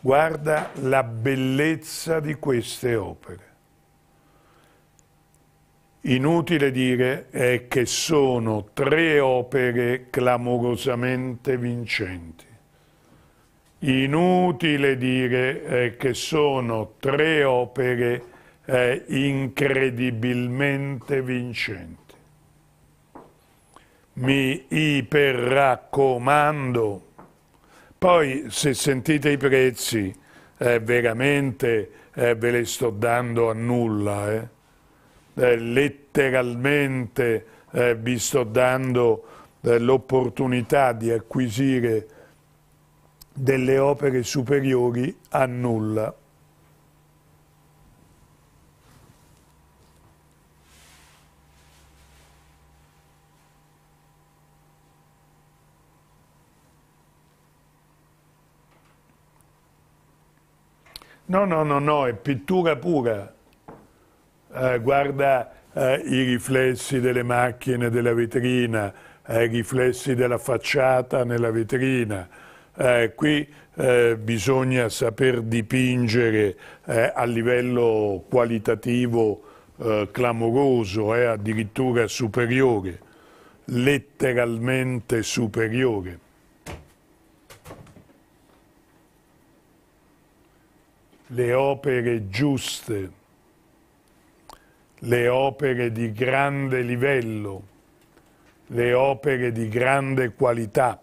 Guarda la bellezza di queste opere. Inutile dire che sono tre opere clamorosamente vincenti. Inutile dire che sono tre opere eh, incredibilmente vincenti. Mi iperraccomando. Poi se sentite i prezzi, eh, veramente eh, ve le sto dando a nulla. Eh eh, letteralmente eh, vi sto dando l'opportunità di acquisire delle opere superiori a nulla. No, no, no, no, è pittura pura eh, guarda eh, i riflessi delle macchine della vetrina, eh, i riflessi della facciata nella vetrina. Eh, qui eh, bisogna saper dipingere eh, a livello qualitativo clamoroso, addirittura superiore, letteralmente superiore. Le opere giuste le opere di grande livello, le opere di grande qualità.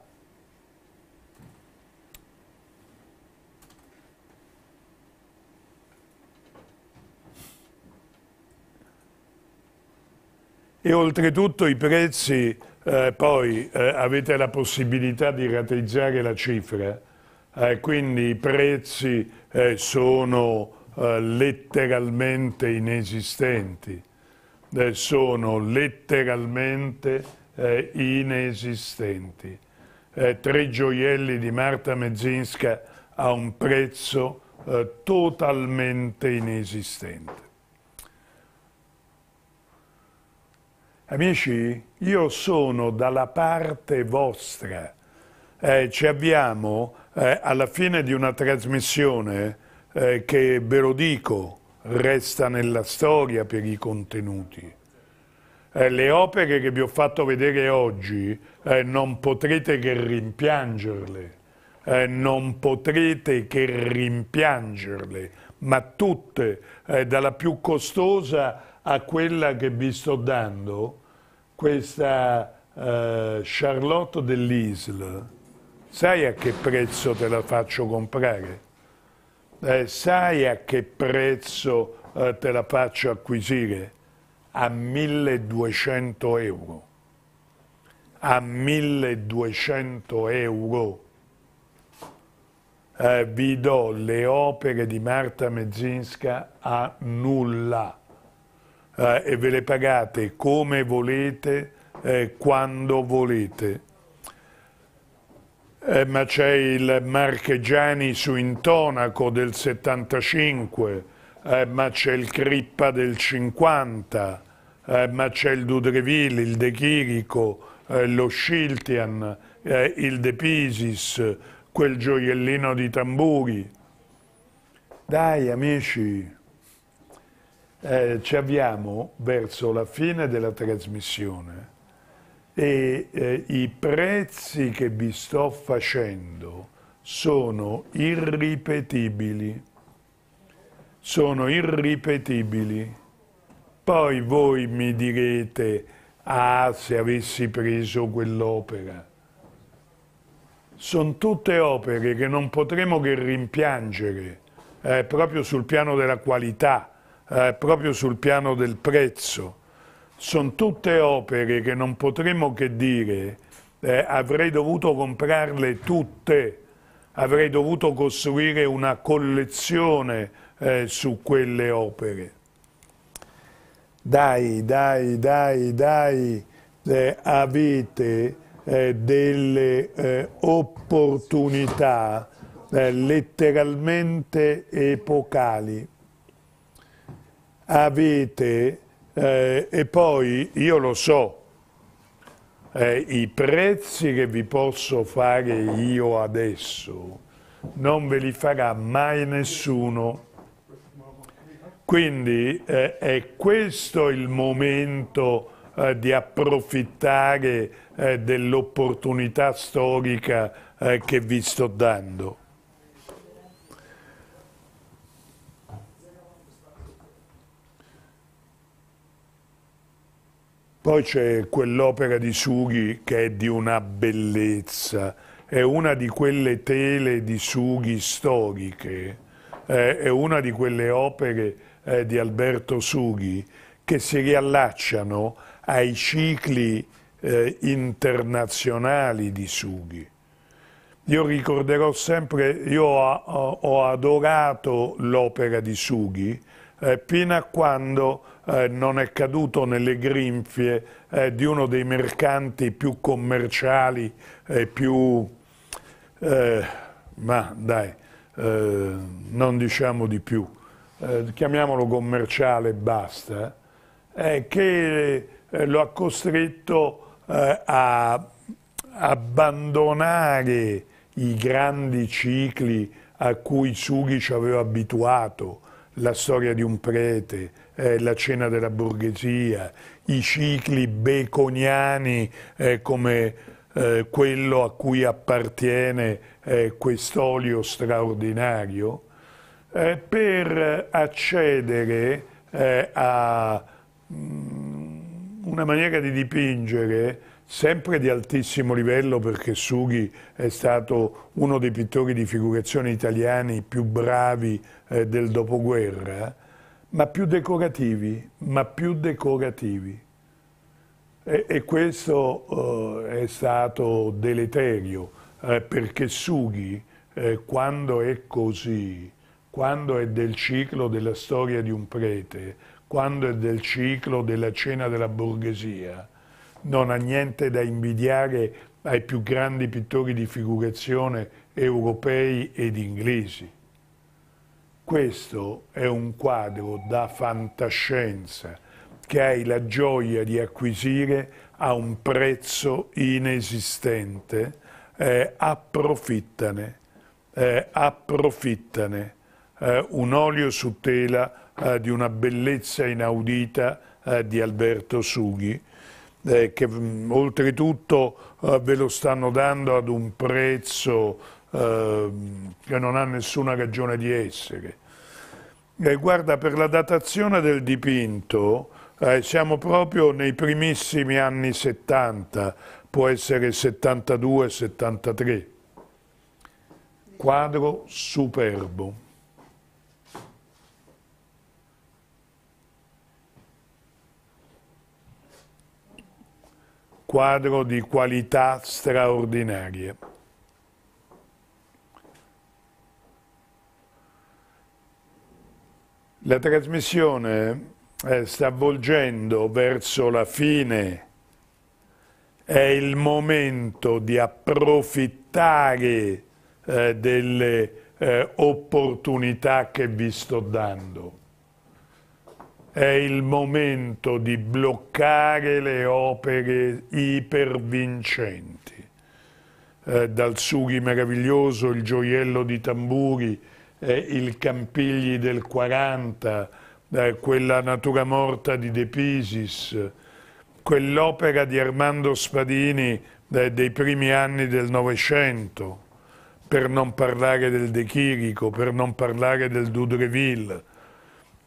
E oltretutto i prezzi, eh, poi eh, avete la possibilità di rateizzare la cifra, eh, quindi i prezzi eh, sono eh, letteralmente inesistenti, eh, sono letteralmente eh, inesistenti. Eh, tre gioielli di Marta Mezzinska a un prezzo eh, totalmente inesistente. Amici, io sono dalla parte vostra. Eh, ci abbiamo eh, alla fine di una trasmissione eh, che, ve lo dico, resta nella storia per i contenuti. Eh, le opere che vi ho fatto vedere oggi eh, non potrete che rimpiangerle, eh, non potrete che rimpiangerle, ma tutte, eh, dalla più costosa a quella che vi sto dando, questa Charlotte dell'Isle, sai a che prezzo te la faccio comprare? Eh, sai a che prezzo eh, te la faccio acquisire? A 1200 euro. A 1200 euro. Eh, vi do le opere di Marta Mezzinska a nulla eh, e ve le pagate come volete, eh, quando volete. Eh, ma c'è il Marchegiani su Intonaco del 75, eh, ma c'è il Crippa del 50, eh, ma c'è il Dudreville, il De Chirico, eh, lo Schiltian, eh, il De Pisis, quel gioiellino di tamburi. Dai amici, eh, ci avviamo verso la fine della trasmissione e eh, i prezzi che vi sto facendo sono irripetibili, sono irripetibili. Poi voi mi direte, ah, se avessi preso quell'opera. Sono tutte opere che non potremo che rimpiangere, eh, proprio sul piano della qualità, eh, proprio sul piano del prezzo sono tutte opere che non potremmo che dire eh, avrei dovuto comprarle tutte, avrei dovuto costruire una collezione eh, su quelle opere. Dai, dai, dai, dai, eh, avete eh, delle eh, opportunità eh, letteralmente epocali. Avete eh, e poi io lo so, eh, i prezzi che vi posso fare io adesso non ve li farà mai nessuno. Quindi eh, è questo il momento eh, di approfittare eh, dell'opportunità storica eh, che vi sto dando. Poi c'è quell'opera di Sughi che è di una bellezza, è una di quelle tele di Sughi storiche, è una di quelle opere eh, di Alberto Sughi che si riallacciano ai cicli eh, internazionali di Sughi. Io ricorderò sempre, io ho, ho adorato l'opera di Sughi eh, fino a quando eh, non è caduto nelle grinfie eh, di uno dei mercanti più commerciali e più... Eh, ma dai, eh, non diciamo di più, chiamiamolo commerciale e basta, che lo ha costretto a abbandonare i grandi cicli a cui Sughi ci aveva abituato, la storia di un prete, eh, la cena della borghesia, i cicli baconiani eh, come eh, quello a cui appartiene eh, quest'olio straordinario, eh, per accedere eh, a mh, mm, una maniera di dipingere sempre di altissimo livello perché Sughi è stato uno dei pittori di figurazione italiani più bravi eh, del dopoguerra, ma più decorativi, ma più decorativi. E, e questo eh, è stato deleterio eh, perché Sughi, eh, quando è così, quando è del ciclo della storia di un prete, quando è del ciclo della cena della borghesia, non ha niente da invidiare ai più grandi pittori di figurazione europei ed inglesi. Questo è un quadro da fantascienza che hai la gioia di acquisire a un prezzo inesistente. Eh, approfittane, eh, approfittane. Eh, un olio su tela eh, di una bellezza inaudita eh, di Alberto Sughi, eh, che mh, oltretutto ve lo stanno dando ad un prezzo eh, che non ha nessuna ragione di essere. Eh, guarda, per la datazione del dipinto eh, siamo proprio nei primissimi anni 70, può essere 72-73. Quadro superbo. Quadro di qualità straordinaria. La trasmissione eh, sta avvolgendo verso la fine, è il momento di approfittare eh, delle eh, opportunità che vi sto dando. È il momento di bloccare le opere ipervincenti. Eh, dal Sughi meraviglioso, il gioiello di tamburi, eh, il Campigli del 40, eh, quella natura morta di De Pisis, quell'opera di Armando Spadini eh, dei primi anni del Novecento, per non parlare del De Chirico, per non parlare del Dudreville,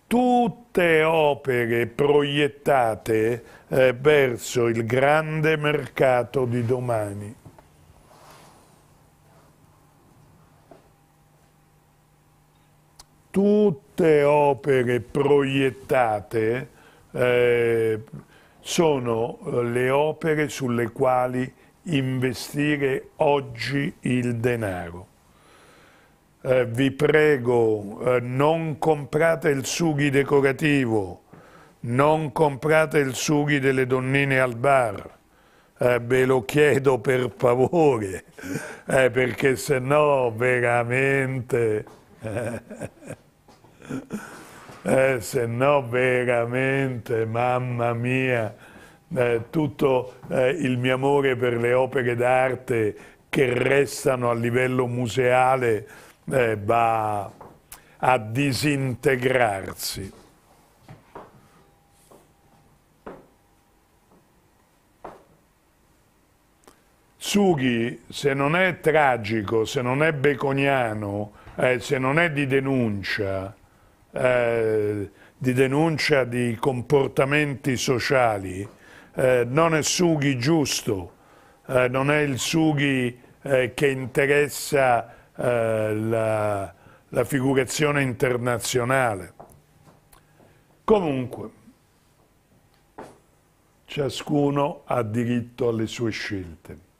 tutte opere proiettate eh, verso il grande mercato di domani. Tutte opere proiettate eh, sono eh, le opere sulle quali investire oggi il denaro. Eh, vi prego, eh, non comprate il sughi decorativo, non comprate il sughi delle donnine al bar, eh, ve lo chiedo per favore, eh, perché se no veramente... Eh, se no veramente, mamma mia, eh, tutto eh, il mio amore per le opere d'arte che restano a livello museale eh, va a disintegrarsi. Sughi, se non è tragico, se non è beconiano, eh, se non è di denuncia, eh, di denuncia di comportamenti sociali, eh, non è Sughi giusto, eh, non è il Sughi eh, che interessa eh, la, la figurazione internazionale. Comunque, ciascuno ha diritto alle sue scelte.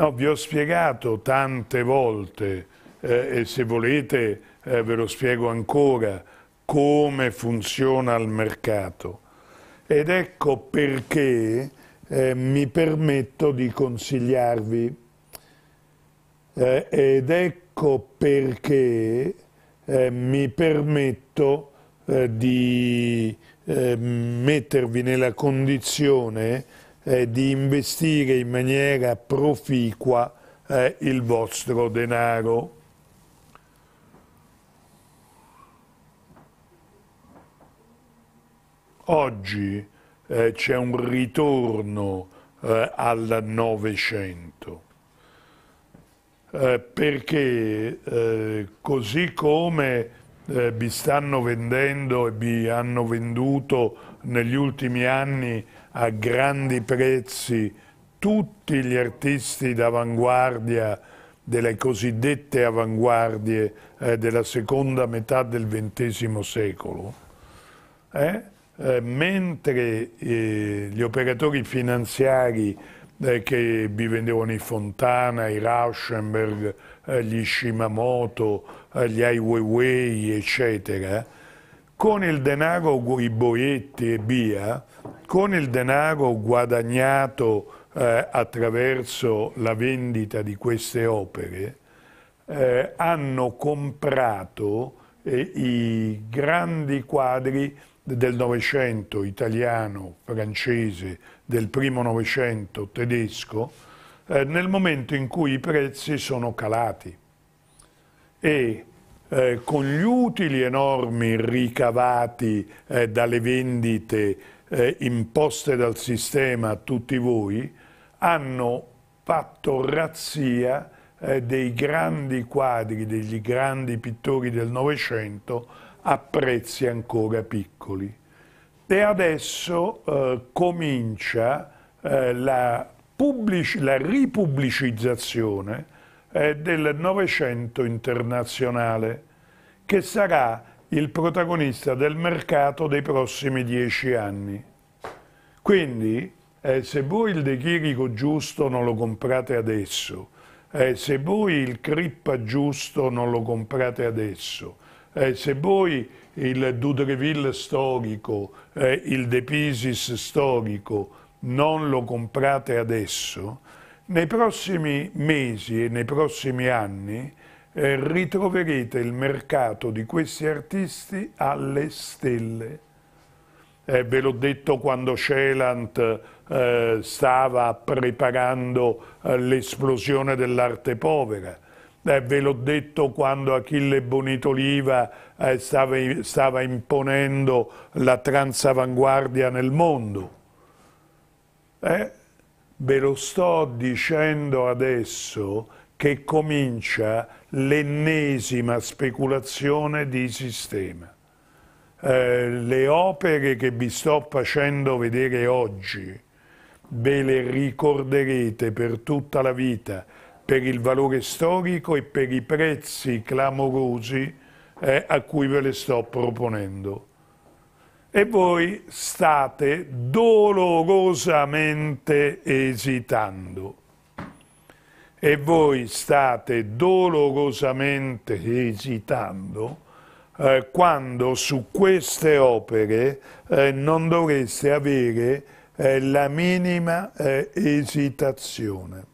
No, vi ho spiegato tante volte eh, e se volete eh, ve lo spiego ancora come funziona il mercato. Ed ecco perché eh, mi permetto di consigliarvi eh, ed ecco perché eh, mi permetto eh, di mettervi nella condizione eh, di investire in maniera proficua eh, il vostro denaro. Oggi eh, c'è un ritorno eh, al Novecento. Eh, perché eh, così come vi stanno vendendo e vi hanno venduto negli ultimi anni a grandi prezzi tutti gli artisti d'avanguardia delle cosiddette avanguardie eh, della seconda metà del XX secolo, eh? Eh, mentre eh, gli operatori finanziari eh, che vi vendevano i Fontana, i Rauschenberg, eh, gli Shimamoto, gli Ai Weiwei, eccetera, con il denaro, i boietti e via, con il denaro guadagnato eh, attraverso la vendita di queste opere, eh, hanno comprato eh, i grandi quadri del Novecento italiano, francese, del primo Novecento tedesco, eh, nel momento in cui i prezzi sono calati. E eh, con gli utili enormi ricavati eh, dalle vendite eh, imposte dal sistema a tutti voi, hanno fatto razzia eh, dei grandi quadri, degli grandi pittori del Novecento a prezzi ancora piccoli. E adesso eh, comincia eh, la, la, ripubblicizzazione eh, del Novecento internazionale, che sarà il protagonista del mercato dei prossimi dieci anni. Quindi, eh, se voi il De Chirico giusto non lo comprate adesso, eh, se voi il Crippa giusto non lo comprate adesso, eh, se voi il Dudreville storico, eh, il De Pisis storico non lo comprate adesso, nei prossimi mesi e nei prossimi anni eh, ritroverete il mercato di questi artisti alle stelle. Eh, ve l'ho detto quando Celant eh, stava preparando eh, l'esplosione dell'arte povera. Eh, ve l'ho detto quando Achille Bonitoliva stava, stava imponendo la transavanguardia nel mondo. Eh, ve lo sto dicendo adesso che comincia l'ennesima speculazione di sistema. Eh, le opere che vi sto facendo vedere oggi ve le ricorderete per tutta la vita per il valore storico e per i prezzi clamorosi eh, a cui ve le sto proponendo. E voi state dolorosamente esitando. E voi state dolorosamente esitando eh, quando su queste opere eh, non dovreste avere eh, la minima eh, esitazione.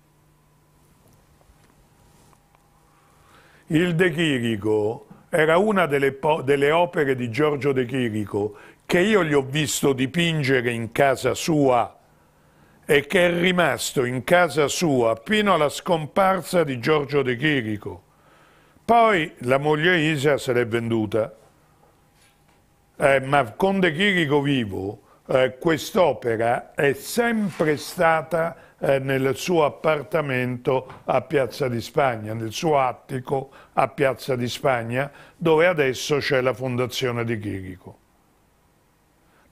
Il De Chirico era una delle, delle, opere di Giorgio De Chirico che io gli ho visto dipingere in casa sua e che è rimasto in casa sua fino alla scomparsa di Giorgio De Chirico. Poi la moglie Isa se l'è venduta, eh, ma con De Chirico vivo eh, quest'opera è sempre stata eh, nel suo appartamento a Piazza di Spagna, nel suo attico a Piazza di Spagna, dove adesso c'è la Fondazione di Chirico.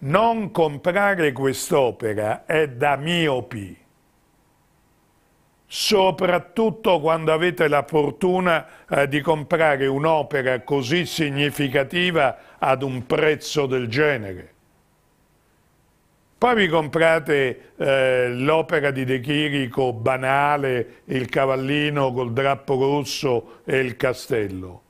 Non comprare quest'opera è da miopi, soprattutto quando avete la fortuna eh, di comprare un'opera così significativa ad un prezzo del genere. Poi vi comprate eh, l'opera di De Chirico banale, il cavallino col drappo rosso e il castello.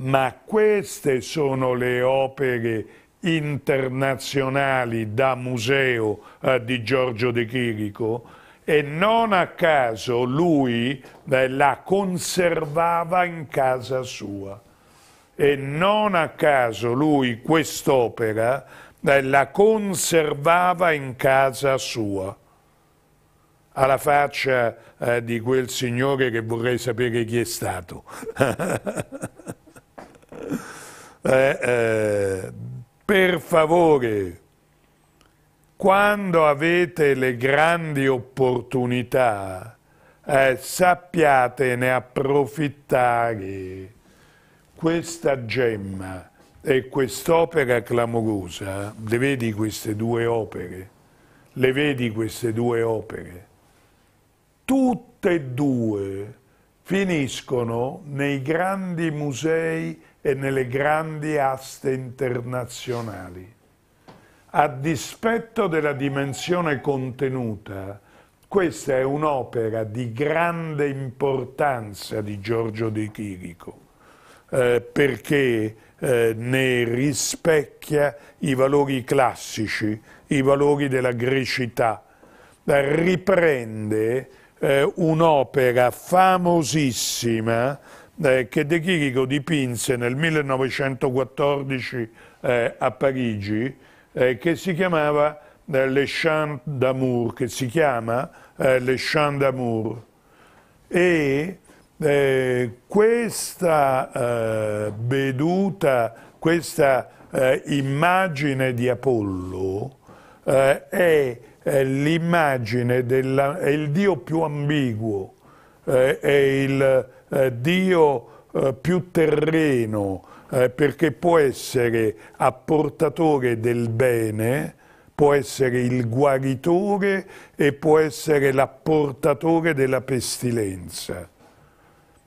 Ma queste sono le opere internazionali da museo eh, di Giorgio De Chirico e non a caso lui eh, la conservava in casa sua e non a caso lui quest'opera eh, la conservava in casa sua alla faccia eh, di quel signore che vorrei sapere chi è stato. eh, eh, per favore, quando avete le grandi opportunità, eh, sappiatene approfittare questa gemma e quest'opera clamorosa, le vedi queste due opere? Le vedi queste due opere? Tutte e due finiscono nei grandi musei e nelle grandi aste internazionali. A dispetto della dimensione contenuta, questa è un'opera di grande importanza di Giorgio De Chirico eh, perché eh, ne rispecchia i valori classici, i valori della grecità, riprende eh, un'opera famosissima eh, che De Chirico dipinse nel 1914 eh, a Parigi, eh, che si chiamava eh, Le Chant d'amour, che si chiama eh, Le Chant d'amour. E eh, questa veduta, questa immagine di Apollo è l'immagine, il Dio più ambiguo, è il eh, Dio eh, più terreno, eh, perché può essere apportatore del bene, può essere il guaritore e può essere l'apportatore della pestilenza.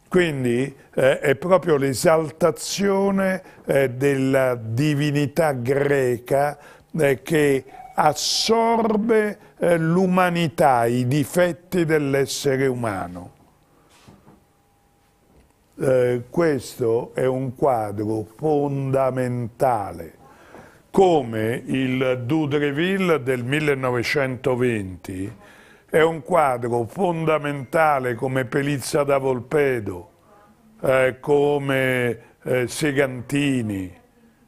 Quindi eh, è proprio l'esaltazione eh, della divinità greca eh, che assorbe eh, l'umanità, i difetti dell'essere umano. Eh, questo è un quadro fondamentale, come il Doudreville del 1920 è un quadro fondamentale come Pelizza da Volpedo, eh, come eh, Segantini.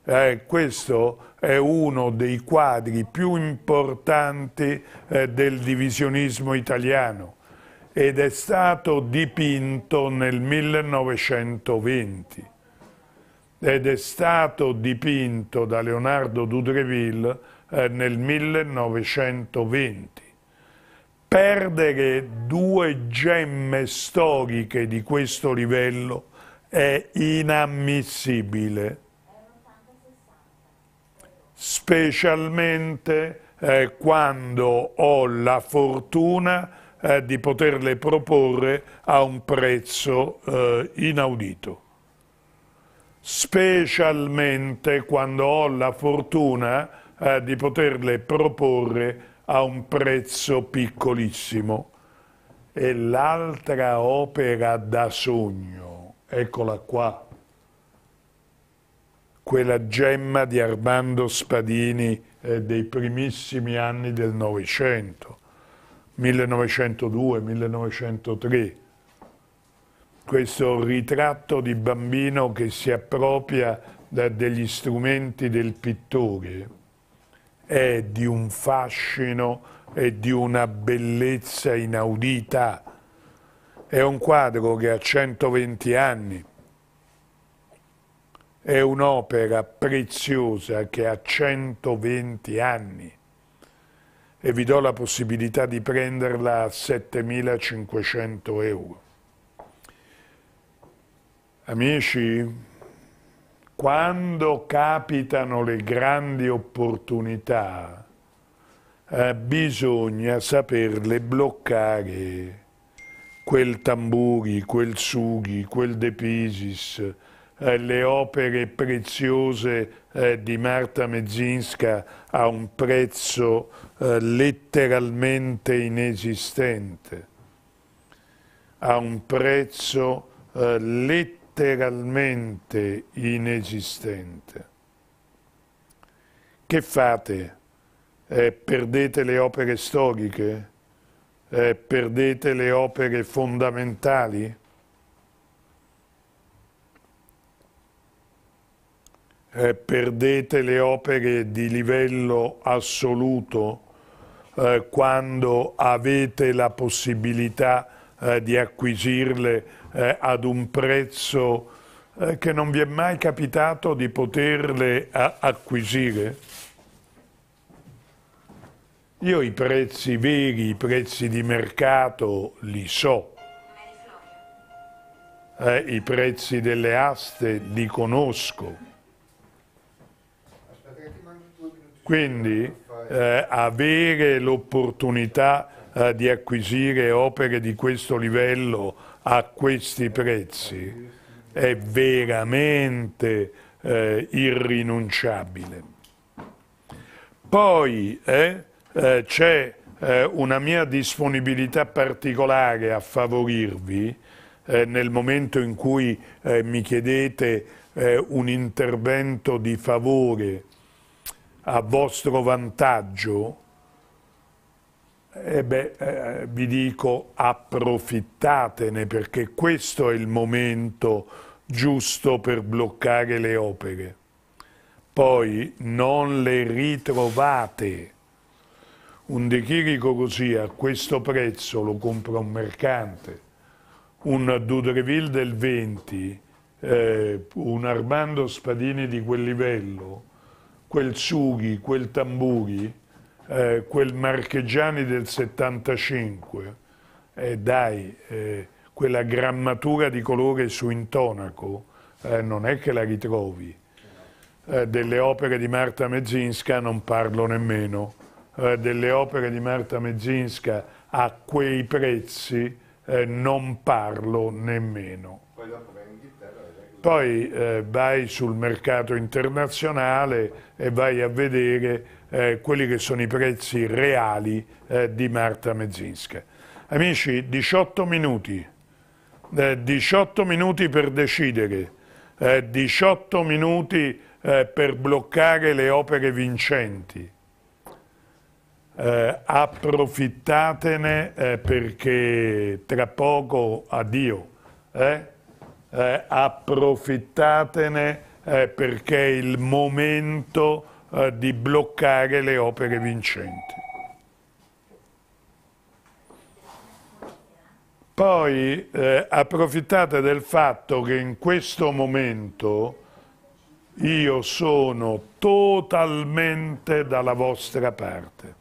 Eh, questo è uno dei quadri più importanti eh, del divisionismo italiano ed è stato dipinto nel 1920 ed è stato dipinto da Leonardo Dudreville eh, nel 1920. Perdere due gemme storiche di questo livello è inammissibile, specialmente eh, quando ho la fortuna eh, di poterle proporre a un prezzo eh, inaudito. Specialmente quando ho la fortuna eh, di poterle proporre a un prezzo piccolissimo. E l'altra opera da sogno, eccola qua, quella gemma di Armando Spadini eh, dei primissimi anni del Novecento 1902-1903, questo ritratto di bambino che si appropria degli strumenti del pittore è di un fascino e di una bellezza inaudita. È un quadro che ha 120 anni, è un'opera preziosa che ha 120 anni e vi do la possibilità di prenderla a 7.500 euro. Amici, quando capitano le grandi opportunità, eh, bisogna saperle bloccare. Quel Tamburi, quel Sughi, quel De Pisis, eh, le opere preziose eh, di Marta Mezzinska a un prezzo eh, letteralmente inesistente, a un prezzo eh, letteralmente inesistente. Che fate? Eh, perdete le opere storiche? Eh, perdete le opere fondamentali? perdete le opere di livello assoluto eh, quando avete la possibilità eh, di acquisirle eh, ad un prezzo che non vi è mai capitato di poterle acquisire? Io i prezzi veri, i prezzi di mercato li so. I prezzi delle aste li conosco. Quindi eh, avere l'opportunità eh, di acquisire opere di questo livello a questi prezzi è veramente eh, irrinunciabile. Poi eh, eh, c'è eh, una mia disponibilità particolare a favorirvi nel momento in cui mi chiedete un intervento di favore a vostro vantaggio, E beh, eh, vi dico approfittatene perché questo è il momento giusto per bloccare le opere. Poi non le ritrovate. Un De Chirico così a questo prezzo lo compra un mercante. Un Dudreville del 20, eh, un Armando Spadini di quel livello, quel Sughi, quel Tamburi, eh, quel Marchegiani del 75, eh, dai, eh, quella grammatura di colore su intonaco, eh, non è che la ritrovi. Eh, delle opere di Marta Mezzinska non parlo nemmeno, eh, delle opere di Marta Mezzinska a quei prezzi non parlo nemmeno. Poi eh, vai sul mercato internazionale e vai a vedere eh, quelli che sono i prezzi reali eh, di Marta Mezzinska. Amici, 18 minuti, eh, 18 minuti per decidere, eh, 18 minuti eh, per bloccare le opere vincenti. Eh, approfittatene eh, perché tra poco addio. Eh? Approfittatene eh, perché è il momento eh, di bloccare le opere vincenti. Poi eh, approfittate del fatto che in questo momento io sono totalmente dalla vostra parte.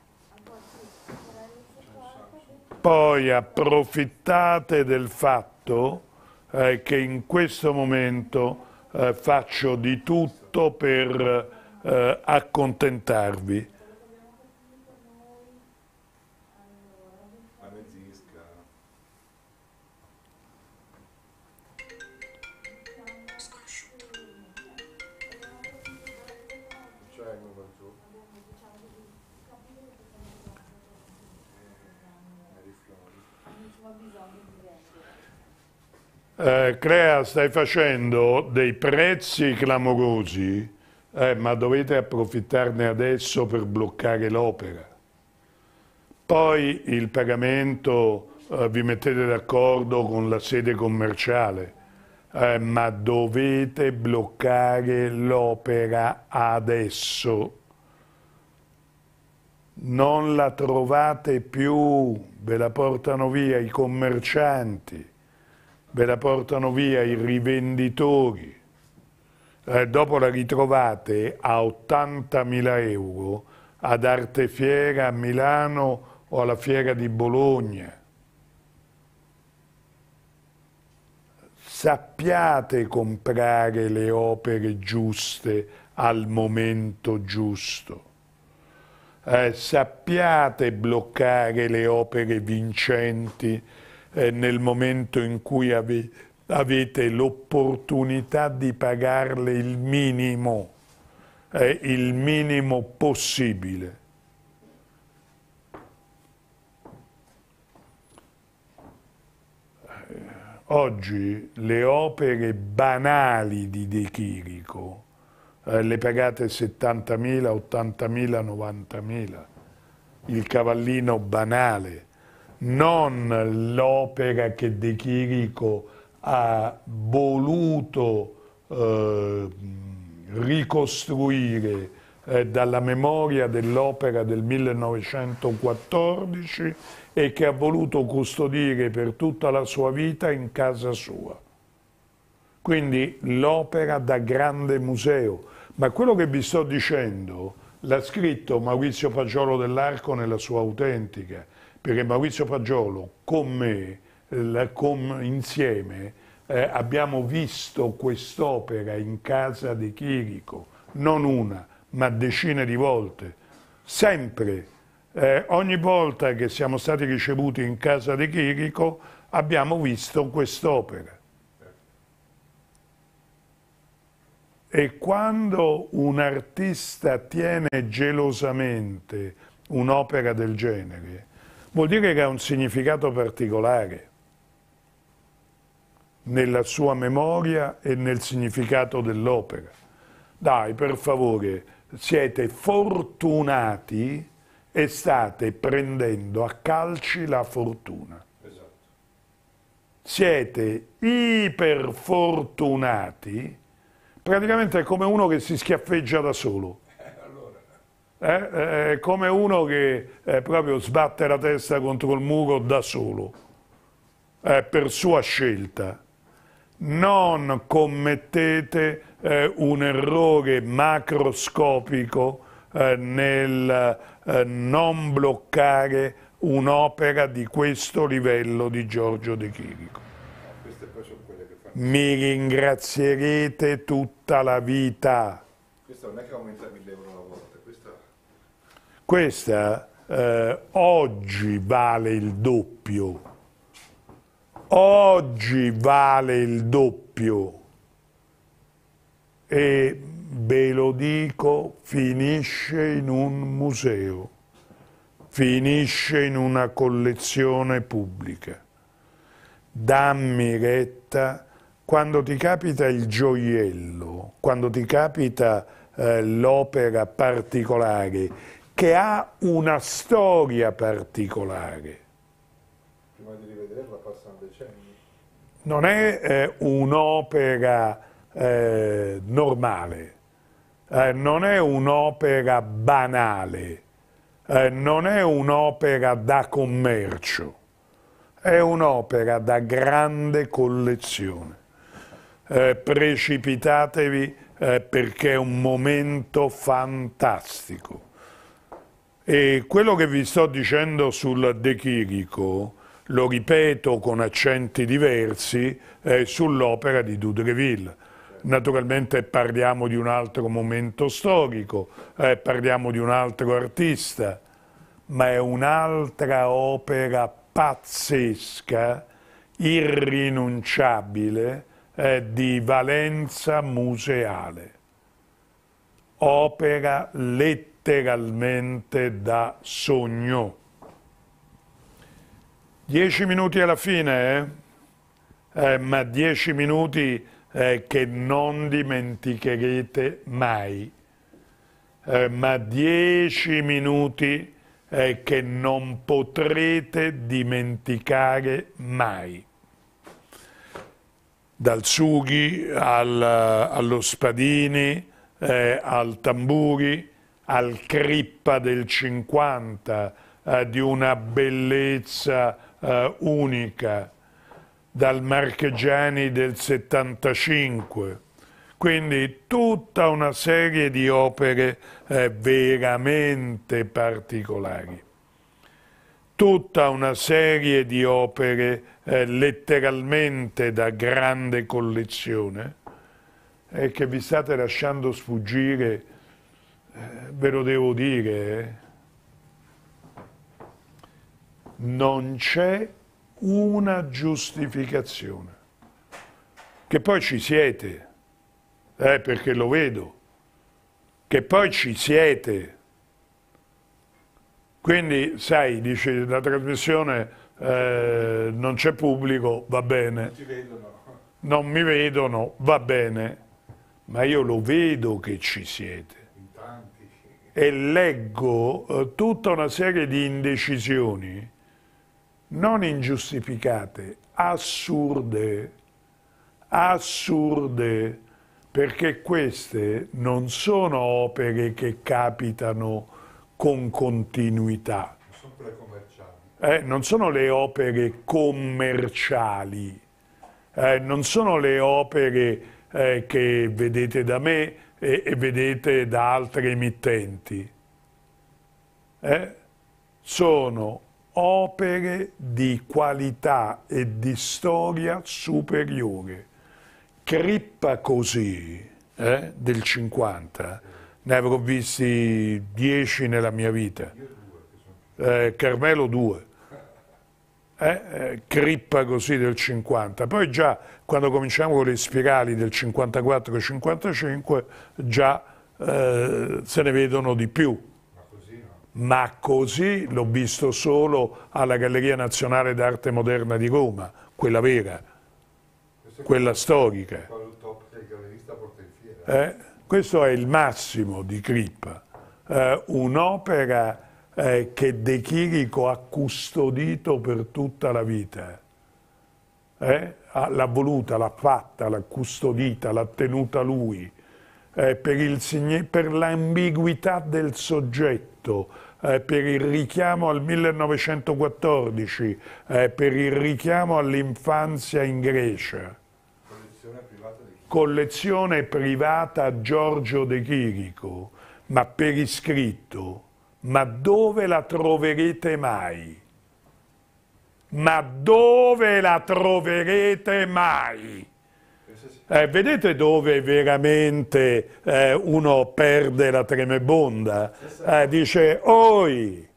Poi approfittate del fatto eh, che in questo momento eh, faccio di tutto per eh, accontentarvi. Eh, Crea, stai facendo dei prezzi clamorosi, eh, ma dovete approfittarne adesso per bloccare l'opera. Poi il pagamento eh, vi mettete d'accordo con la sede commerciale, eh, ma dovete bloccare l'opera adesso. Non la trovate più, ve la portano via i commercianti ve la portano via i rivenditori, eh, dopo la ritrovate a 80.000 euro ad Artefiera a Milano o alla Fiera di Bologna. Sappiate comprare le opere giuste al momento giusto. Eh, sappiate bloccare le opere vincenti eh, nel momento in cui ave- avete l'opportunità di pagarle il minimo, eh, il minimo possibile. Eh, Oggi le opere banali di De Chirico eh, le pagate 70.000, 80.000, 90.000. Il cavallino banale non l'opera che De Chirico ha voluto eh, ricostruire eh, dalla memoria dell'opera del 1914 e che ha voluto custodire per tutta la sua vita in casa sua. Quindi l'opera da grande museo. Ma quello che vi sto dicendo l'ha scritto Maurizio Pagiolo dell'Arco nella sua autentica perché Maurizio Fagiolo con me, con, insieme, eh, abbiamo visto quest'opera in casa di Chirico, non una, ma decine di volte, sempre. Eh, ogni volta che siamo stati ricevuti in casa di Chirico abbiamo visto quest'opera. E quando un artista tiene gelosamente un'opera del genere, vuol dire che ha un significato particolare nella sua memoria e nel significato dell'opera. Dai, per favore, siete fortunati e state prendendo a calci la fortuna. Esatto. Siete iperfortunati, praticamente è come uno che si schiaffeggia da solo. Eh, È come uno che eh, proprio sbatte la testa contro il muro da solo, eh, per sua scelta. Non commettete eh, un errore macroscopico eh, nel eh, non bloccare un'opera di questo livello di Giorgio De Chirico. Mi ringrazierete tutta la vita. Questa non è che aumenta 1000 euro alla volta, questa Questa eh, oggi vale il doppio. Oggi vale il doppio. E ve lo dico, finisce in un museo, finisce in una collezione pubblica. Dammi retta, quando ti capita il gioiello, quando ti capita eh, l'opera particolare, che ha una storia particolare, prima di rivederla passano decenni. non è eh, un'opera eh, normale, eh, non è un'opera banale, eh, non è un'opera da commercio, è un'opera da grande collezione. Eh, precipitatevi eh, perché è un momento fantastico. E quello che vi sto dicendo sul De Chirico lo ripeto con accenti diversi eh, sull'opera di Dudreville. Naturalmente parliamo di un altro momento storico, eh, parliamo di un altro artista, ma è un'altra opera pazzesca, irrinunciabile, eh, di valenza museale. Opera letteralmente da sogno. Dieci minuti alla fine, eh? Eh, ma dieci minuti eh, che non dimenticherete mai, Eh, ma dieci minuti eh, che non potrete dimenticare mai. Dal Sughi al- allo Spadini, eh, al Tamburi, al Crippa del 50, eh, di una bellezza eh, unica, dal Marchegiani del 75. Quindi tutta una serie di opere eh, veramente particolari. Tutta una serie di opere eh, letteralmente da grande collezione e che vi state lasciando sfuggire, eh, ve lo devo dire, non c'è una giustificazione. Che poi ci siete, eh, perché lo vedo, che poi ci siete. Quindi, sai, dice la trasmissione eh, non c'è pubblico, va bene, non mi vedono, va bene, ma io lo vedo che ci siete. E leggo eh, tutta una serie di indecisioni non ingiustificate, assurde, assurde, perché queste non sono opere che capitano con continuità, Non sono quelle commerciali. eh, non sono le opere commerciali, eh, non sono le opere eh, che vedete da me e, e vedete da altre emittenti. Eh? Sono opere di qualità e di storia superiore. Crippa così, eh, del 50, ne avrò visti 10 nella mia vita. Eh, Carmelo 2. Eh, eh, crippa così del 50. Poi già quando cominciamo con le spirali del 54-55 già eh, se ne vedono di più. Ma così no. Ma così l'ho visto solo alla Galleria Nazionale d'Arte Moderna di Roma, quella vera, quella storica. Eh, questo è il massimo di Crippa, Eh, un'opera eh, che De Chirico ha custodito per tutta la vita. Eh? L'ha voluta, l'ha fatta, l'ha custodita, l'ha tenuta lui, eh, per, l'ambiguità del soggetto, eh, per il richiamo al 1914, eh, per il richiamo all'infanzia in Grecia. Collezione privata? Collezione privata Giorgio De Chirico, ma per iscritto. Ma dove la troverete mai? Ma dove la troverete mai? Eh, vedete dove veramente eh, uno perde la tremebonda? Eh, dice, oi,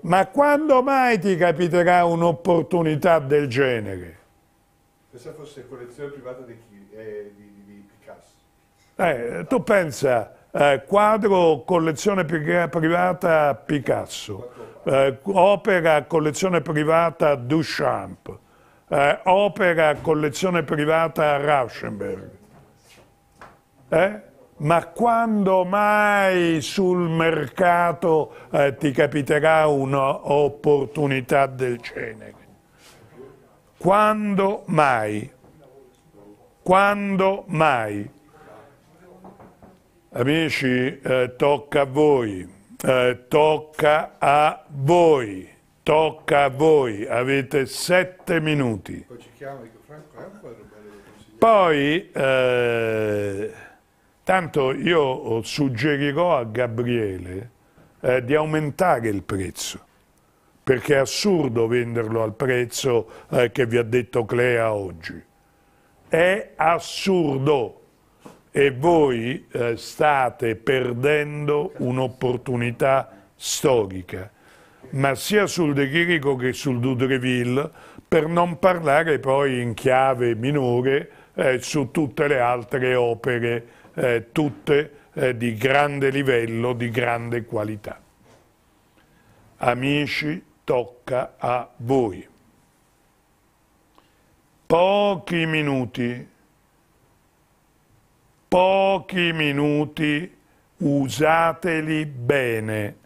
ma quando mai ti capiterà un'opportunità del genere? Pensa fosse collezione privata di, chi, eh, di, di- di Picasso. Eh, tu pensa, eh, quadro collezione pri- privata Picasso, eh, opera collezione privata Duchamp, eh, opera collezione privata Rauschenberg. Eh? Ma quando mai sul mercato eh, ti capiterà un'opportunità del genere? Quando mai? Quando mai? Amici, eh, tocca a voi, eh, tocca a voi, tocca a voi, avete sette minuti. Poi ci chiama dico Franco, è un quadro bello. Poi, eh, tanto io suggerirò a Gabriele eh, di aumentare il prezzo, perché è assurdo venderlo al prezzo eh, che vi ha detto Clea oggi. È assurdo e voi eh, state perdendo un'opportunità storica, ma sia sul De Chirico che sul Dudreville, per non parlare poi in chiave minore eh, su tutte le altre opere, eh, tutte eh, di grande livello, di grande qualità. Amici, tocca a voi. Pochi minuti pochi minuti, usateli bene,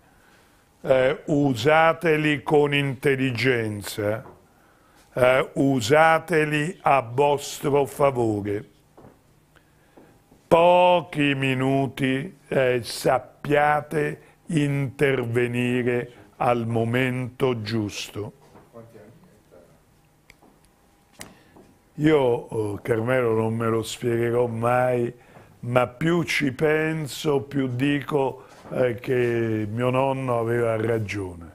eh, usateli con intelligenza, eh, usateli a vostro favore. Pochi minuti eh, sappiate intervenire al momento giusto. Io, oh, Carmelo, non me lo spiegherò mai, ma più ci penso, più dico eh, che mio nonno aveva ragione.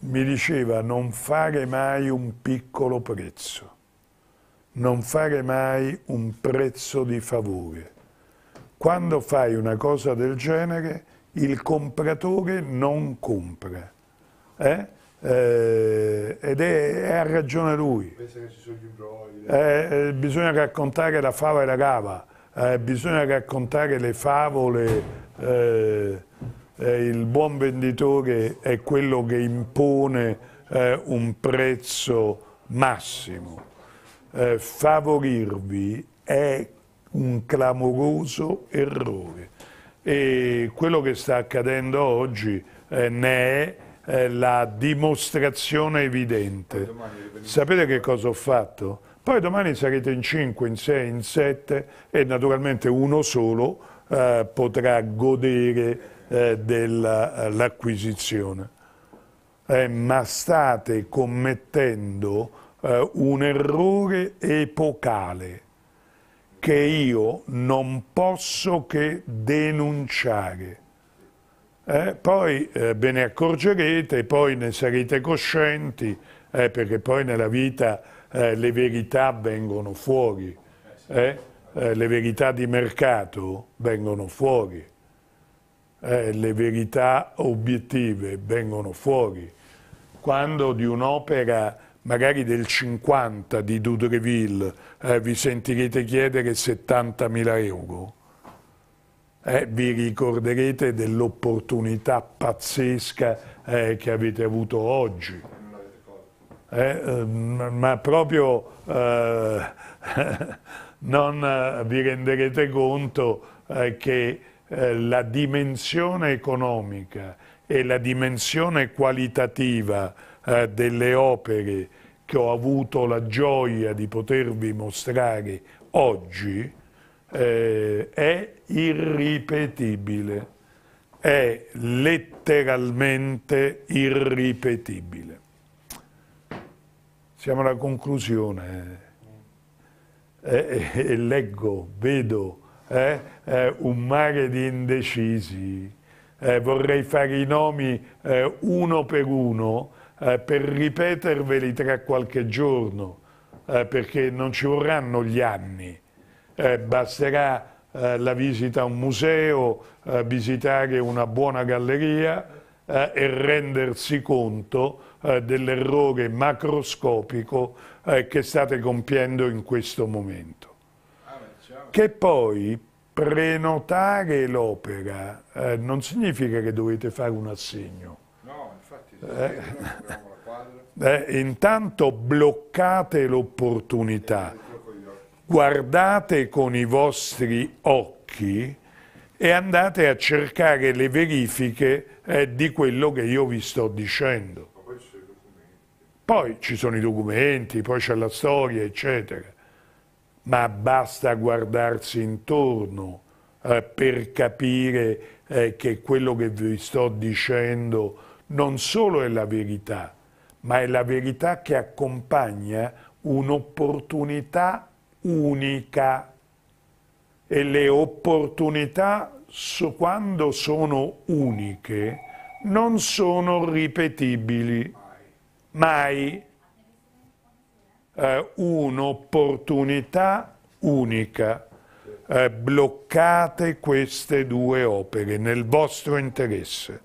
Mi diceva non fare mai un piccolo prezzo, non fare mai un prezzo di favore. Quando fai una cosa del genere, il compratore non compra. eh? Eh, ed è, a ragione lui. Eh, eh, bisogna raccontare la fava e la cava, eh, bisogna raccontare le favole. eh, eh, il buon venditore è quello che impone eh, un prezzo massimo. Eh, favorirvi è un clamoroso errore e quello che sta accadendo oggi ne è la dimostrazione evidente. Sapete che cosa ho fatto? Poi domani sarete in 5, in 6, in 7 e naturalmente uno solo eh, potrà godere eh, dell'acquisizione. Eh, ma state commettendo eh, un errore epocale che io non posso che denunciare. Eh, poi eh, ve ne accorgerete, poi ne sarete coscienti, eh, perché poi nella vita eh, le verità vengono fuori, eh? Eh, le verità di mercato vengono fuori, eh, le verità obiettive vengono fuori. Quando di un'opera magari del 50 di Dudreville eh, vi sentirete chiedere 70.000 euro, eh, vi ricorderete dell'opportunità pazzesca che avete avuto oggi. Eh, ehm, ma proprio eh, non eh, vi renderete conto eh, che eh, la dimensione economica e la dimensione qualitativa eh, delle opere che ho avuto la gioia di potervi mostrare oggi è irripetibile, è letteralmente irripetibile. Siamo alla conclusione eh, e leggo, vedo eh, eh, un mare di indecisi. Eh, vorrei fare i nomi eh, uno per uno eh, per ripeterveli tra qualche giorno, perché non ci vorranno gli anni. basterà la visita a un museo, visitare una buona galleria e rendersi conto dell'errore macroscopico che state compiendo in questo momento che poi prenotare l'opera eh, non significa che dovete fare un assegno. No, infatti, eh, eh, intanto bloccate l'opportunità, guardate con i vostri occhi e andate a cercare le verifiche eh, di quello che io vi sto dicendo. Poi ci sono i documenti, poi c'è la storia, eccetera. Ma basta guardarsi intorno eh, per capire eh, che quello che vi sto dicendo non solo è la verità, ma è la verità che accompagna un'opportunità unica. E le opportunità quando sono uniche non sono ripetibili mai eh, un'opportunità unica. Eh, bloccate queste due opere nel vostro interesse.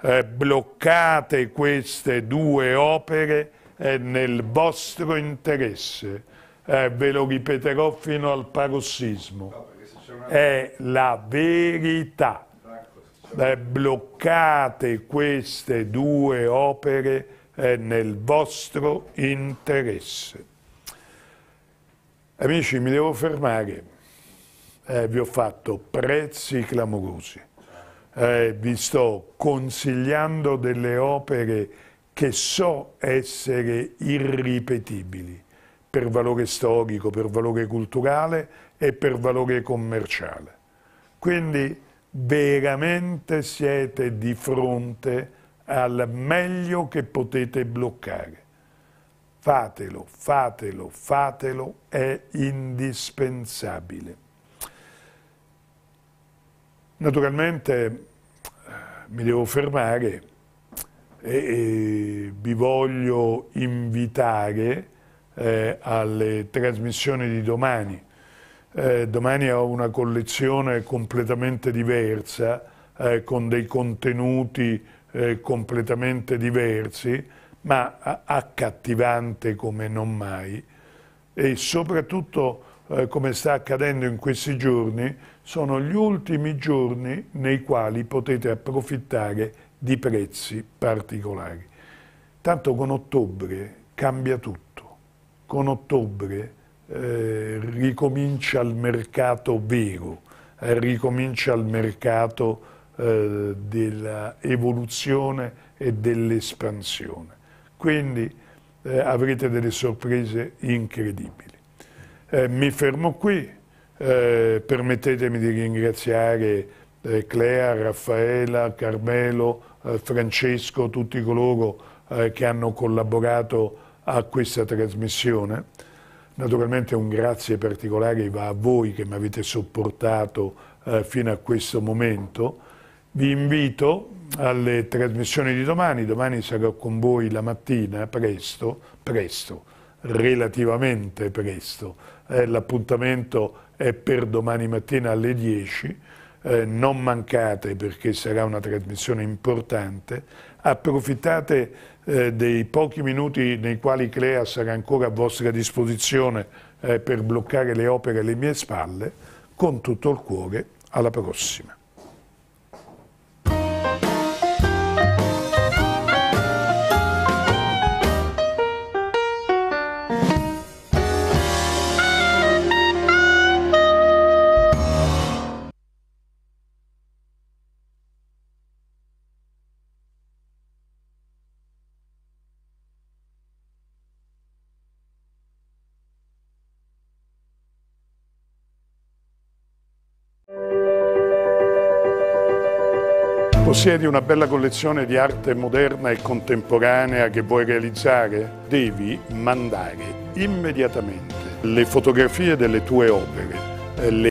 Eh, bloccate queste due opere eh, nel vostro interesse. Eh, ve lo ripeterò fino al parossismo. È la verità. Eh, bloccate queste due opere è nel vostro interesse. Amici, mi devo fermare. Eh, vi ho fatto prezzi clamorosi. Eh, vi sto consigliando delle opere che so essere irripetibili per valore storico, per valore culturale e per valore commerciale. Quindi veramente siete di fronte a al meglio che potete bloccare. Fatelo, fatelo, fatelo, è indispensabile. Naturalmente eh, mi devo fermare e, e vi voglio invitare eh, alle trasmissioni di domani. Eh, domani ho una collezione completamente diversa, eh, con dei contenuti eh, completamente diversi, ma accattivante come non mai e soprattutto eh, come sta accadendo in questi giorni, sono gli ultimi giorni nei quali potete approfittare di prezzi particolari. Tanto con ottobre cambia tutto, con ottobre eh, ricomincia il mercato vero, eh, ricomincia il mercato eh, dell'evoluzione e dell'espansione. Quindi eh, avrete delle sorprese incredibili. Eh, mi fermo qui, eh, permettetemi di ringraziare eh, Clea, Raffaela, Carmelo, eh, Francesco, tutti coloro che hanno collaborato a questa trasmissione. Naturalmente un grazie particolare va a voi che mi avete sopportato fino a questo momento vi invito alle trasmissioni di domani, domani sarò con voi la mattina, presto, presto, relativamente presto. Eh, L'appuntamento è per domani mattina alle 10, eh, non mancate perché sarà una trasmissione importante, approfittate eh, dei pochi minuti nei quali Clea sarà ancora a vostra disposizione eh, per bloccare le opere alle mie spalle, con tutto il cuore, alla prossima. Possiedi una bella collezione di arte moderna e contemporanea che vuoi realizzare? Devi mandare immediatamente le fotografie delle tue opere, eh, le